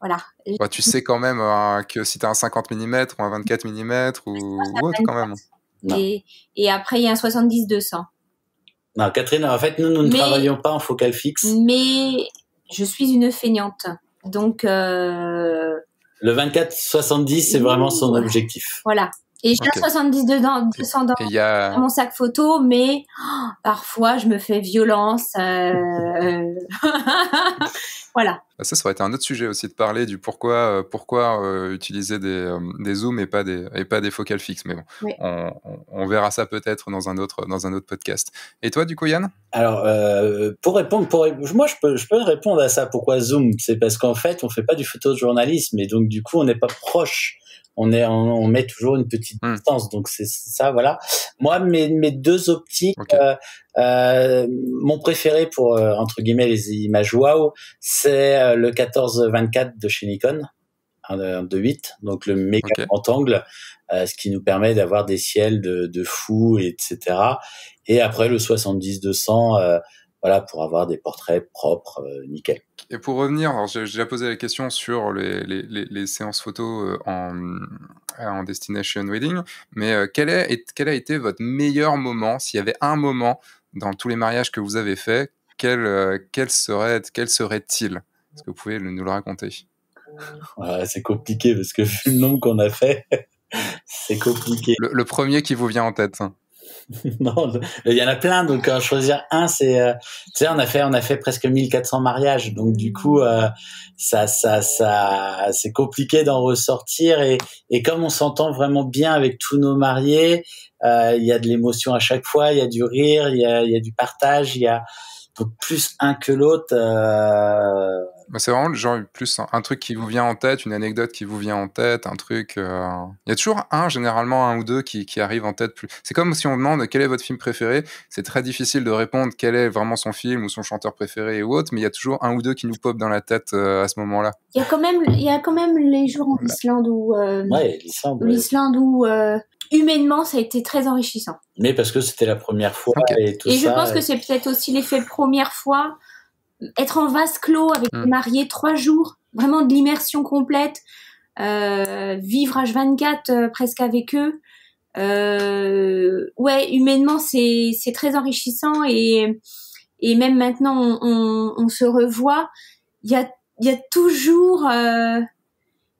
voilà. Ouais, tu sais quand même euh, que si tu as un 50 mm ou un 24 mm ou, ou autre quand même. Et, et, après, il y a un 70-200. Non, Catherine, en fait, nous, nous ne mais, travaillons pas en focal fixe. Mais je suis une feignante. Donc. Euh... Le 24-70, c'est vraiment son objectif. Voilà. Et j'ai okay. 70 dedans, 200 dans, a... dans, mon sac photo, mais oh, parfois je me fais violence. Euh... <laughs> voilà. Ça, ça aurait été un autre sujet aussi de parler du pourquoi, euh, pourquoi euh, utiliser des, euh, des zooms et pas des, et pas des focales fixes. Mais bon, oui. on, on, verra ça peut-être dans un autre, dans un autre podcast. Et toi, du coup, Yann? Alors, euh, pour répondre, pour, moi, je peux, je peux répondre à ça. Pourquoi zoom? C'est parce qu'en fait, on fait pas du photojournalisme et donc du coup, on n'est pas proche on est on, on, met toujours une petite Hmm. distance. Donc c'est ça voilà. Moi mes mes deux optiques euh, euh, mon préféré pour euh, entre guillemets les images wow c'est euh, le 14-24 de chez Nikon un un 2.8 donc le méga grand angle euh, ce qui nous permet d'avoir des ciels de, de fou etc et après le 70-200 euh, voilà pour avoir des portraits propres euh, nickel. Et pour revenir, alors j'ai déjà posé la question sur les, les, les, les séances photos euh, en, en destination wedding, mais euh, quel, est, quel a été votre meilleur moment? S'il y avait un moment dans tous les mariages que vous avez faits, quel, euh, quel serait quel serait-il? Est-ce que vous pouvez nous le raconter? Ouais, c'est compliqué parce que vu le nombre qu'on a fait <laughs> c'est compliqué. Le, le premier qui vous vient en tête <laughs> non, il y en a plein, donc en choisir un, c'est, euh, tu sais, on a fait, on a fait presque 1400 mariages, donc du coup, euh, ça, ça, ça, c'est compliqué d'en ressortir et, et comme on s'entend vraiment bien avec tous nos mariés, euh, il y a de l'émotion à chaque fois, il y a du rire, il y a, y a du partage, il y a donc plus un que l'autre. Bah, C'est vraiment le genre plus un, un truc qui vous vient en tête, une anecdote qui vous vient en tête, un truc. euh, Il y a toujours un, généralement un ou deux qui, qui arrivent en tête plus. C'est comme si on demande quel est votre film préféré. C'est très difficile de répondre quel est vraiment son film ou son chanteur préféré ou autre, mais il y a toujours un ou deux qui nous pop dans la tête euh, à ce moment-là. Il y a quand même, il y a quand même les jours en Islande où, euh, ouais, l'Islande, où euh, humainement ça a été très enrichissant. mais parce que c'était la première fois Ok. et tout Et je ça. pense que c'est peut-être aussi l'effet première fois, être en vase clos avec Mm. des mariés trois jours, vraiment de l'immersion complète, euh, vivre H24 euh, presque avec eux. Euh, ouais, humainement c'est très enrichissant et et même maintenant on, on, on se revoit. Il y a y a toujours euh,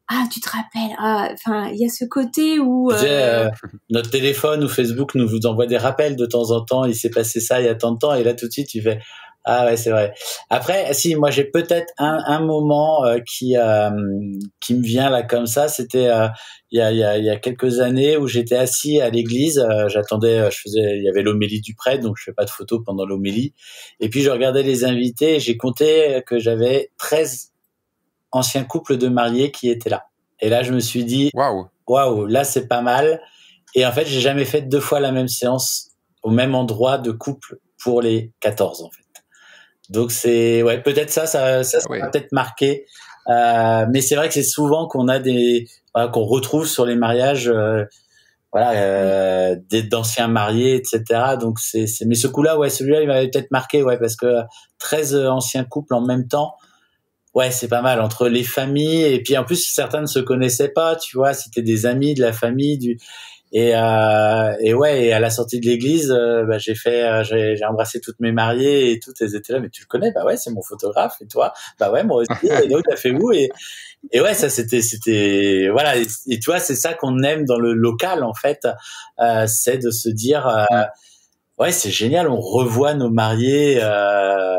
ah tu te rappelles ah, enfin il y a ce côté où notre téléphone ou Facebook nous vous envoie des rappels de temps en temps. Il s'est passé ça il y a tant de temps et là tout de suite tu fais ah ouais c'est vrai. Après si moi j'ai peut-être un, un moment euh, qui euh, qui me vient là comme ça. C'était euh, il y a il y a il y a quelques années où j'étais assis à l'église. euh, J'attendais euh, je faisais il y avait l'homélie du prêtre donc je fais pas de photos pendant l'homélie. Et puis je regardais les invités et j'ai compté que j'avais 13 anciens couples de mariés qui étaient là. Et là je me suis dit Waouh waouh, là c'est pas mal. Et en fait, j'ai jamais fait deux fois la même séance au même endroit de couple pour les 14 en fait. Donc c'est ouais, peut-être ça, ça, ça, ça Oui. peut-être marqué. Euh, mais c'est vrai que c'est souvent qu'on a des voilà, qu'on retrouve sur les mariages euh, voilà euh, des d'anciens mariés etc donc c'est c'est mais ce coup-là ouais celui-là il m'avait peut-être marqué ouais parce que 13 anciens couples en même temps Ouais, c'est pas mal entre les familles et puis en plus certains ne se connaissaient pas, tu vois, c'était des amis de la famille du Et, euh, et ouais, et à la sortie de l'église, euh, bah, j'ai fait, euh, j'ai, j'ai embrassé toutes mes mariées et toutes elles étaient là. Mais tu le connais Bah ouais, c'est mon photographe. Et toi? Bah ouais, moi aussi. <laughs> et donc t'as fait où? Et et ouais, ça c'était, c'était, voilà. Et, et tu vois, c'est ça qu'on aime dans le local en fait, euh, c'est de se dire, euh, ouais, c'est génial, on revoit nos mariés. Euh,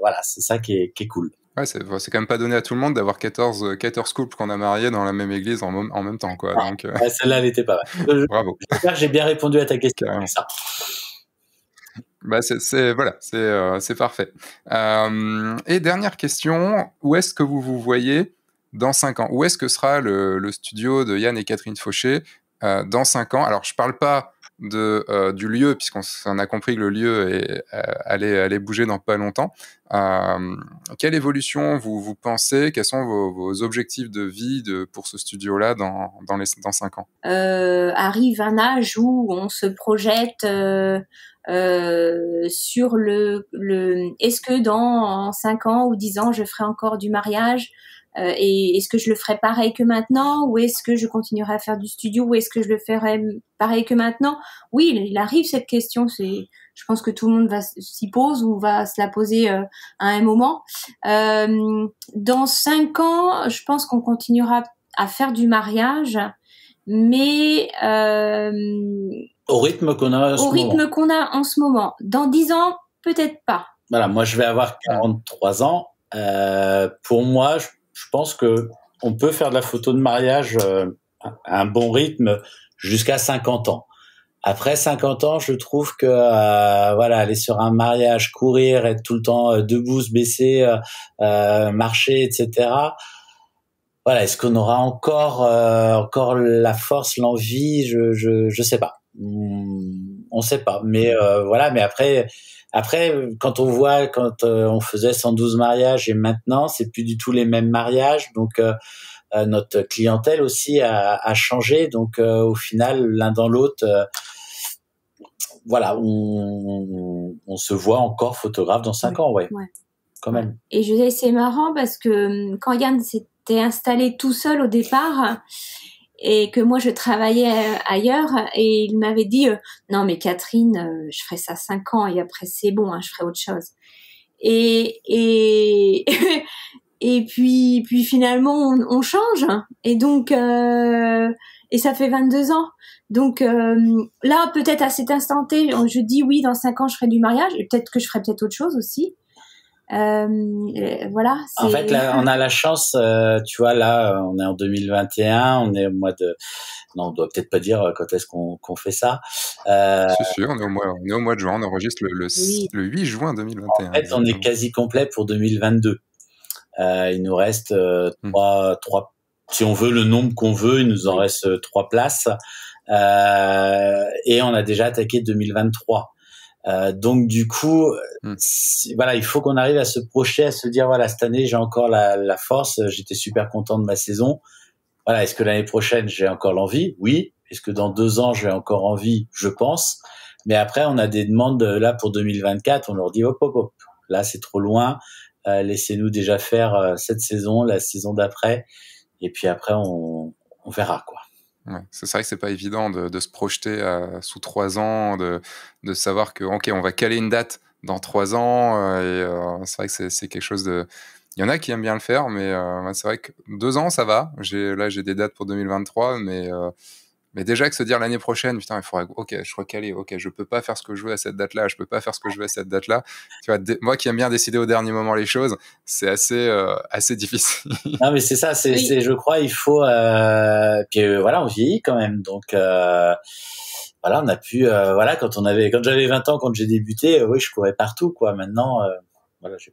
voilà, c'est ça qui est, qui est cool. Ouais, c'est, quand même pas donné à tout le monde d'avoir 14, 14 couples qu'on a mariés dans la même église en, en même temps, quoi. Donc, euh... celle-là, elle était pas mal. Bravo. J'espère que j'ai bien répondu à ta question. Ça. Bah c'est, voilà, c'est, euh, parfait. Euh, et dernière question, où est-ce que vous vous voyez dans 5 ans? Où est-ce que sera le, le, studio de Yann et Catherine Fauché euh, dans 5 ans? Alors, je parle pas de, euh, du lieu, puisqu'on on a compris que le lieu est, euh, allait, allait bouger dans pas longtemps. Euh, quelle évolution vous, vous pensez? Quels sont vos, vos, objectifs de vie de, pour ce studio-là dans, dans, les, dans 5 ans? Arrive un âge où on se projette euh, sur le, le est-ce que dans 5 ans ou 10 ans je ferai encore du mariage euh, et est-ce que je le ferai pareil que maintenant? Ou est-ce que je continuerai à faire du studio? Ou est-ce que je le ferai pareil que maintenant? Oui, il arrive cette question. C'est, je pense que tout le monde va s'y pose ou va se la poser euh, à un moment. Euh, dans cinq ans, je pense qu'on continuera à faire du mariage, mais euh, au rythme qu'on a au rythme qu'on a en ce moment. Dans dix ans, peut-être pas. Voilà, moi je vais avoir 43 ans. pour moi, je je pense que on peut faire de la photo de mariage euh, à un bon rythme jusqu'à 50 ans. Après 50 ans, je trouve que euh, voilà, aller sur un mariage, courir, être tout le temps euh, debout, se baisser, euh, euh, marcher, etc. Voilà, est-ce qu'on aura encore euh, encore la force, l'envie? Je je je sais pas. Hmm, on sait pas. Mais voilà, mais après après, quand on voit quand euh, on faisait 112 mariages et maintenant, c'est plus du tout les mêmes mariages. Donc, euh, euh notre clientèle aussi a, a changé. Donc, euh, au final, l'un dans l'autre, voilà, on, on, se voit encore photographe dans cinq ans, ouais. ouais. Quand même. Et je disais, c'est marrant parce que hum, quand Yann s'était installé tout seul au départ, et que moi je travaillais ailleurs et il m'avait dit euh, non mais Catherine euh, je ferai ça cinq ans et après c'est bon hein, je ferai autre chose et et <laughs> et puis puis finalement on, on change et donc euh, et ça fait 22 ans donc euh, là peut-être à cet instant T je dis oui dans cinq ans je ferai du mariage et peut-être que je ferai peut-être autre chose aussi euh, voilà. En fait, là, on a la chance, euh, tu vois, là, on est en 2021, on est au mois de, non, on doit peut-être pas dire quand est-ce qu'on qu fait ça. Euh... C'est sûr, on est, au mois, on est au mois de juin, on enregistre le, le, oui. le 8 juin 2021. En fait, on est quasi complet pour 2022. Euh, il nous reste euh, hmm. trois, trois, si on veut le nombre qu'on veut, il nous en reste euh, trois places. Euh, et on a déjà attaqué 2023. Euh, donc du coup, hmm. voilà, il faut qu'on arrive à se projeter, à se dire voilà, cette année j'ai encore la, la force, j'étais super content de ma saison. Voilà, est-ce que l'année prochaine j'ai encore l'envie? Oui. Est-ce que dans deux ans j'ai encore envie? Je pense. Mais après, on a des demandes là pour 2024. On leur dit hop hop hop, là c'est trop loin. Euh, Laissez-nous déjà faire euh, cette saison, la saison d'après, et puis après on, verra quoi. C'est vrai que c'est pas évident de, se projeter à, sous trois ans, de, savoir que ok, on va caler une date dans trois ans. Euh, euh, c'est vrai que c'est quelque chose de. Il y en a qui aiment bien le faire, mais euh, c'est vrai que deux ans, ça va. J'ai là, j'ai des dates pour 2023, mais mais déjà que se dire l'année prochaine, putain, il faudrait, ok, je recalé, ok, je peux pas faire ce que je veux à cette date-là, je peux pas faire ce que je veux à cette date-là. Tu vois, moi qui aime bien décider au dernier moment les choses, c'est assez, euh, assez difficile. Non, mais c'est ça, c'est, oui. je crois, il faut, euh, puis euh, voilà, on vieillit quand même, donc. Euh, voilà, on a pu, euh, voilà, quand on avait, quand j'avais 20 ans, quand j'ai débuté, oui, je courais partout, quoi. Maintenant, voilà, j'ai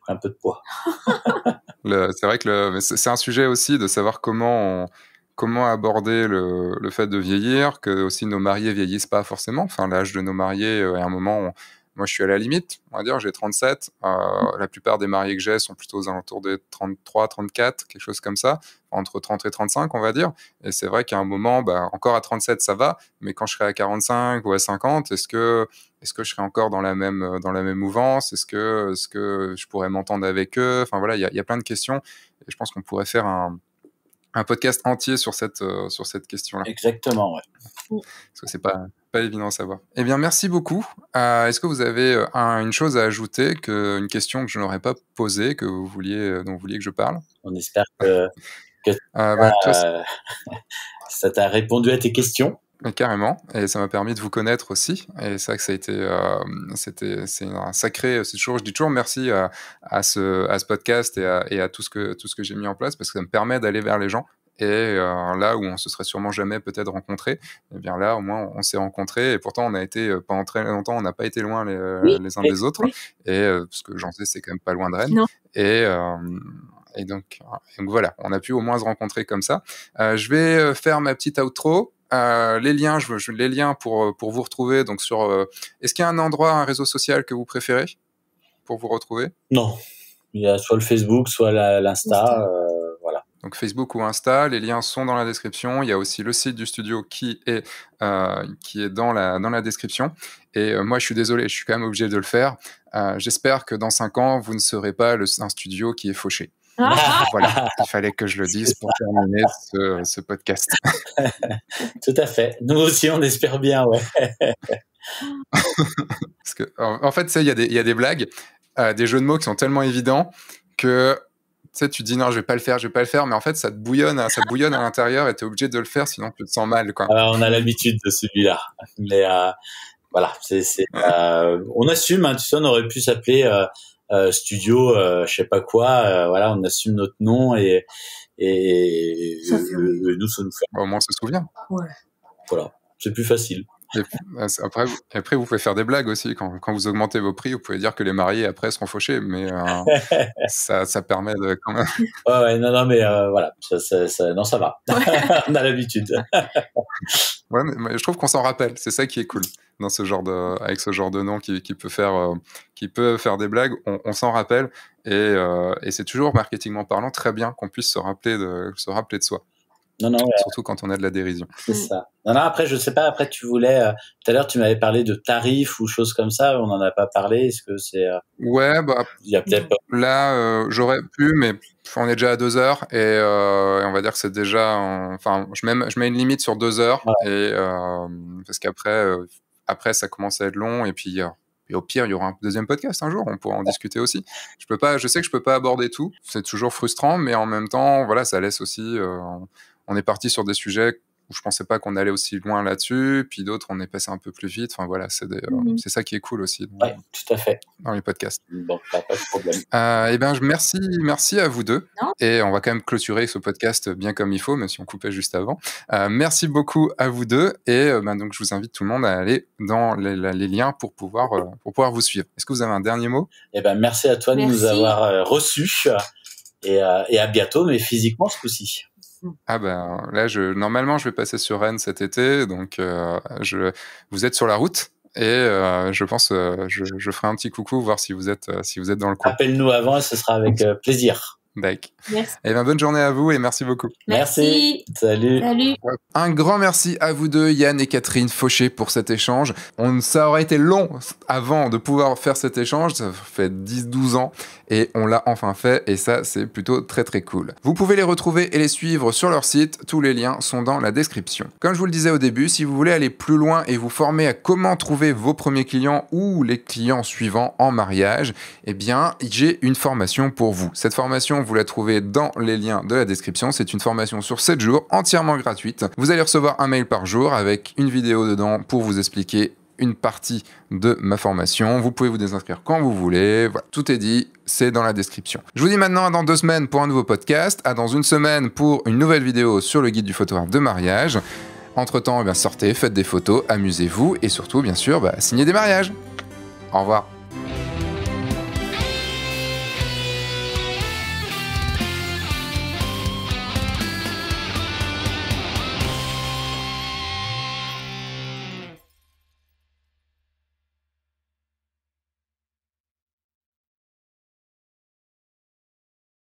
pris un peu de poids. <laughs> c'est vrai que c'est un sujet aussi de savoir comment on, comment aborder le, le, fait de vieillir, que aussi nos mariés vieillissent pas forcément. Enfin, l'âge de nos mariés, euh, à un moment, on, moi je suis à la limite, on va dire, j'ai 37. Euh, la plupart des mariés que j'ai sont plutôt aux alentours des 33, 34, quelque chose comme ça, entre 30 et 35, on va dire. Et c'est vrai qu'à un moment, bah, encore à 37, ça va, mais quand je serai à 45 ou à 50, est-ce que, est-ce que je serai encore dans la même, dans la même mouvance? Est-ce que, est -ce que je pourrais m'entendre avec eux? Enfin voilà, il y, y, a plein de questions. Et je pense qu'on pourrait faire un un podcast entier sur cette, euh, sur cette question-là. Exactement, ouais. Parce que c'est pas, pas évident à savoir. Eh bien, merci beaucoup. Euh, est-ce que vous avez euh, une chose à ajouter, que, une question que je n'aurais pas posée, que vous vouliez, dont vous vouliez que je parle? On espère que, bah, <laughs> ça t'a répondu à tes questions. Carrément, et ça m'a permis de vous connaître aussi. Et c'est vrai que ça a été, euh, c'était, c'est un sacré. C'est toujours, je dis toujours merci à, à, ce, à ce podcast et à, et à tout ce que tout ce que j'ai mis en place parce que ça me permet d'aller vers les gens. Et euh, là où on se serait sûrement jamais peut-être rencontré, et eh bien là au moins on s'est rencontrés et pourtant on a été euh, pendant très longtemps on n'a pas été loin les, les uns des autres et parce que j'en sais c'est quand même pas loin de Rennes non. et et donc, donc, voilà, on a pu au moins se rencontrer comme ça. je vais faire ma petite outro. Euh, les liens, je les liens pour, euh, pour vous retrouver. Donc sur, euh, est-ce qu'il y a un endroit, un réseau social que vous préférez pour vous retrouver? Non, il y a soit le Facebook, soit l'Insta, voilà. Donc Facebook ou Insta, les liens sont dans la description. Il y a aussi le site du studio qui est qui est dans la dans la description. Et moi, je suis désolé, je suis quand même obligé de le faire. J'espère que dans cinq ans, vous ne serez pas le, un studio qui est fauché. Voilà, il fallait que je le dise pour terminer ce, podcast. <laughs> Tout à fait. Nous aussi, on espère bien, ouais. <laughs> Parce que, en fait, il y, y, a des blagues, euh, des jeux de mots qui sont tellement évidents que tu sais, tu dis non, je vais pas le faire, je vais pas le faire, mais en fait, ça te bouillonne, ça bouillonne à l'intérieur et tu es obligé de le faire, sinon tu te sens mal. Quoi. on a l'habitude de celui-là. Mais euh, voilà, c'est, euh, on assume, hein, tu sais, on aurait pu s'appeler euh, studio, euh, je sais pas quoi. Euh, voilà, on assume notre nom et et, nous ça nous fait. Au moins, on se souvient. Ouais. Voilà, c'est plus facile. Bah, après, vous, après, vous pouvez faire des blagues aussi. Quand, quand, vous augmentez vos prix, vous pouvez dire que les mariés après seront fauchés, mais <laughs> ça, ça, permet de quand même. Ouais, ouais non, non, mais voilà, ça, ça, ça, non, ça va. <laughs> On a l'habitude. <laughs> ouais, mais, je trouve qu'on s'en rappelle. C'est ça qui est cool dans ce genre de, avec ce genre de nom qui, qui peut faire, euh, qui peut faire des blagues. On, on s'en rappelle et, euh, et c'est toujours marketingment parlant très bien qu'on puisse se rappeler de, se rappeler de soi. Non, non, Surtout quand on a de la dérision. C'est ça. Non, non, après, je sais pas, après, tu voulais, euh, tout à l'heure, tu m'avais parlé de tarifs ou choses comme ça, on n'en a pas parlé, est-ce que c'est... ouais, bah... Il y a peut-être pas... Là, j'aurais pu, mais on est déjà à deux heures et, on va dire que c'est déjà... Enfin, je mets, je mets une limite sur deux heures et parce qu'après après, ça commence à être long et puis et au pire, il y aura un deuxième podcast un jour, on pourra en discuter aussi. Je peux pas, je sais que je peux pas aborder tout, c'est toujours frustrant, mais en même temps, voilà, ça laisse aussi. Euh, on est parti sur des sujets où je pensais pas qu'on allait aussi loin là-dessus, puis d'autres on est passé un peu plus vite. Enfin voilà, c'est euh, mhm. ça qui est cool aussi. Dans, tout à fait. Dans les podcasts. Bon, pas de problème. Euh, et eh ben merci, merci à vous deux. Et on va quand même clôturer ce podcast bien comme il faut, même si on coupait juste avant. Euh, merci beaucoup à vous deux, et ben donc je vous invite tout le monde à aller dans les, liens pour pouvoir pour pouvoir vous suivre. Est-ce que vous avez un dernier mot? Et eh ben merci à toi de nous avoir reçus. Et, et à bientôt, mais physiquement ce coup-ci. Ah ben là, je, normalement, je vais passer sur Rennes cet été, donc euh, je, vous êtes sur la route et euh, je pense, euh, je, je, ferai un petit coucou, voir si vous êtes, si vous êtes dans le coin. Appelle-nous avant et ce sera avec plaisir. Merci. Et eh ben, bonne journée à vous et merci beaucoup. Merci. Salut. Salut. Un grand merci à vous deux, Yann et Catherine Fauché, pour cet échange. On, ça aurait été long avant de pouvoir faire cet échange. Ça fait 10-12 ans et on l'a enfin fait et ça, c'est plutôt très très cool. Vous pouvez les retrouver et les suivre sur leur site. Tous les liens sont dans la description. Comme je vous le disais au début, si vous voulez aller plus loin et vous former à comment trouver vos premiers clients ou les clients suivants en mariage, eh bien, j'ai une formation pour vous. Cette formation, vous la trouvez dans les liens de la description. C'est une formation sur 7 jours, entièrement gratuite. Vous allez recevoir un mail par jour avec une vidéo dedans pour vous expliquer une partie de ma formation. Vous pouvez vous désinscrire quand vous voulez. Tout est dit, c'est dans la description. Je vous dis maintenant à dans deux semaines pour un nouveau podcast, à dans une semaine pour une nouvelle vidéo sur le guide du photographe de mariage. Entre-temps, eh bien, sortez, faites des photos, amusez-vous et surtout, bien sûr, bah, signez des mariages. Au revoir.